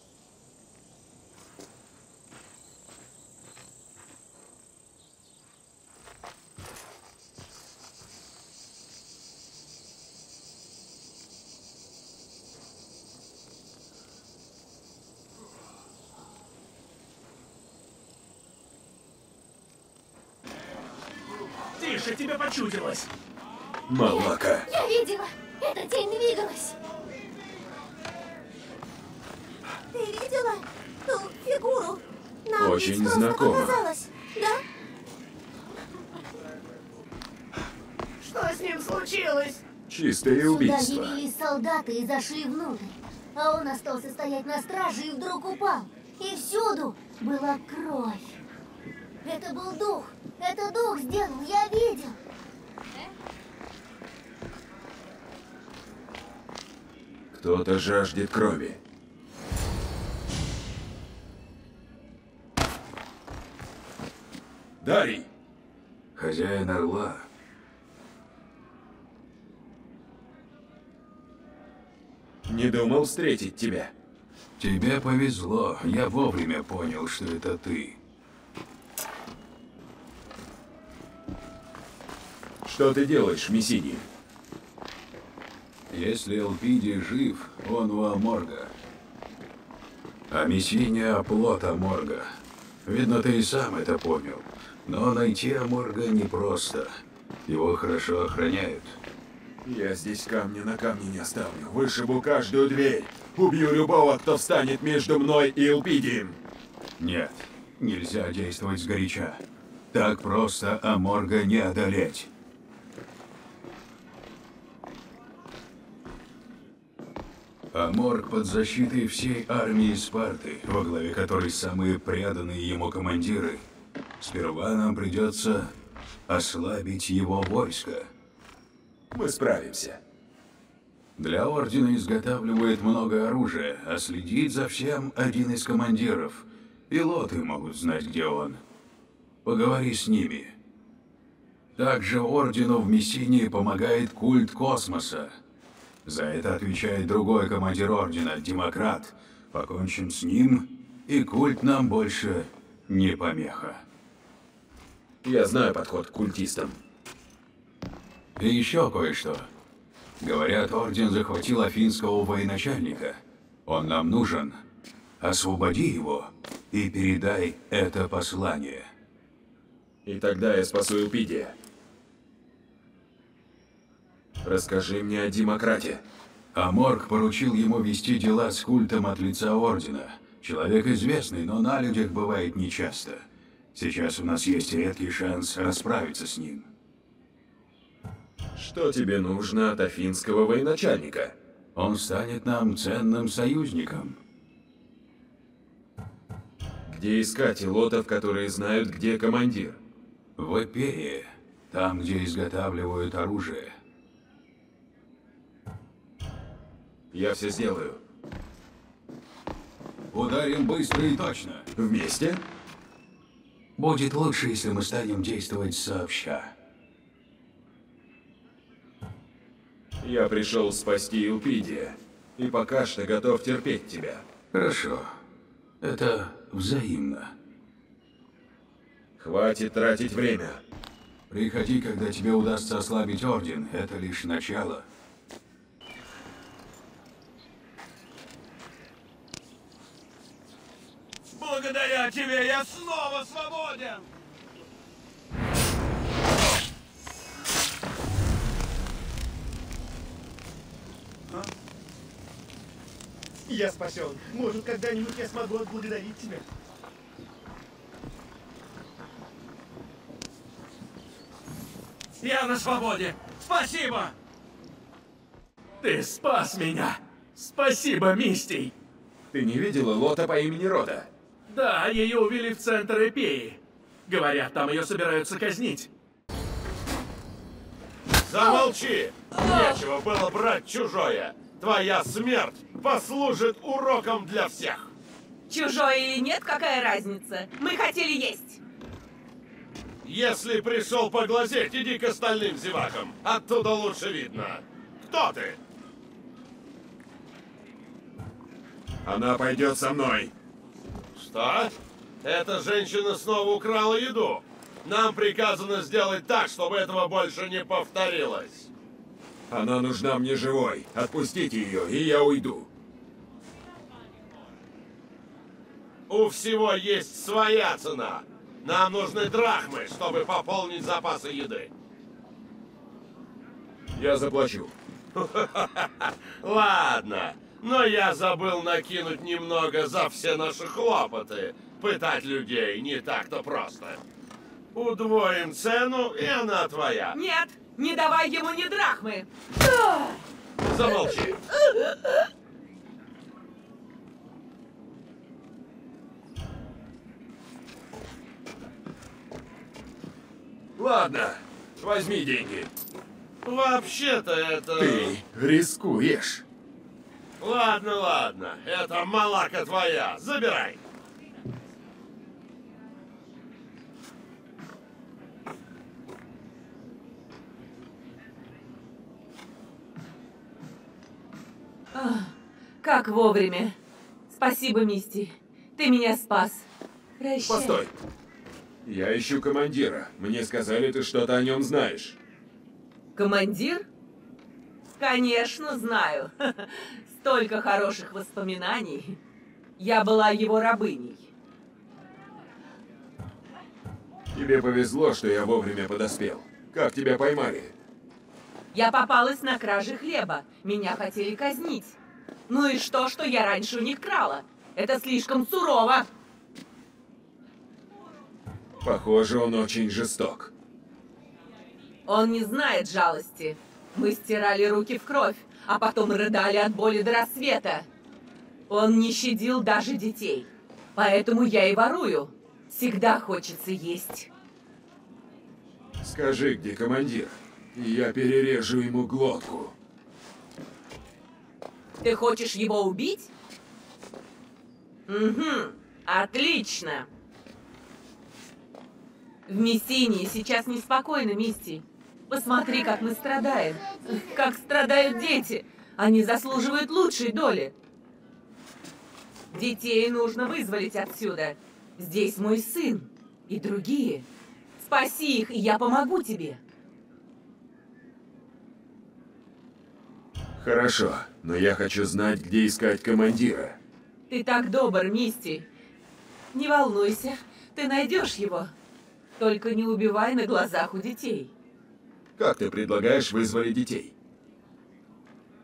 Тише, тебе почудилось. Малака. Я видела! Эта тень двигалась! Ты видела ту фигуру? Нам Очень знакомо. показалось, да? Что с ним случилось? Чистое Сюда убийство. явились солдаты и зашли внутрь. А он остался стоять на страже и вдруг упал. И всюду была кровь. Это был дух. Это дух сделал, я видел. Кто-то жаждет крови. Дарий! Хозяин Орла. Не думал встретить тебя. Тебе повезло. Я вовремя понял, что это ты. Что ты делаешь, Мессини? Если Элпиди жив, он у Аморга. А Мессиния – оплот Аморга. Видно, ты и сам это понял. Но найти Аморга непросто. Его хорошо охраняют. Я здесь камня на камне не оставлю. Вышибу каждую дверь. Убью любого, кто встанет между мной и Элпидием. Нет, нельзя действовать сгоряча. Так просто Аморга не одолеть. Аморг под защитой всей армии Спарты, во главе которой самые преданные ему командиры. Сперва нам придется ослабить его войско. Мы справимся. Для Ордена изготавливает много оружия, а следит за всем один из командиров. И лоты могут знать, где он. Поговори с ними. Также Ордену в Мессинии помогает культ космоса. За это отвечает другой командир Ордена, Демократ. Покончим с ним, и культ нам больше не помеха. Я знаю подход к культистам. И еще кое-что. Говорят, Орден захватил афинского военачальника. Он нам нужен. Освободи его и передай это послание. И тогда я спасу Элпидия. Расскажи мне о демократе. Аморг поручил ему вести дела с культом от лица Ордена. Человек известный, но на людях бывает нечасто. Сейчас у нас есть редкий шанс расправиться с ним. Что тебе нужно от афинского военачальника? Он станет нам ценным союзником. Где искать лотов, которые знают, где командир? В Эпее, там, где изготавливают оружие. Я все сделаю. Ударим быстро и точно. Вместе? Будет лучше, если мы станем действовать сообща. Я пришел спасти Элпидия. И пока что готов терпеть тебя. Хорошо. Это взаимно. Хватит тратить время. Приходи, когда тебе удастся ослабить Орден. Это лишь начало. Благодаря тебе я снова свободен! Я спасен. Может, когда-нибудь я смогу отблагодарить тебя. Я на свободе! Спасибо! Ты спас меня! Спасибо, Мистей! Ты не видела лота по имени Рота? Да, ее увели в центр Эпеи. Говорят, там ее собираются казнить. Замолчи! Нечего было брать чужое! Твоя смерть послужит уроком для всех! Чужое или нет, какая разница? Мы хотели есть. Если пришел поглазеть, иди к остальным зевакам. Оттуда лучше видно. Кто ты? Она пойдет со мной. Что? Эта женщина снова украла еду. Нам приказано сделать так, чтобы этого больше не повторилось. Она нужна мне живой. Отпустите ее, и я уйду. У всего есть своя цена. Нам нужны драхмы, чтобы пополнить запасы еды. Я заплачу. Ладно, но я забыл накинуть немного за все наши хлопоты. Пытать людей не так-то просто. Удвоим цену, и она твоя. Нет, не давай ему ни драхмы. Замолчи. Ладно, возьми деньги. Вообще-то это... Ты рискуешь. Ладно, ладно. Это малака твоя. Забирай. Ах, как вовремя. Спасибо, Мисти. Ты меня спас. Прощай. Постой. Я ищу командира. Мне сказали, ты что-то о нем знаешь. Командир? Конечно, знаю. Столько хороших воспоминаний. Я была его рабыней. Тебе повезло, что я вовремя подоспел. Как тебя поймали? Я попалась на краже хлеба. Меня хотели казнить. Ну и что, что я раньше у них крала? Это слишком сурово. Похоже, он очень жесток. Он не знает жалости. Мы стирали руки в кровь, а потом рыдали от боли до рассвета. Он не щадил даже детей. Поэтому я и ворую. Всегда хочется есть. Скажи, где командир, и я перережу ему глотку. Ты хочешь его убить? Угу, отлично. В Мессинии сейчас неспокойно, Мисти. Посмотри, как мы страдаем. Как страдают дети. Они заслуживают лучшей доли. Детей нужно вызволить отсюда. Здесь мой сын и другие. Спаси их, и я помогу тебе. Хорошо, но я хочу знать, где искать командира. Ты так добр, Мисти. Не волнуйся, ты найдешь его. Только не убивай на глазах у детей. Как ты предлагаешь вызволить детей?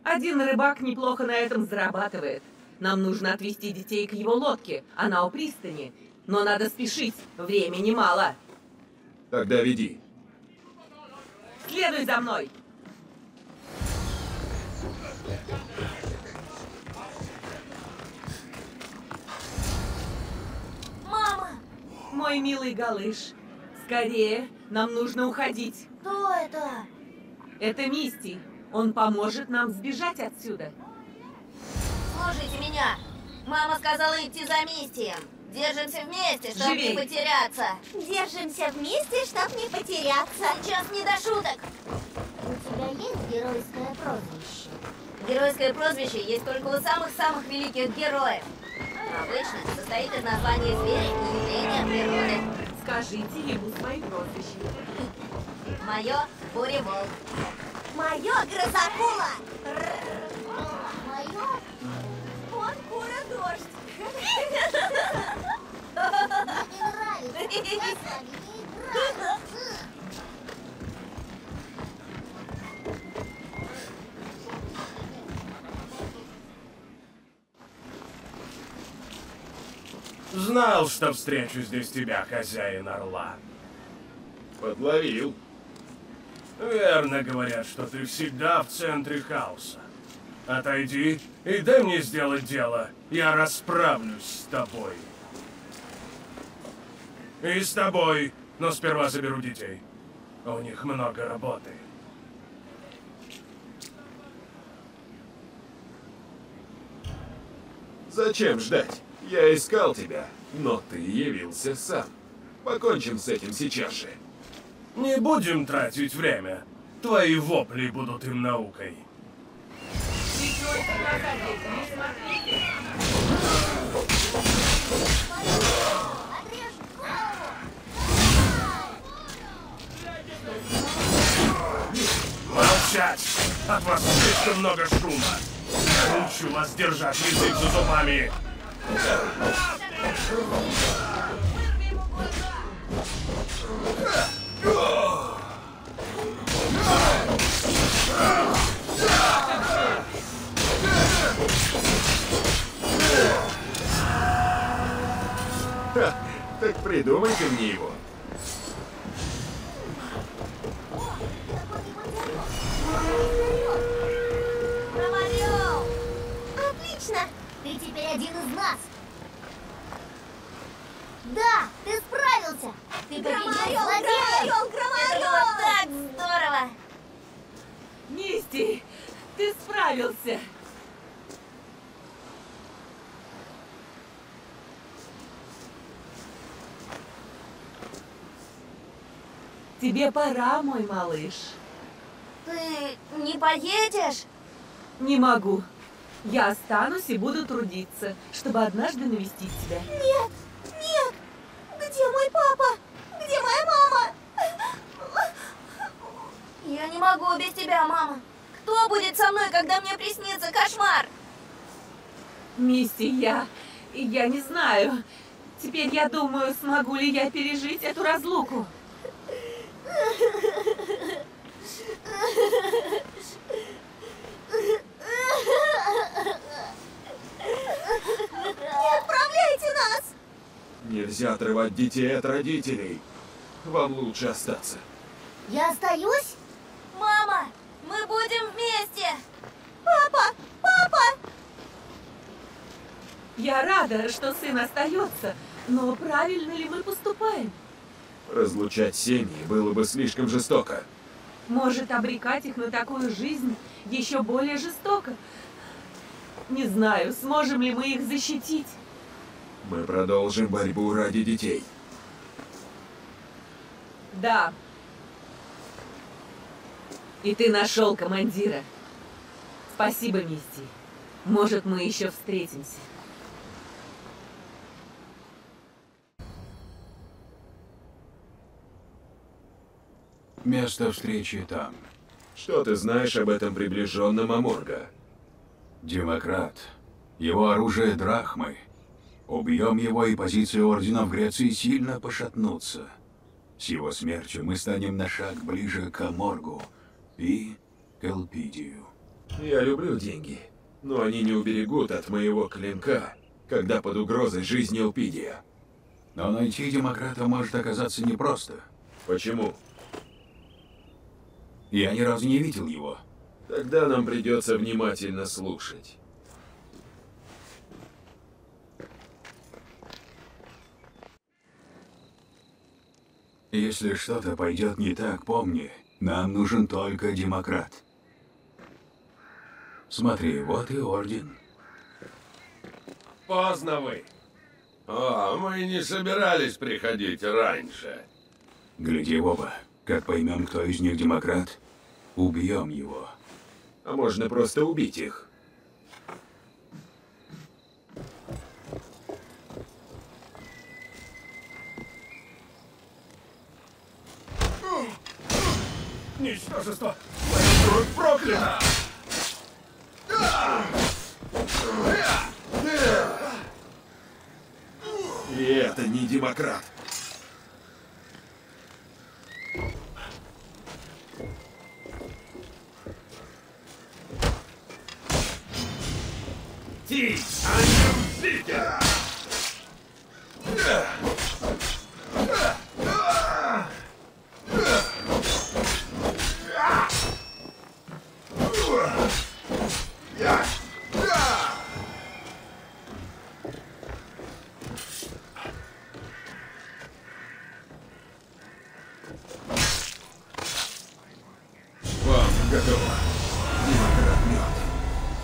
Один рыбак неплохо на этом зарабатывает. Нам нужно отвезти детей к его лодке. Она у пристани. Но надо спешить. Времени мало. Тогда веди. Следуй за мной. Мама! Мой милый Галыш, скорее, нам нужно уходить. Кто это? Это Мисти. Он поможет нам сбежать отсюда. Слушайте меня. Мама сказала идти за Мистием. Держимся вместе, чтобы Живей. не потеряться. Держимся вместе, чтобы не потеряться. Сейчас не до шуток. У тебя есть геройское прозвище? Геройское прозвище есть только у самых-самых великих героев. Обычно состоит из названия зверя и явления природы. Скажите ему свои прозвища. Мое буреволк. Мое грозакула. Мое вот кура дождь. Мне не нравится. Знал, что встречу здесь тебя, хозяин Орла. Подловил. Верно говорят, что ты всегда в центре хаоса. Отойди и дай мне сделать дело. Я расправлюсь с тобой. И с тобой, но сперва заберу детей. У них много работы. Зачем ждать? Я искал тебя, но ты явился сам. Покончим с этим сейчас же. Не будем тратить время. Твои вопли будут им наукой. Молчать! От вас слишком много шума. Я научу вас держать язык за зубами. Ха, так придумайте мне его. Проморел! Один из нас! Да, ты справился! Ты победил было так здорово! Мисти, ты справился. Тебе пора, мой малыш. Ты не поедешь? Не могу. Я останусь и буду трудиться, чтобы однажды навестить тебя. Нет! Нет! Где мой папа? Где моя мама? Я не могу без тебя, мама. Кто будет со мной, когда мне приснится кошмар? Мисти, я... я не знаю. Теперь я думаю, смогу ли я пережить эту разлуку. Не отправляйте нас! Нельзя отрывать детей от родителей. Вам лучше остаться. Я остаюсь? Мама, мы будем вместе! Папа! Папа! Я рада, что сын остается, но правильно ли мы поступаем? Разлучать семьи было бы слишком жестоко. Может, обрекать их на такую жизнь еще более жестоко? Не знаю, сможем ли мы их защитить. Мы продолжим борьбу ради детей. Да. И ты нашел командира. Спасибо, Мисти. Может, мы еще встретимся. Место встречи там. Что ты знаешь об этом приближенном Аморга? Демократ. Его оружие драхмы. Убьем его, и позиции Ордена в Греции сильно пошатнутся. С его смертью мы станем на шаг ближе к Аморгу и к Элпидию. Я люблю деньги, но они не уберегут от моего клинка, когда под угрозой жизни Элпидия. Но найти демократа может оказаться непросто. Почему? Я ни разу не видел его. Тогда нам придется внимательно слушать. Если что-то пойдет не так, помни, нам нужен только демократ. Смотри, вот и орден. Поздно вы. О, мы не собирались приходить раньше. Гляди в оба. Как поймем, кто из них демократ, убьем его. А можно просто убить их. Ничтожество! Моя кровь проклята! И это не демократ. Yeah!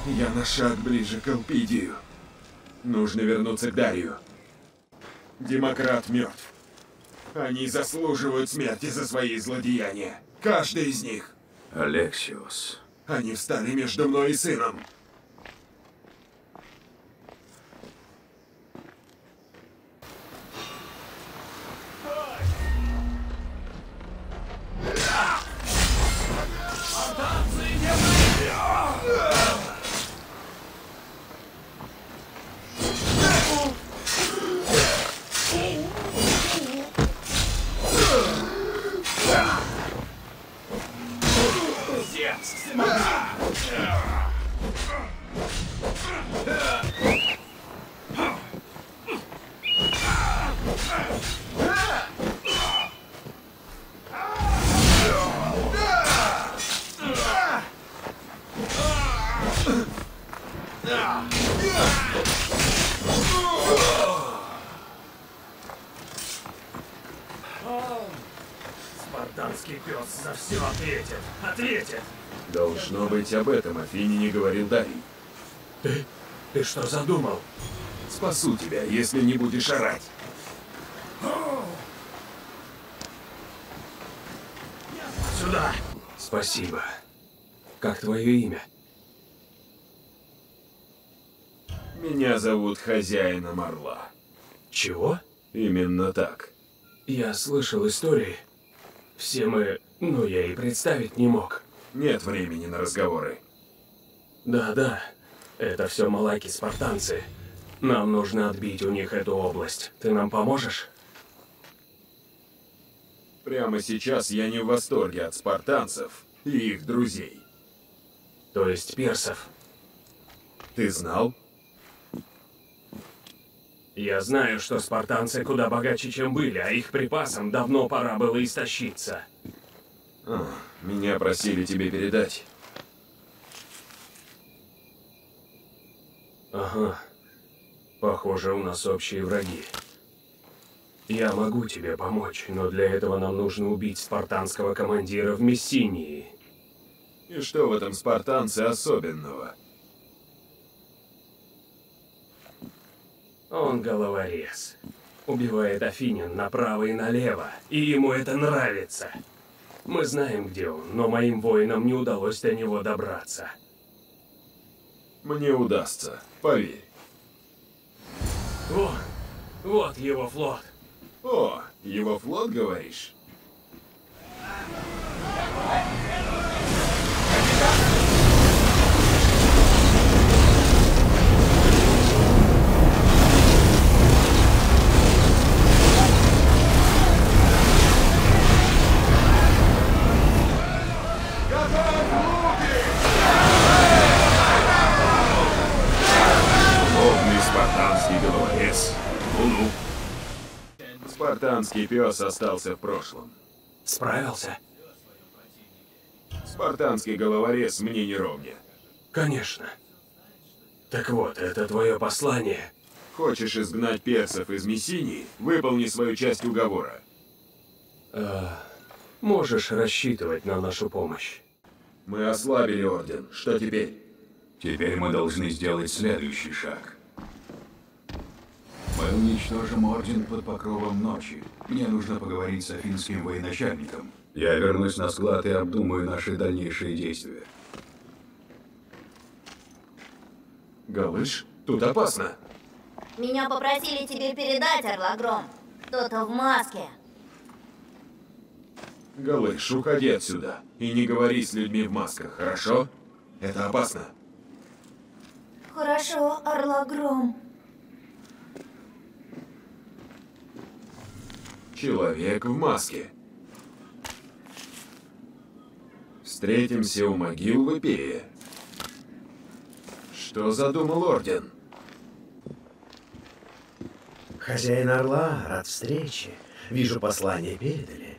Я на шаг ближе к Элпидию. Нужно вернуться к Дарью. Демократ мертв. Они заслуживают смерти за свои злодеяния. Каждый из них. Алексиус. Они встали между мной и сыном. Быть, об этом Афине не говорил Дарий. Ты? Ты что задумал? Спасу тебя, если не будешь орать. Сюда. Спасибо. Как твое имя? Меня зовут Хозяином Орла. Чего? Именно так. Я слышал истории. Все мы... Ну, я и представить не мог. Нет времени на разговоры. Да-да, это все малаки-спартанцы. Нам нужно отбить у них эту область. Ты нам поможешь? Прямо сейчас я не в восторге от спартанцев и их друзей. То есть персов? Ты знал? Я знаю, что спартанцы куда богаче, чем были, а их припасам давно пора было истощиться. Меня просили тебе передать. Ага. Похоже, у нас общие враги. Я могу тебе помочь, но для этого нам нужно убить спартанского командира в Мессинии. И что в этом спартанце особенного? Он головорез. Убивает Афинин направо и налево, и ему это нравится. Мы знаем, где он, но моим воинам не удалось до него добраться. Мне удастся, поверь. Вот, вот его флот. О, его флот, говоришь? Спартанский пес остался в прошлом. Справился? Спартанский головорез мне не ровня. Конечно. Так вот, это твое послание. Хочешь изгнать персов из Мессинии? Выполни свою часть уговора. А, можешь рассчитывать на нашу помощь. Мы ослабили Орден. Что теперь? Теперь мы должны сделать следующий шаг. Мы уничтожим Орден под покровом ночи. Мне нужно поговорить с афинским военачальником. Я вернусь на склад и обдумаю наши дальнейшие действия. Галыш, тут опасно. Меня попросили тебе передать, Орлагром. Кто-то в маске. Галыш, уходи отсюда. И не говори с людьми в масках, хорошо? Это опасно. Хорошо, Орлагром. Человек в маске. Встретимся у могил в Эпее. Что задумал Орден? Хозяин Орла, рад встрече. Вижу, послание передали.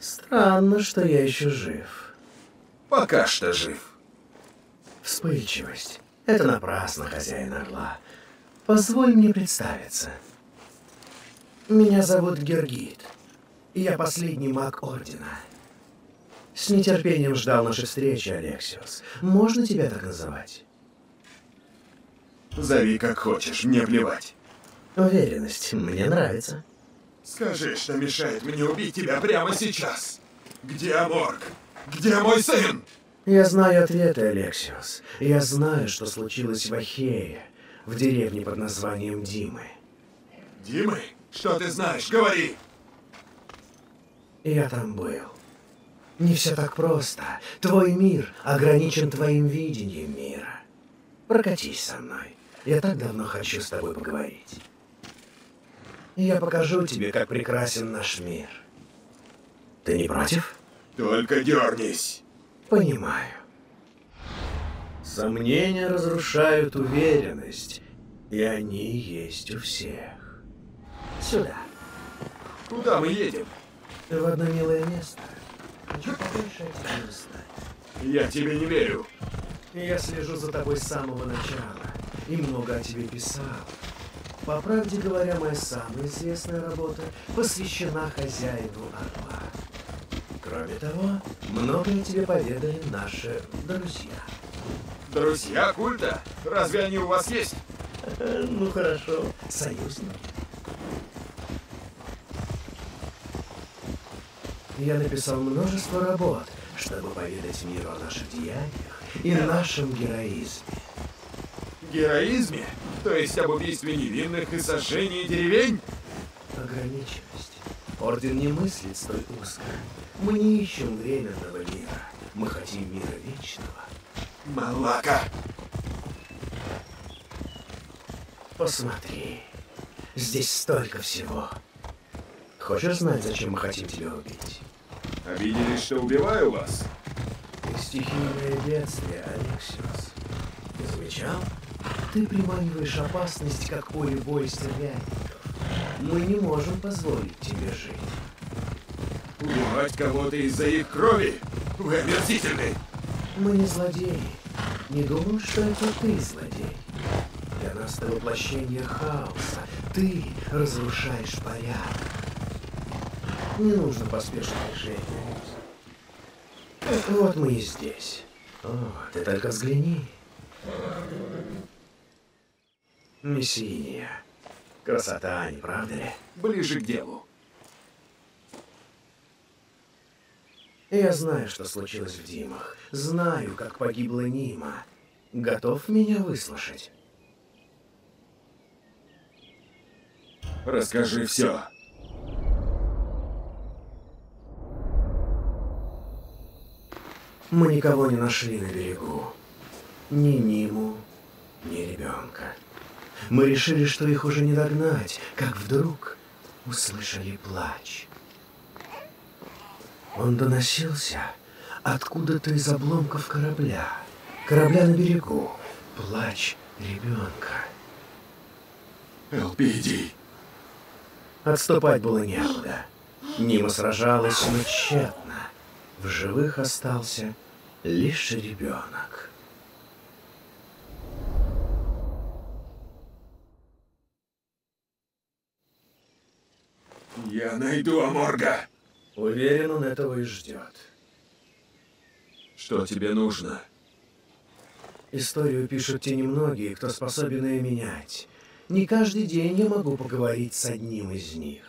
Странно, что я еще жив. Пока что жив. Вспыльчивость. Это напрасно, хозяин Орла. Позволь мне представиться. Меня зовут Гергит. Я последний маг Ордена. С нетерпением ждал нашей встречи, Алексиос. Можно тебя так называть? Зови как хочешь, мне плевать. Уверенность мне нравится. Скажи, что мешает мне убить тебя прямо сейчас. Где Аморг? Где мой сын? Я знаю ответы, Алексиос. Я знаю, что случилось в Ахее, в деревне под названием Димы. Димы? Что ты знаешь? Говори! Я там был. Не все так просто. Твой мир ограничен твоим видением мира. Прокатись со мной. Я так давно хочу с тобой поговорить. Я покажу тебе, как прекрасен наш мир. Ты не против? Только дернись. Понимаю. Сомнения разрушают уверенность, и они есть у всех. Сюда. Куда мы едем? В одно милое место. Хочу побольше о тебе узнать. Я тебе не верю. Я слежу за тобой с самого начала. и много о тебе писал. По правде говоря, моя самая известная работа посвящена хозяину Орла. Кроме того, многое тебе поведали наши друзья. Друзья культа? Разве они у вас есть? Ну хорошо, союзники. Я написал множество работ, чтобы поведать миру о наших деяниях и нашем героизме. Героизме? То есть об убийстве невинных и сожжении деревень? Ограниченность. Орден не мыслит столь узко. Мы не ищем временного мира. Мы хотим мира вечного. Малака! Посмотри. Здесь столько всего. Хочешь знать, зачем мы хотим тебя убить? Обиделись, что убиваю вас? Ты стихийное бедствие, Алексиус. Ты замечал? Ты приманиваешь опасность, как поле боя стервятников. Мы не можем позволить тебе жить. Убивать кого-то из-за их крови? Вы омерзительны! Мы не злодеи. Не думаю, что это ты злодей. Для нас ты воплощение хаоса. Ты разрушаешь порядок. Не нужно поспешных решений. Вот мы и здесь. О, ты только взгляни. Мессия. Красота, не правда ли? Ближе к делу. Я знаю, что случилось в Димах. Знаю, как погибла Нима. Готов меня выслушать? Расскажи все. Мы никого не нашли на берегу. Ни Ниму, ни ребенка. Мы решили, что их уже не догнать, как вдруг услышали плач. Он доносился откуда-то из обломков корабля. Корабля на берегу. Плач ребенка. Элпиди. Отступать было некуда. Нима сражалась, но тщетно. В живых остался лишь ребенок. Я найду Аморга. Уверен, он этого и ждет. Что тебе нужно? Историю пишут те немногие, кто способен ее менять. Не каждый день я могу поговорить с одним из них.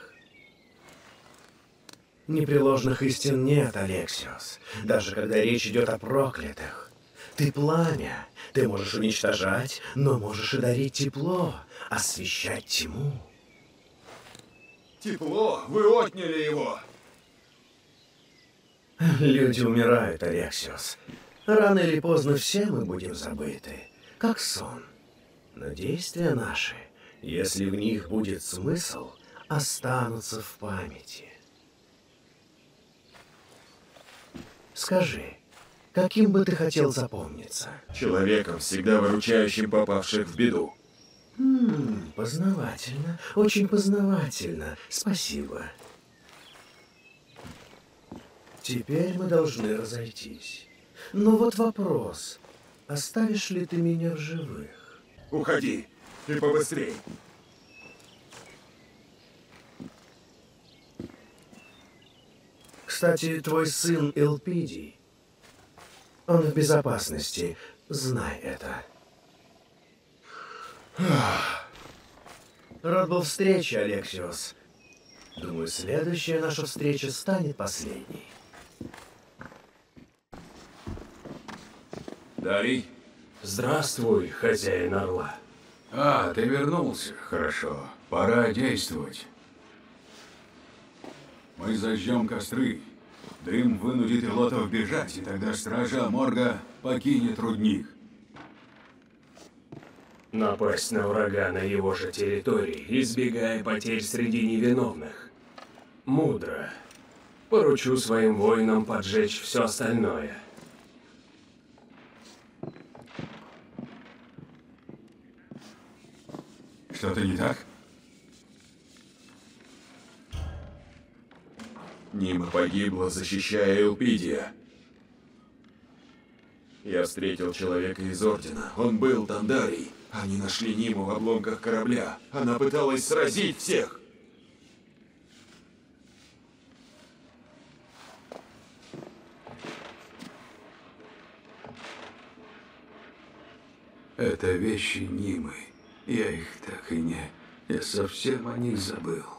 Непреложных истин нет, Алексиос. Даже когда речь идет о проклятых. Ты пламя. Ты можешь уничтожать, но можешь и дарить тепло, освещать тьму. Тепло? Вы отняли его! Люди умирают, Алексиос. Рано или поздно все мы будем забыты, как сон. Но действия наши, если в них будет смысл, останутся в памяти. Скажи, каким бы ты хотел запомниться? Человеком, всегда выручающим попавших в беду. М, познавательно, очень познавательно. Спасибо. Теперь мы должны разойтись. Но вот вопрос. Оставишь ли ты меня в живых? Уходи. И побыстрей. Кстати, твой сын Элпидий. Он в безопасности. Знай это. Рад был встрече, Алексиос. Думаю, следующая наша встреча станет последней. Дарий? Здравствуй, хозяин Орла. А, ты вернулся. Хорошо. Пора действовать. Мы зажжем костры. Дым вынудит Илотов бежать, и тогда стража Морга покинет рудник. Напасть на врага на его же территории, избегая потерь среди невиновных. Мудро. Поручу своим воинам поджечь все остальное. Что-то не так? Нима погибла, защищая Элпидия. Я встретил человека из Ордена. Он был Тандарий. Они нашли Ниму в обломках корабля. Она пыталась сразить всех. Это вещи Нимы. Я их так и не... Я совсем о них забыл.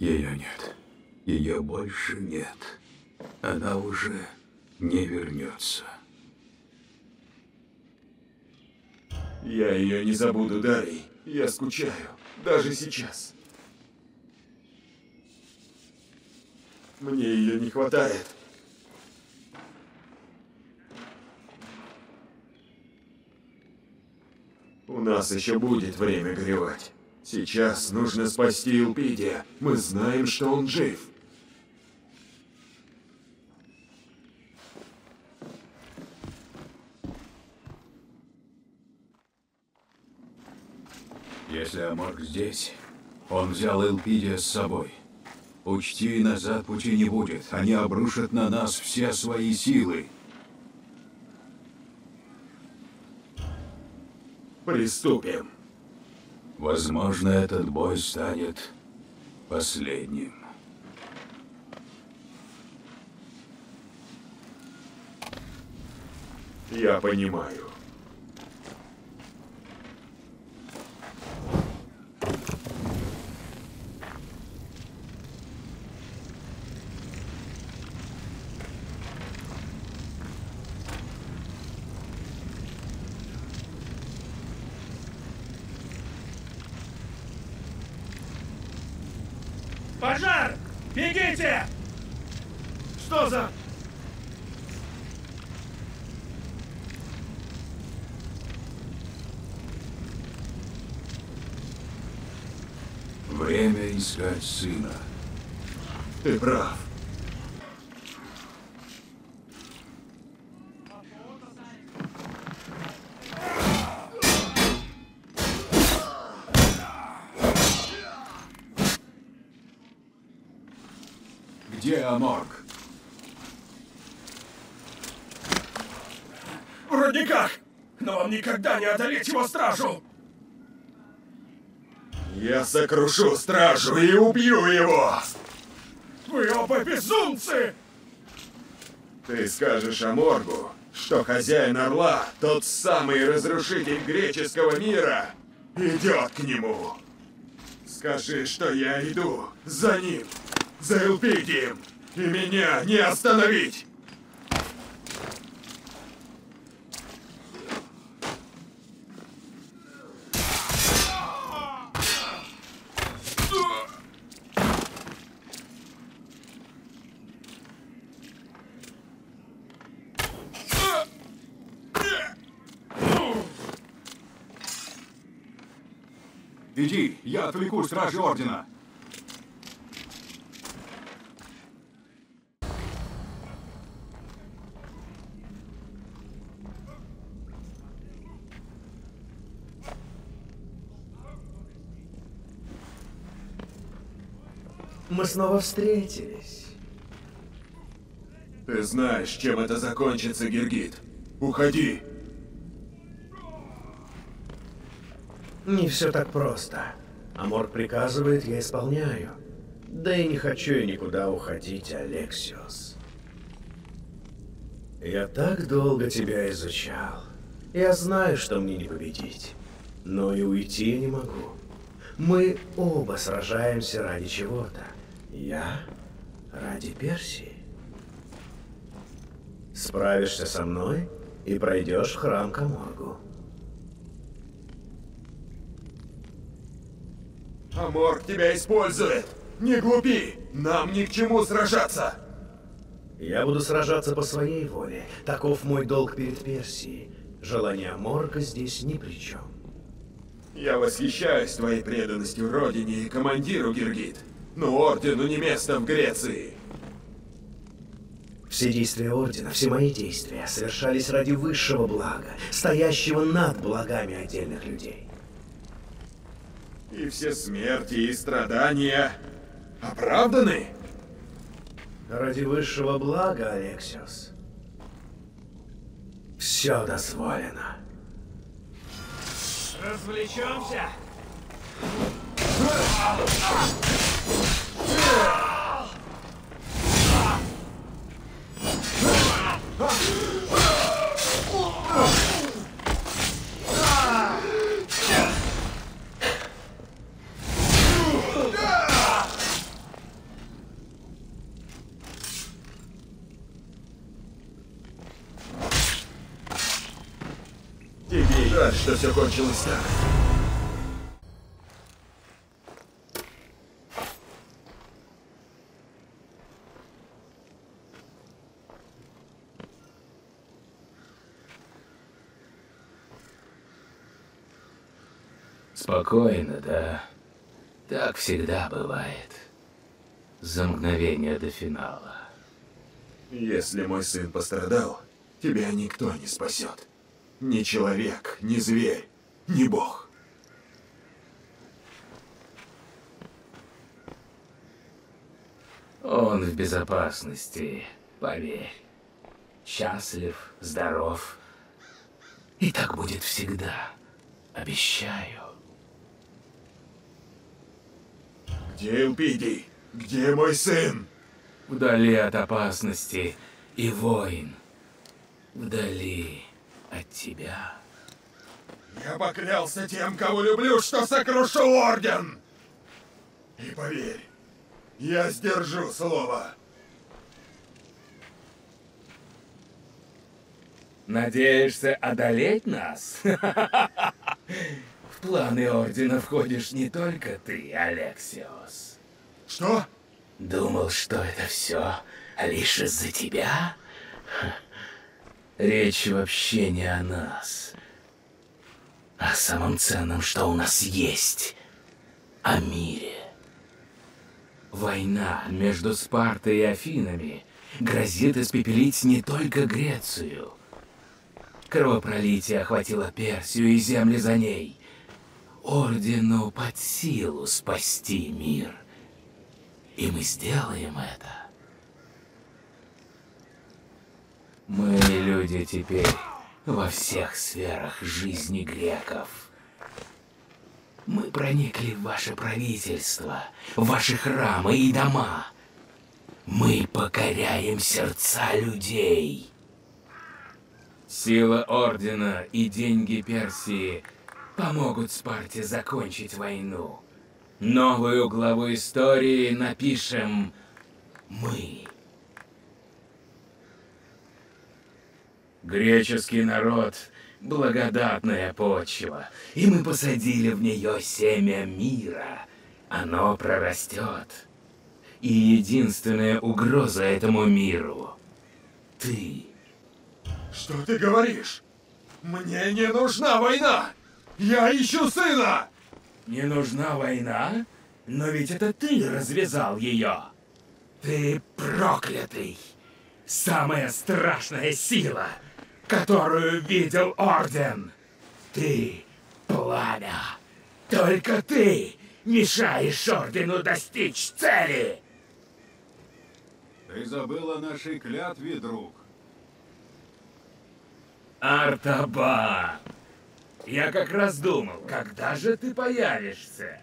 Ее нет. Ее больше нет. Она уже не вернется. Я ее не забуду, Дарий. Я скучаю. Даже сейчас. Мне ее не хватает. У нас еще будет время горевать. Сейчас нужно спасти Илпидия. Мы знаем, что он жив. Если Аморг здесь, он взял Элпидия с собой. Учти, назад пути не будет. Они обрушат на нас все свои силы. Приступим. Возможно, этот бой станет последним. Я понимаю. Пожар! Бегите! Что за... Время искать сына. Ты прав. Где Аморг? В рудниках! Но вам никогда не одолеть его стражу! Я сокрушу стражу и убью его! Вы оба безумцы! Ты скажешь Аморгу, что хозяин Орла, тот самый разрушитель греческого мира, идет к нему. Скажи, что я иду за ним, за Элпидием, и меня не остановить! Иди, я отвлеку стражи Ордена. Мы снова встретились. Ты знаешь, чем это закончится, Гергит. Уходи. Не все так просто. Амор приказывает, я исполняю. Да и не хочу я никуда уходить, Алексиос. Я так долго тебя изучал. Я знаю, что мне не победить. Но и уйти я не могу. Мы оба сражаемся ради чего-то. Я ради Персии. Справишься со мной и пройдешь в храм Каморгу. Аморг тебя использует! Не глупи! Нам ни к чему сражаться! Я буду сражаться по своей воле. Таков мой долг перед Персией. Желание Аморга здесь ни при чем. Я восхищаюсь твоей преданностью родине и командиру, Гергит. Но ордену не место в Греции. Все действия Ордена, все мои действия совершались ради высшего блага, стоящего над благами отдельных людей. И все смерти и страдания оправданы? Ради высшего блага, Алексиос. Все дозволено. Развлечемся? Тебе жаль, что все кончилось так. Спокойно, да? Так всегда бывает. За мгновение до финала. Если мой сын пострадал, тебя никто не спасет. Ни человек, ни зверь, ни бог. Он в безопасности, поверь. Счастлив, здоров. И так будет всегда. Обещаю. Где Элпидий? Где мой сын? Вдали от опасности и войн. Вдали от тебя. Я поклялся тем, кого люблю, что сокрушу Орден! И поверь, я сдержу слово. Надеешься одолеть нас? В планы Ордена входишь не только ты, Алексиос. Что? Думал, что это все лишь из-за тебя? Ха. Речь вообще не о нас. О самом ценном, что у нас есть. О мире. Война между Спартой и Афинами грозит испепелить не только Грецию. Кровопролитие охватило Персию и земли за ней. Ордену под силу спасти мир. И мы сделаем это. Мы люди теперь во всех сферах жизни греков. Мы проникли в ваше правительство, в ваши храмы и дома. Мы покоряем сердца людей. Сила Ордена и деньги Персии помогут Спарте закончить войну. Новую главу истории напишем мы. Греческий народ – благодатная почва, и мы посадили в нее семя мира. Оно прорастет. И единственная угроза этому миру – ты. Что ты говоришь? Мне не нужна война! Я ищу сына! Не нужна война? Но ведь это ты развязал ее. Ты проклятый. Самая страшная сила, которую видел Орден. Ты пламя. Только ты мешаешь Ордену достичь цели. Ты забыл о нашей клятве, друг. Артаба! Я как раз думал, когда же ты появишься?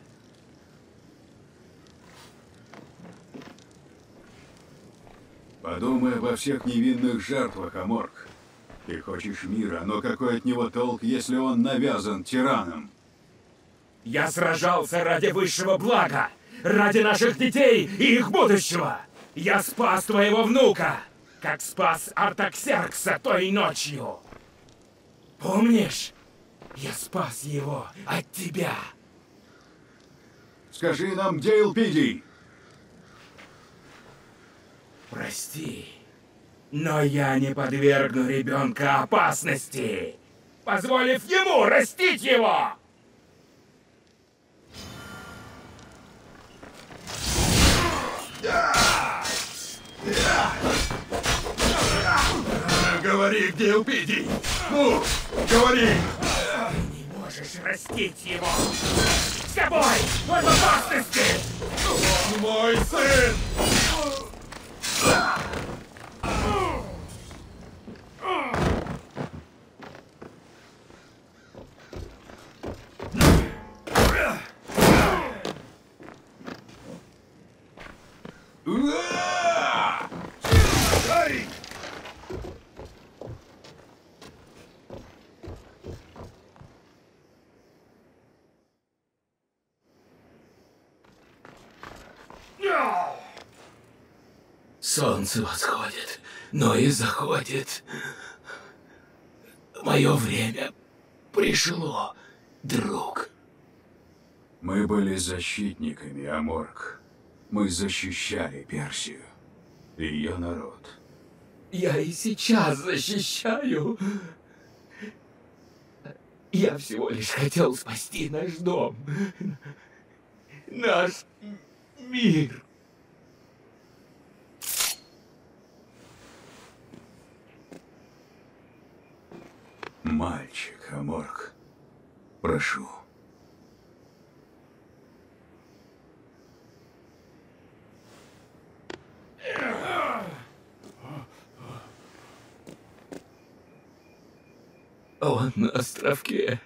Подумай обо всех невинных жертвах, Аморк. Ты хочешь мира, но какой от него толк, если он навязан тираном? Я сражался ради высшего блага, ради наших детей и их будущего. Я спас твоего внука, как спас Артаксеркса той ночью. Помнишь? Я спас его от тебя. Скажи нам, где Элпидий? Прости, но я не подвергну ребенка опасности, позволив ему растить его. Говори, где Элпидий! Ну, говори! Ты не можешь растить его. С тобой! Он в опасности! Он мой сын! Солнце восходит, но и заходит. Мое время пришло, друг. Мы были защитниками, Аморг. Мы защищали Персию. Ее народ. Я и сейчас защищаю. Я всего лишь хотел спасти наш дом. Наш мир. Мальчик, Аморг. Прошу. Он на островке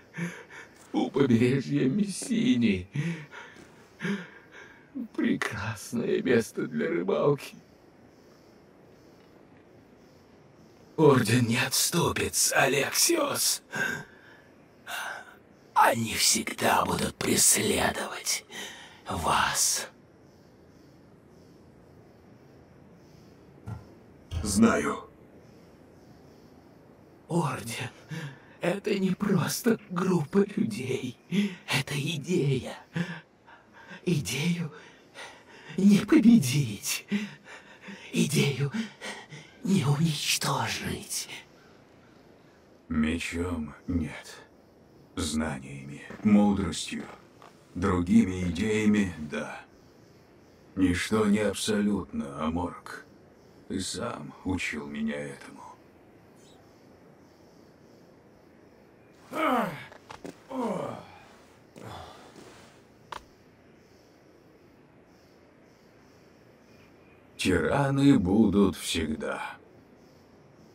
у побережья Мессини. Прекрасное место для рыбалки. Орден не отступит, Алексиос. Они всегда будут преследовать вас. Знаю. Орден — это не просто группа людей. Это идея. Идею не победить. Идею не уничтожить. Мечом нет. Знаниями, мудростью, другими идеями — да. Ничто не абсолютно, Аморг. Ты сам учил меня этому. Тираны будут всегда.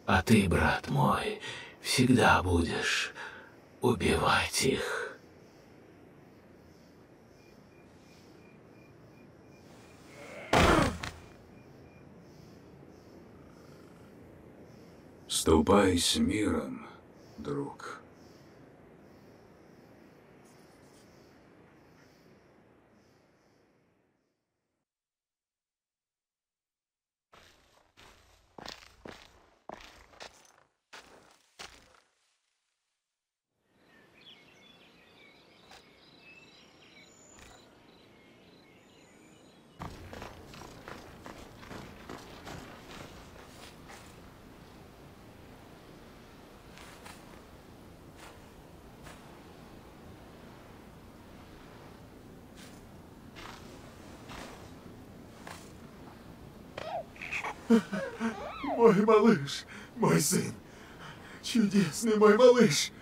А ты, брат мой, всегда будешь убивать их. Ступай с миром, друг. Мой малыш, мой сын. Чудесный мой малыш.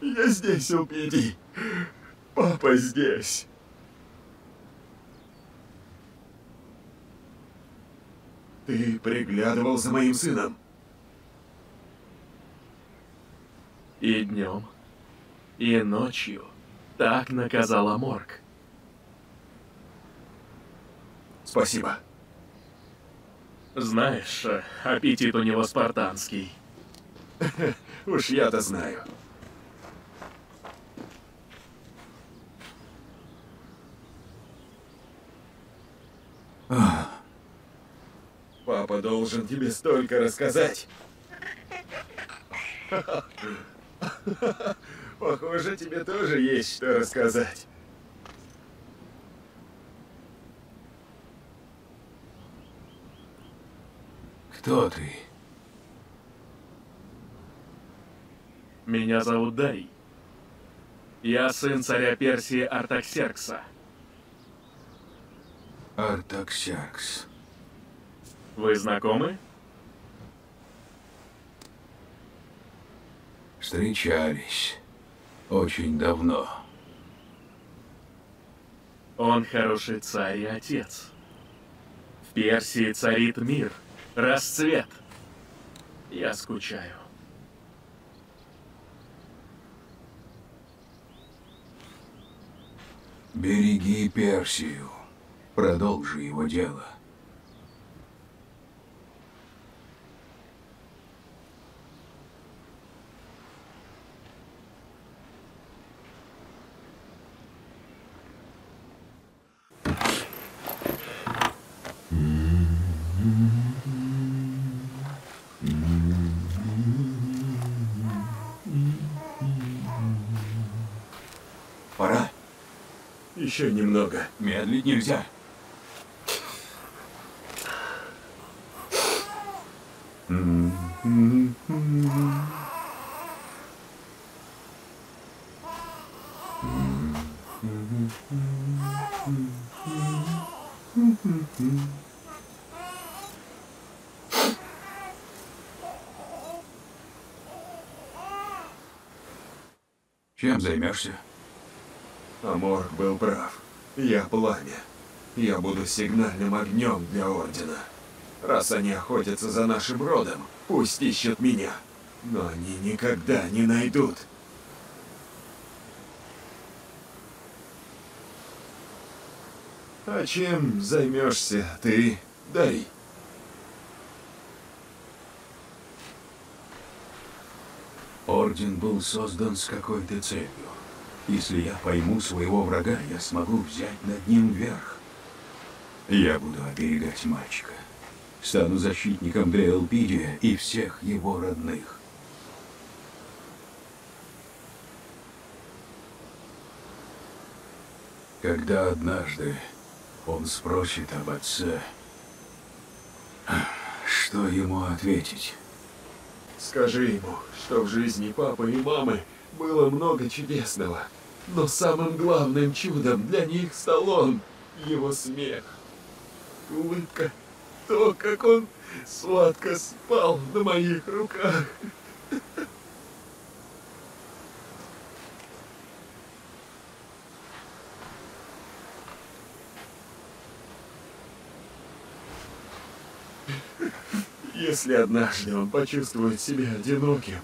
Я здесь, Элпидий. Папа здесь. Ты приглядывал за моим сыном? И днем, и ночью так наказала Морг. Спасибо. Знаешь, аппетит у него спартанский. Уж я-то знаю. Папа должен тебе столько рассказать. Похоже, тебе тоже есть что рассказать. Кто ты? Меня зовут Дарий. Я сын царя Персии Артаксеркса. Артаксеркс. Вы знакомы? Встречались. Очень давно. Он хороший царь и отец. В Персии царит мир, расцвет. Я скучаю. Береги Персию. Продолжи его дело. Еще немного. Медлить нельзя. Чем займешься? Амор был прав. Я пламя. Я буду сигнальным огнем для Ордена. Раз они охотятся за нашим родом, пусть ищут меня. Но они никогда не найдут. А чем займешься ты, Дарий? Орден был создан с какой-то целью. Если я пойму своего врага, я смогу взять над ним верх. Я буду оберегать мальчика. Стану защитником для Элпидия и всех его родных. Когда однажды он спросит об отце, что ему ответить? Скажи ему, что в жизни папы и мамы было много чудесного. Но самым главным чудом для них стал он, его смех. Улыбка, то, как он сладко спал на моих руках. Если однажды он почувствует себя одиноким,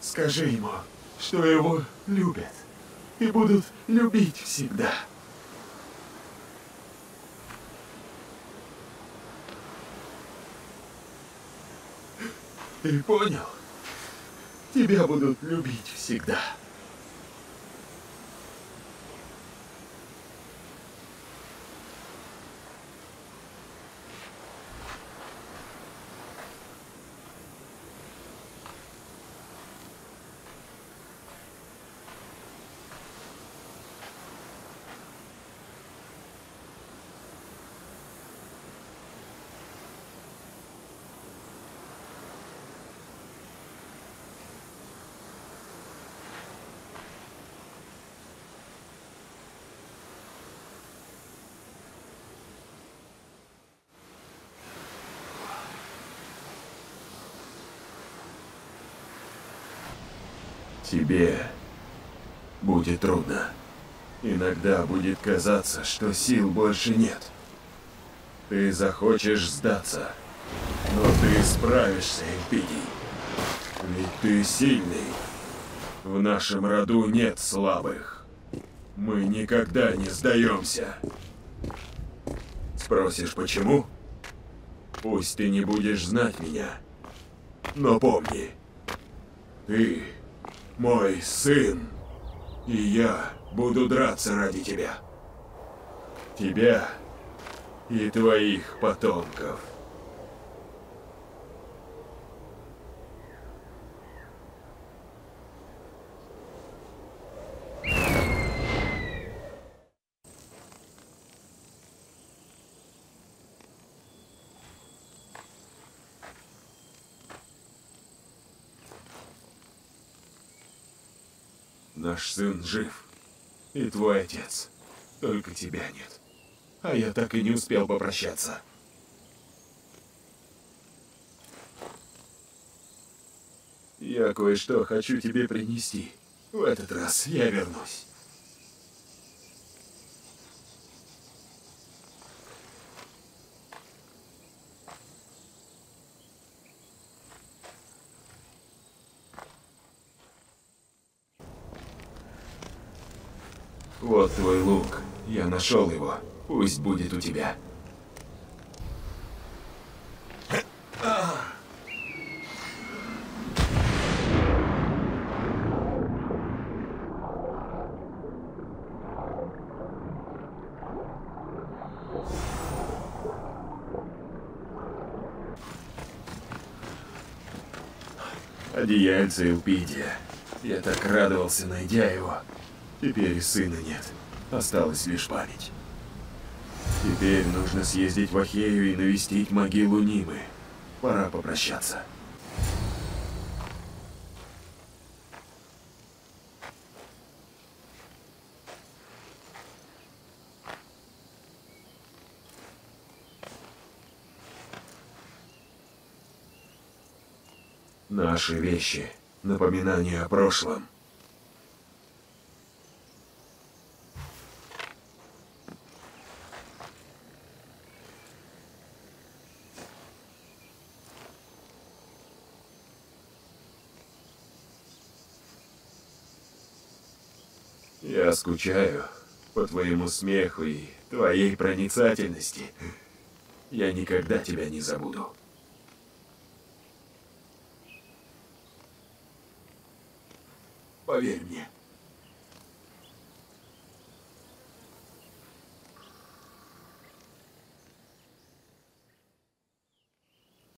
скажи ему, что его любят и будут любить всегда. Ты понял? Тебя будут любить всегда. Тебе будет трудно. Иногда будет казаться, что сил больше нет. Ты захочешь сдаться, но ты справишься, Эльпидий. Ведь ты сильный. В нашем роду нет слабых. Мы никогда не сдаемся. Спросишь, почему? Пусть ты не будешь знать меня, но помни, ты мой сын, и я буду драться ради тебя. Тебя и твоих потомков. Наш сын жив. И твой отец. Только тебя нет. А я так и не успел попрощаться. Я кое-что хочу тебе принести. В этот раз я вернусь. Вот твой лук. Я нашел его. Пусть будет у тебя. Одеяльце Элпидия. Я так радовался, найдя его. Теперь и сына нет. Осталась лишь память. Теперь нужно съездить в Ахею и навестить могилу Нимы. Пора попрощаться. Наши вещи. Напоминание о прошлом. Я скучаю по твоему смеху и твоей проницательности. Я никогда тебя не забуду. Поверь мне.